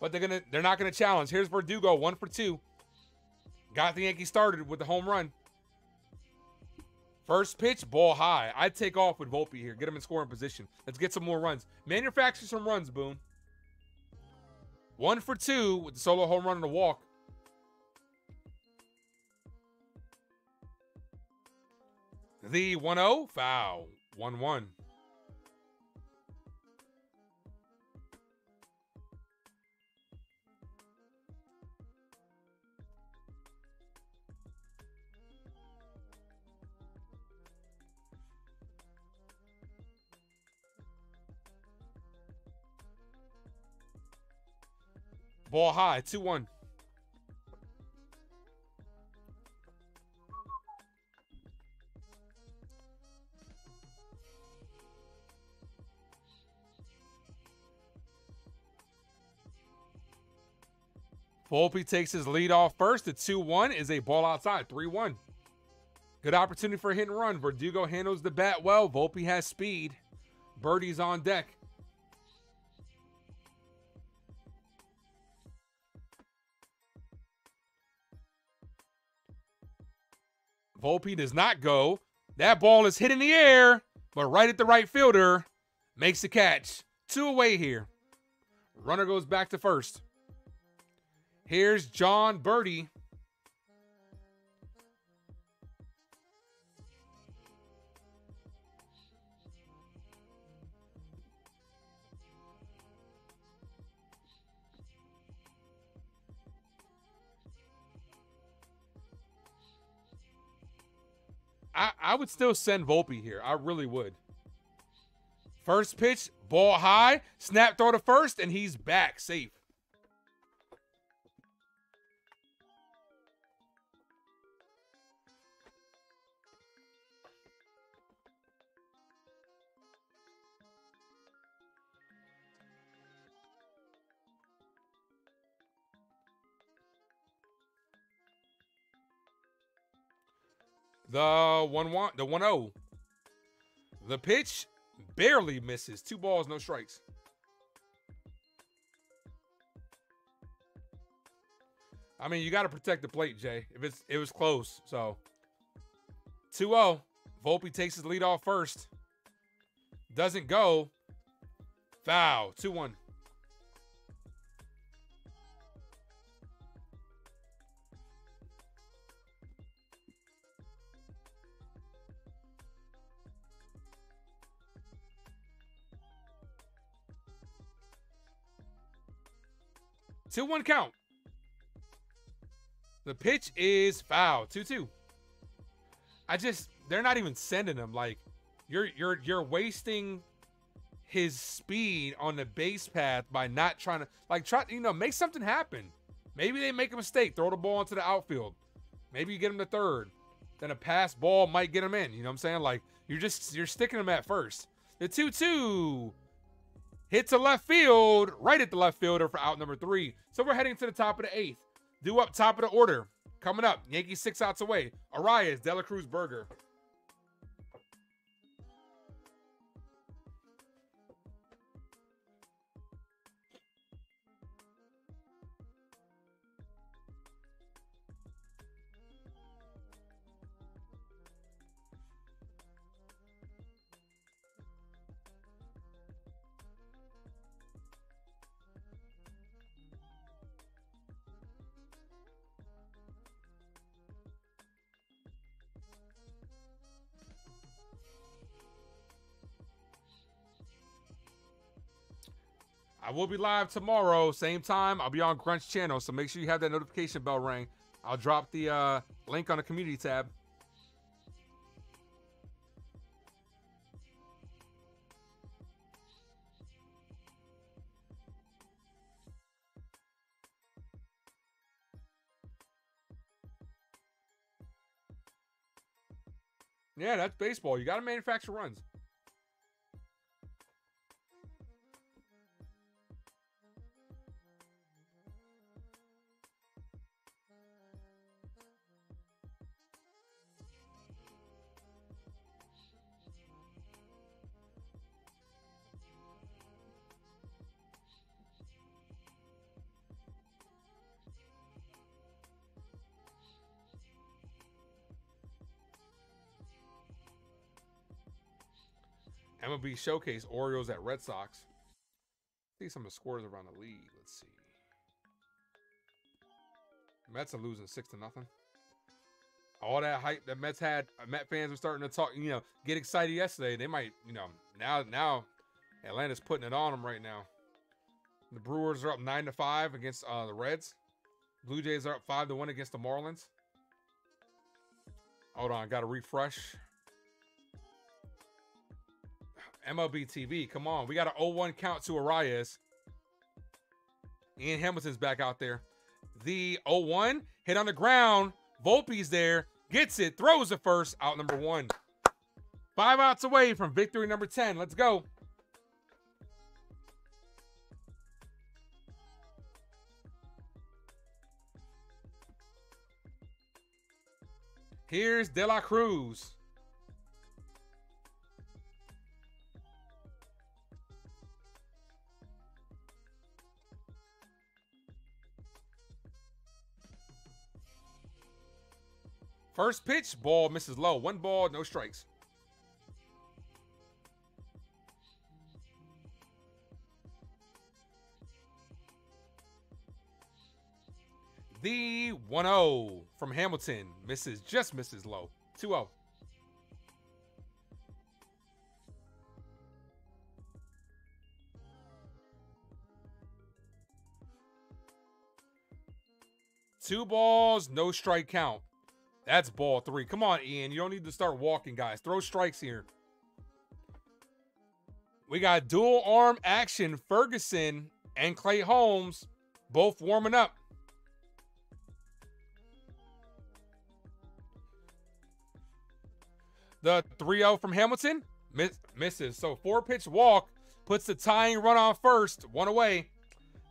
But they're gonna they're not gonna challenge. Here's Verdugo, one for two. Got the Yankees started with the home run. First pitch, ball high. I'd take off with Volpe here. Get him in scoring position. Let's get some more runs. Manufacture some runs, Boone. One for two with the solo home run and a walk. The 1 0 foul. 1 1. Ball high, 2 1. Volpe takes his lead off first. The 2 1 is a ball outside, 3 1. Good opportunity for a hit and run. Verdugo handles the bat well. Volpe has speed. Berti's on deck. Volpe does not go. That ball is hit in the air, but right at the right fielder. Makes the catch. Two away here. Runner goes back to first. Here's Jon Berti. I, I would still send Volpe here. I really would. First pitch, ball high, snap throw to first, and he's back safe. The 1 1, the 1 0. The pitch barely misses. Two balls, no strikes. I mean, you got to protect the plate, Jay. If it's it was close, so 2-0. Volpe takes his lead off first. Doesn't go. Foul. 2-1. Two one count. The pitch is foul. Two two. I just they're not even sending him. Like you're you're you're wasting his speed on the base path by not trying to like try to, you know make something happen. Maybe they make a mistake, throw the ball into the outfield. Maybe you get him to third. Then a pass ball might get him in. You know what I'm saying? Like you're just you're sticking him at first. The 2-2 hits a left field, right at the left fielder for out number three. So we're heading to the top of the eighth. Do up top of the order. Coming up, Yankees six outs away. Arraez, Dela Cruz, will be live tomorrow, same time. I'll be on Grunt's channel, so make sure you have that notification bell ring. I'll drop the uh, link on the community tab. Yeah, that's baseball. You got to manufacture runs. MLB Showcase Orioles at Red Sox. See some of the scores around the league. Let's see. Mets are losing six to nothing. All that hype that Mets had, uh, Met fans were starting to talk, you know, get excited yesterday. They might, you know, now now Atlanta's putting it on them right now. The Brewers are up nine to five against uh, the Reds. Blue Jays are up five to one against the Marlins. Hold on, I got to refresh. MLB TV. Come on. We got an 0-1 count to Arraez. Ian Hamilton's back out there. The 0-1 hit on the ground. Volpe's there. Gets it. Throws the first. Out number one. Five outs away from victory number 10. Let's go. Here's De La Cruz. First pitch, ball misses low. One ball, no strikes. The 1 0 from Hamilton misses, just misses low. 2 0. Two balls, no strike count. That's ball three. Come on, Ian. You don't need to start walking, guys. Throw strikes here. We got dual arm action. Ferguson and Clay Holmes both warming up. The 3 0 from Hamilton miss, misses. So four pitch walk puts the tying run on first, one away.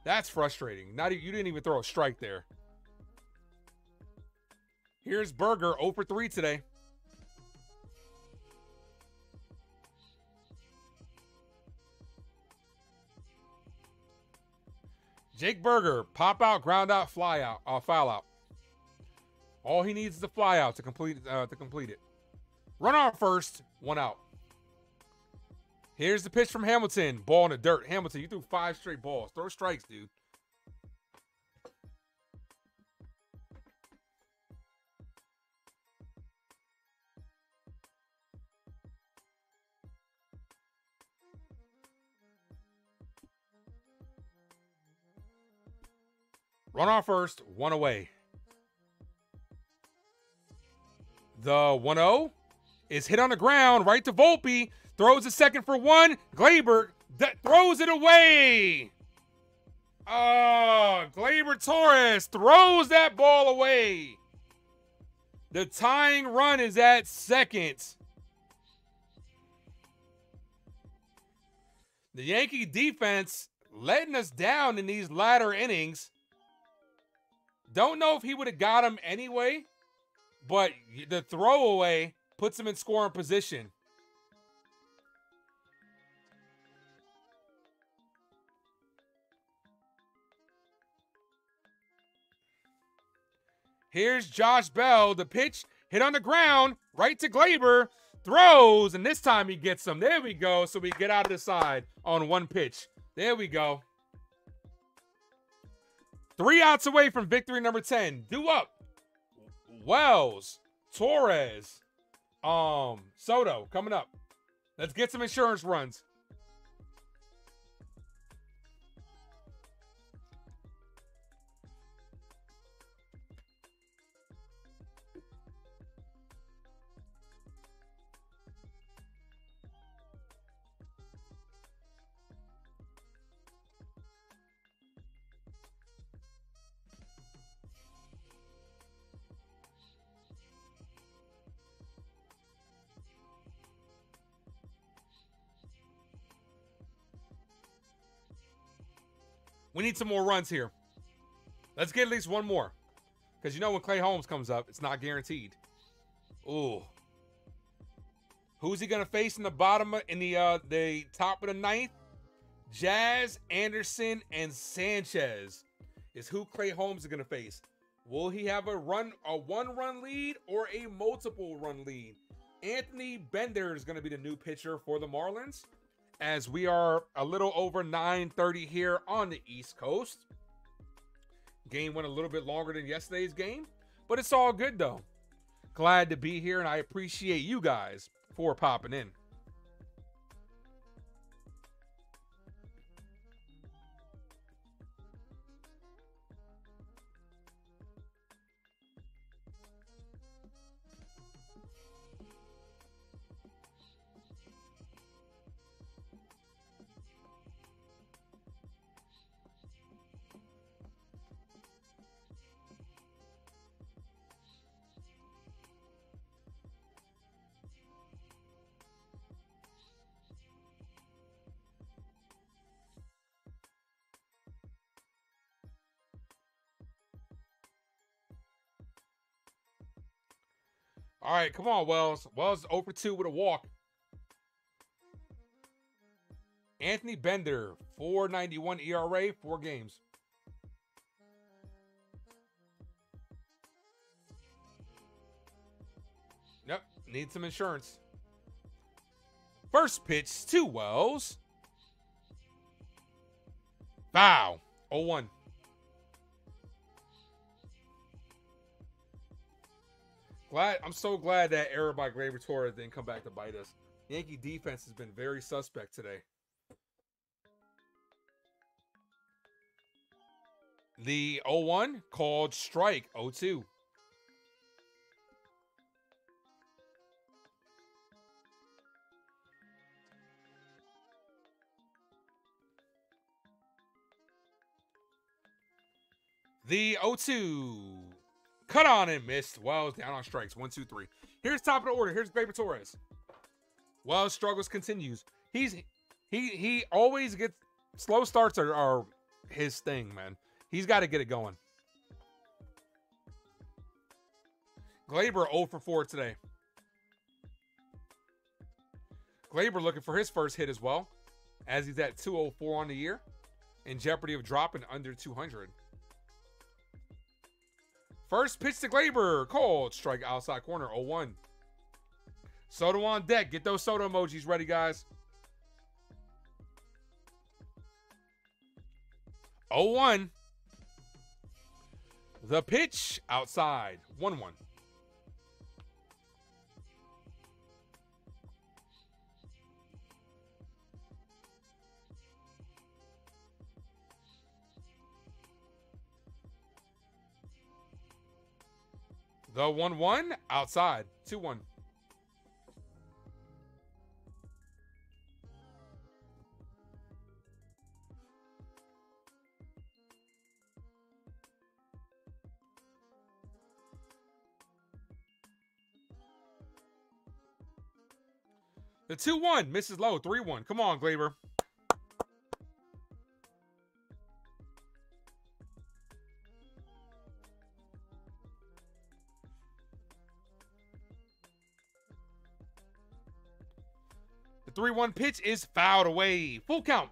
That's frustrating. Not you didn't even throw a strike there. Here's Burger 0 for 3 today. Jake Burger, pop out, ground out, fly out, uh, foul out. All he needs is a fly out to complete uh, to complete it. Run on first, one out. Here's the pitch from Hamilton. Ball in the dirt. Hamilton, you threw five straight balls. Throw strikes, dude. Run off first, one away. The 1 0 is hit on the ground, right to Volpe. Throws a second for one. Gleyber that throws it away. Ah, oh, Gleyber Torres throws that ball away. The tying run is at second. The Yankee defense letting us down in these latter innings. Don't know if he would have got him anyway, but the throwaway puts him in scoring position. Here's Josh Bell. The pitch hit on the ground, right to Gleyber. Throws, and this time he gets them. There we go. So we get out of the side on one pitch. There we go. Three outs away from victory number 10. Do up. Wells, Torres, um, Soto coming up. Let's get some insurance runs. We need some more runs here. Let's get at least one more. Because you know when Clay Holmes comes up, it's not guaranteed. Ooh. Who's he gonna face in the bottom of, in the uh the top of the ninth? Jazz, Anderson, and Sanchez is who Clay Holmes is gonna face. Will he have a run, a one-run lead, or a multiple run lead? Anthony Bender is gonna be the new pitcher for the Marlins as we are a little over 9:30 here on the East Coast. Game went a little bit longer than yesterday's game, but it's all good though. Glad to be here and I appreciate you guys for popping in. All right, come on, Wells. Wells over 2 with a walk. Anthony Bender, 491 ERA, four games. Yep, need some insurance. First pitch to Wells. Bow. 0 1. Glad I'm so glad that error by Gleyber Torres didn't come back to bite us. Yankee defense has been very suspect today. The 0-1 called strike 0-2. The 0-2 Cut on and missed. Wells down on strikes. One, two, three. Here's top of the order. Here's Gleyber Torres. Wells struggles continues. He's he he always gets slow starts are, are his thing, man. He's got to get it going. Gleyber 0 for 4 today. Gleyber looking for his first hit as well, as he's at 204 on the year. in jeopardy of dropping under 200. First pitch to Gleyber. Cold strike outside corner 0 1. Soto on deck. Get those Soto emojis ready, guys. 0 1. The pitch outside 1 1. The 1 1 outside 2 1. The 2 1 misses low 3 1. Come on, Gleyber. The 3 1 pitch is fouled away. Full count.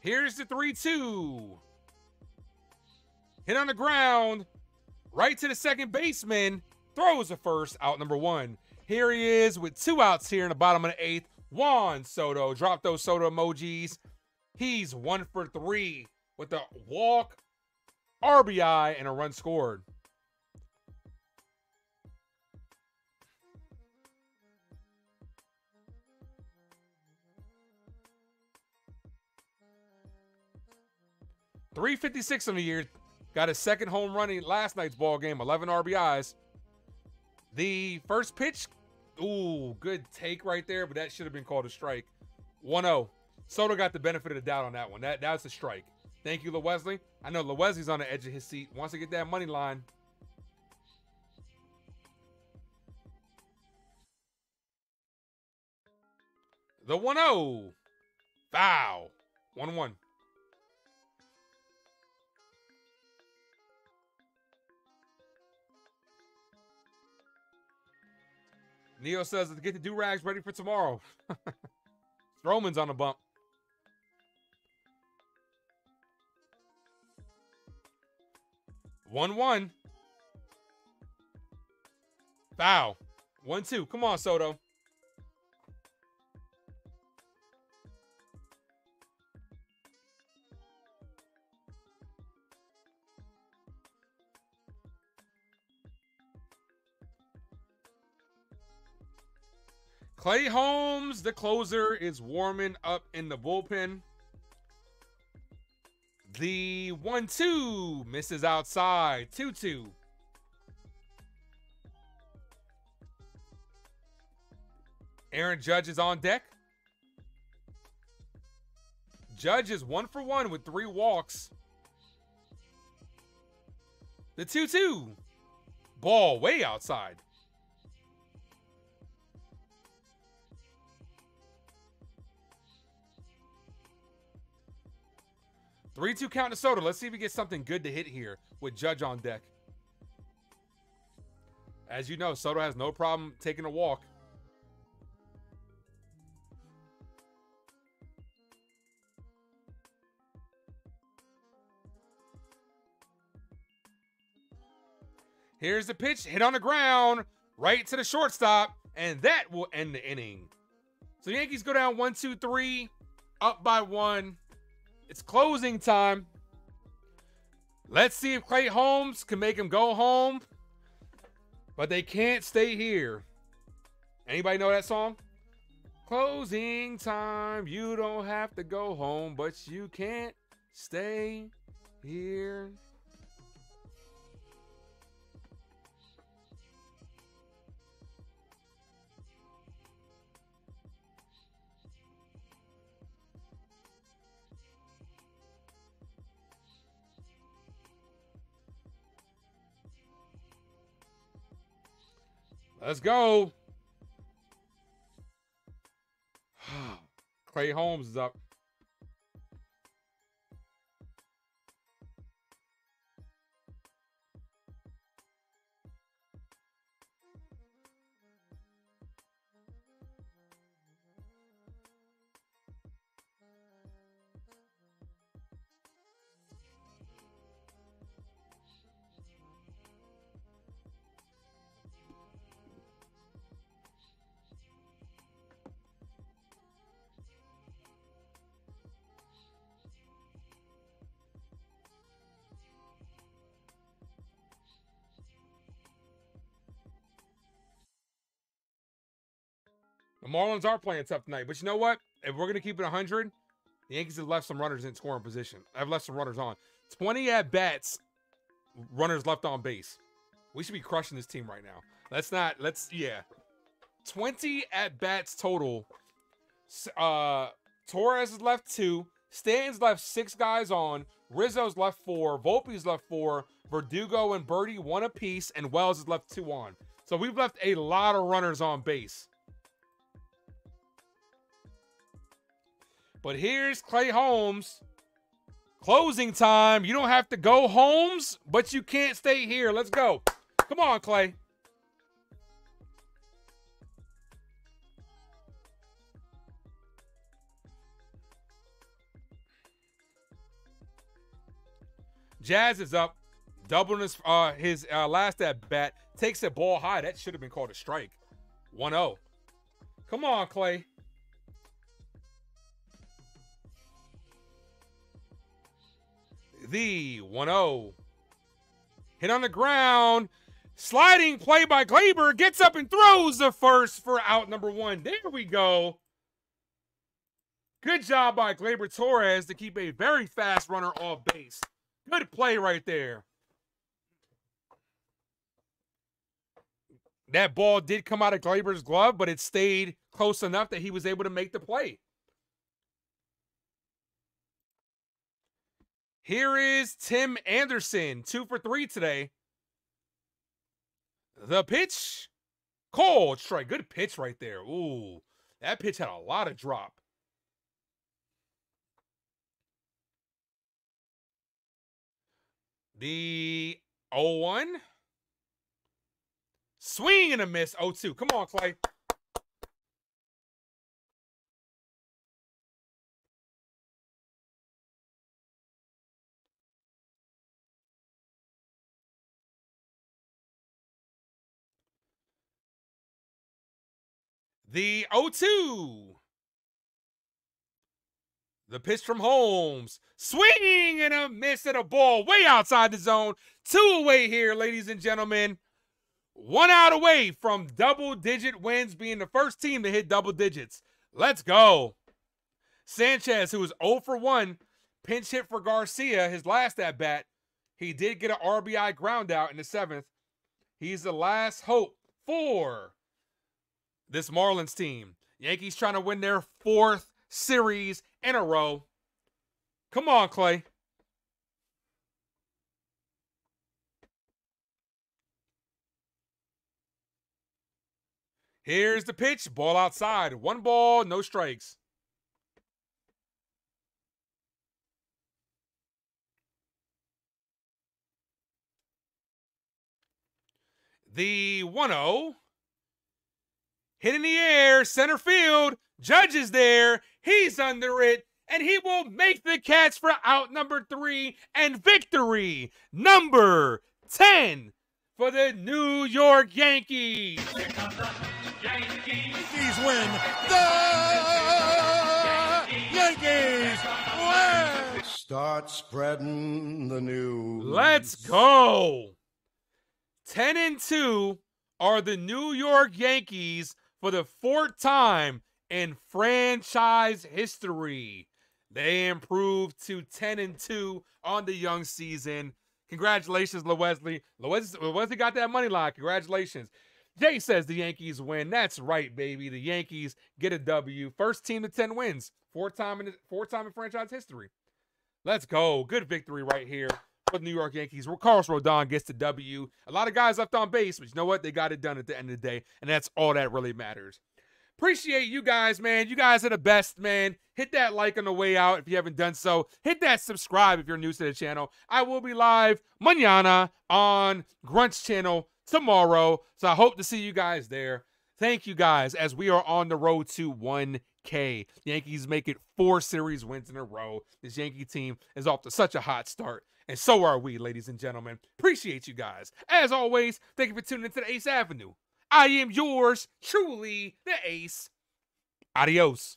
Here's the 3 2. Hit on the ground. Right to the second baseman. Throws a first out number one. Here he is with two outs here in the bottom of the eighth. Juan Soto. Drop those Soto emojis. He's one for three with a walk, RBI, and a run scored. Three fifty six on the year. Got his second home run in last night's ball game. Eleven RBIs. The first pitch, ooh, good take right there, but that should have been called a strike. 1-0. Soto got the benefit of the doubt on that one. That that's a strike. Thank you, LeWesley. I know LeWesley's on the edge of his seat. Wants to get that money line. The 1-0. Foul. 1-1. Neo says to get the do rags ready for tomorrow. Roman's on the bump. One one. Foul. One two. Come on, Soto. Clay Holmes, the closer, is warming up in the bullpen. The 1 2 misses outside. 2 2. Aaron Judge is on deck. Judge is one for one with three walks. The 2 2. Ball way outside. Three two count to Soto. Let's see if we get something good to hit here with Judge on deck. As you know, Soto has no problem taking a walk. Here's the pitch, hit on the ground, right to the shortstop, and that will end the inning. So the Yankees go down one, two, three, up by one. It's closing time. Let's see if Clay Holmes can make him go home. But they can't stay here. Anybody know that song? Closing time. You don't have to go home, but you can't stay here. Let's go. Clay Holmes is up. The Marlins are playing tough tonight, but you know what? If we're gonna keep it 100, the Yankees have left some runners in scoring position. I've left some runners on. 20 at bats, runners left on base. We should be crushing this team right now. Let's not. Let's yeah. 20 at bats total. Uh, Torres has left two. Stanton's left six guys on. Rizzo's left four. Volpe's left four. Verdugo and Berti one apiece, and Wells has left two on. So we've left a lot of runners on base. But here's Clay Holmes. Closing time. You don't have to go Holmes, but you can't stay here. Let's go. Come on, Clay. Jazz is up, doubling his uh his uh, last at bat. Takes it ball high. That should have been called a strike. 1-0. Come on, Clay. The 1-0. Hit on the ground. Sliding play by Gleyber. Gets up and throws the first for out number one. There we go. Good job by Gleyber Torres to keep a very fast runner off base. Good play right there. That ball did come out of Gleyber's glove, but it stayed close enough that he was able to make the play. Here is Tim Anderson, two for three today. The pitch, cold strike. Good pitch right there. Ooh, that pitch had a lot of drop. The 0-1. Swing and a miss. 0-2. Come on, Clay. The 0-2. The pitch from Holmes. Swing and a miss at a ball way outside the zone. Two away here, ladies and gentlemen. One out away from double digit wins, being the first team to hit double digits. Let's go. Sanchez, who was 0 for 1, pinch hit for Garcia, his last at bat. He did get an RBI ground out in the seventh. He's the last hope for this Marlins team. Yankees trying to win their fourth series in a row. Come on, Clay. Here's the pitch. Ball outside. One ball, no strikes. The 1 0. Hit in the air, center field. Judge is there. He's under it. And he will make the catch for out number three and victory number 10 for the New York Yankees. Yankees win. The Yankees win. Start spreading the news. Let's go. 10 and 2 are the New York Yankees for the fourth time in franchise history. They improved to 10 and 2 on the young season. Congratulations, Lewesley. Lewesley got that money line. Congratulations. Jay says the Yankees win. That's right, baby. The Yankees get a W. First team to 10 wins. Four time in four time in franchise history. Let's go. Good victory right here for the New York Yankees. Where Carlos Rodon gets the W. A lot of guys left on base, but you know what? They got it done at the end of the day, and that's all that really matters. Appreciate you guys, man. You guys are the best, man. Hit that like on the way out if you haven't done so. Hit that subscribe if you're new to the channel. I will be live mañana on Grunt's channel tomorrow. So I hope to see you guys there. Thank you guys as we are on the road to 1K. Yankees make it four series wins in a row. This Yankee team is off to such a hot start. And so are we, ladies and gentlemen. Appreciate you guys. As always, thank you for tuning into the Ace Avenue. I am yours, truly, the Ace. Adios.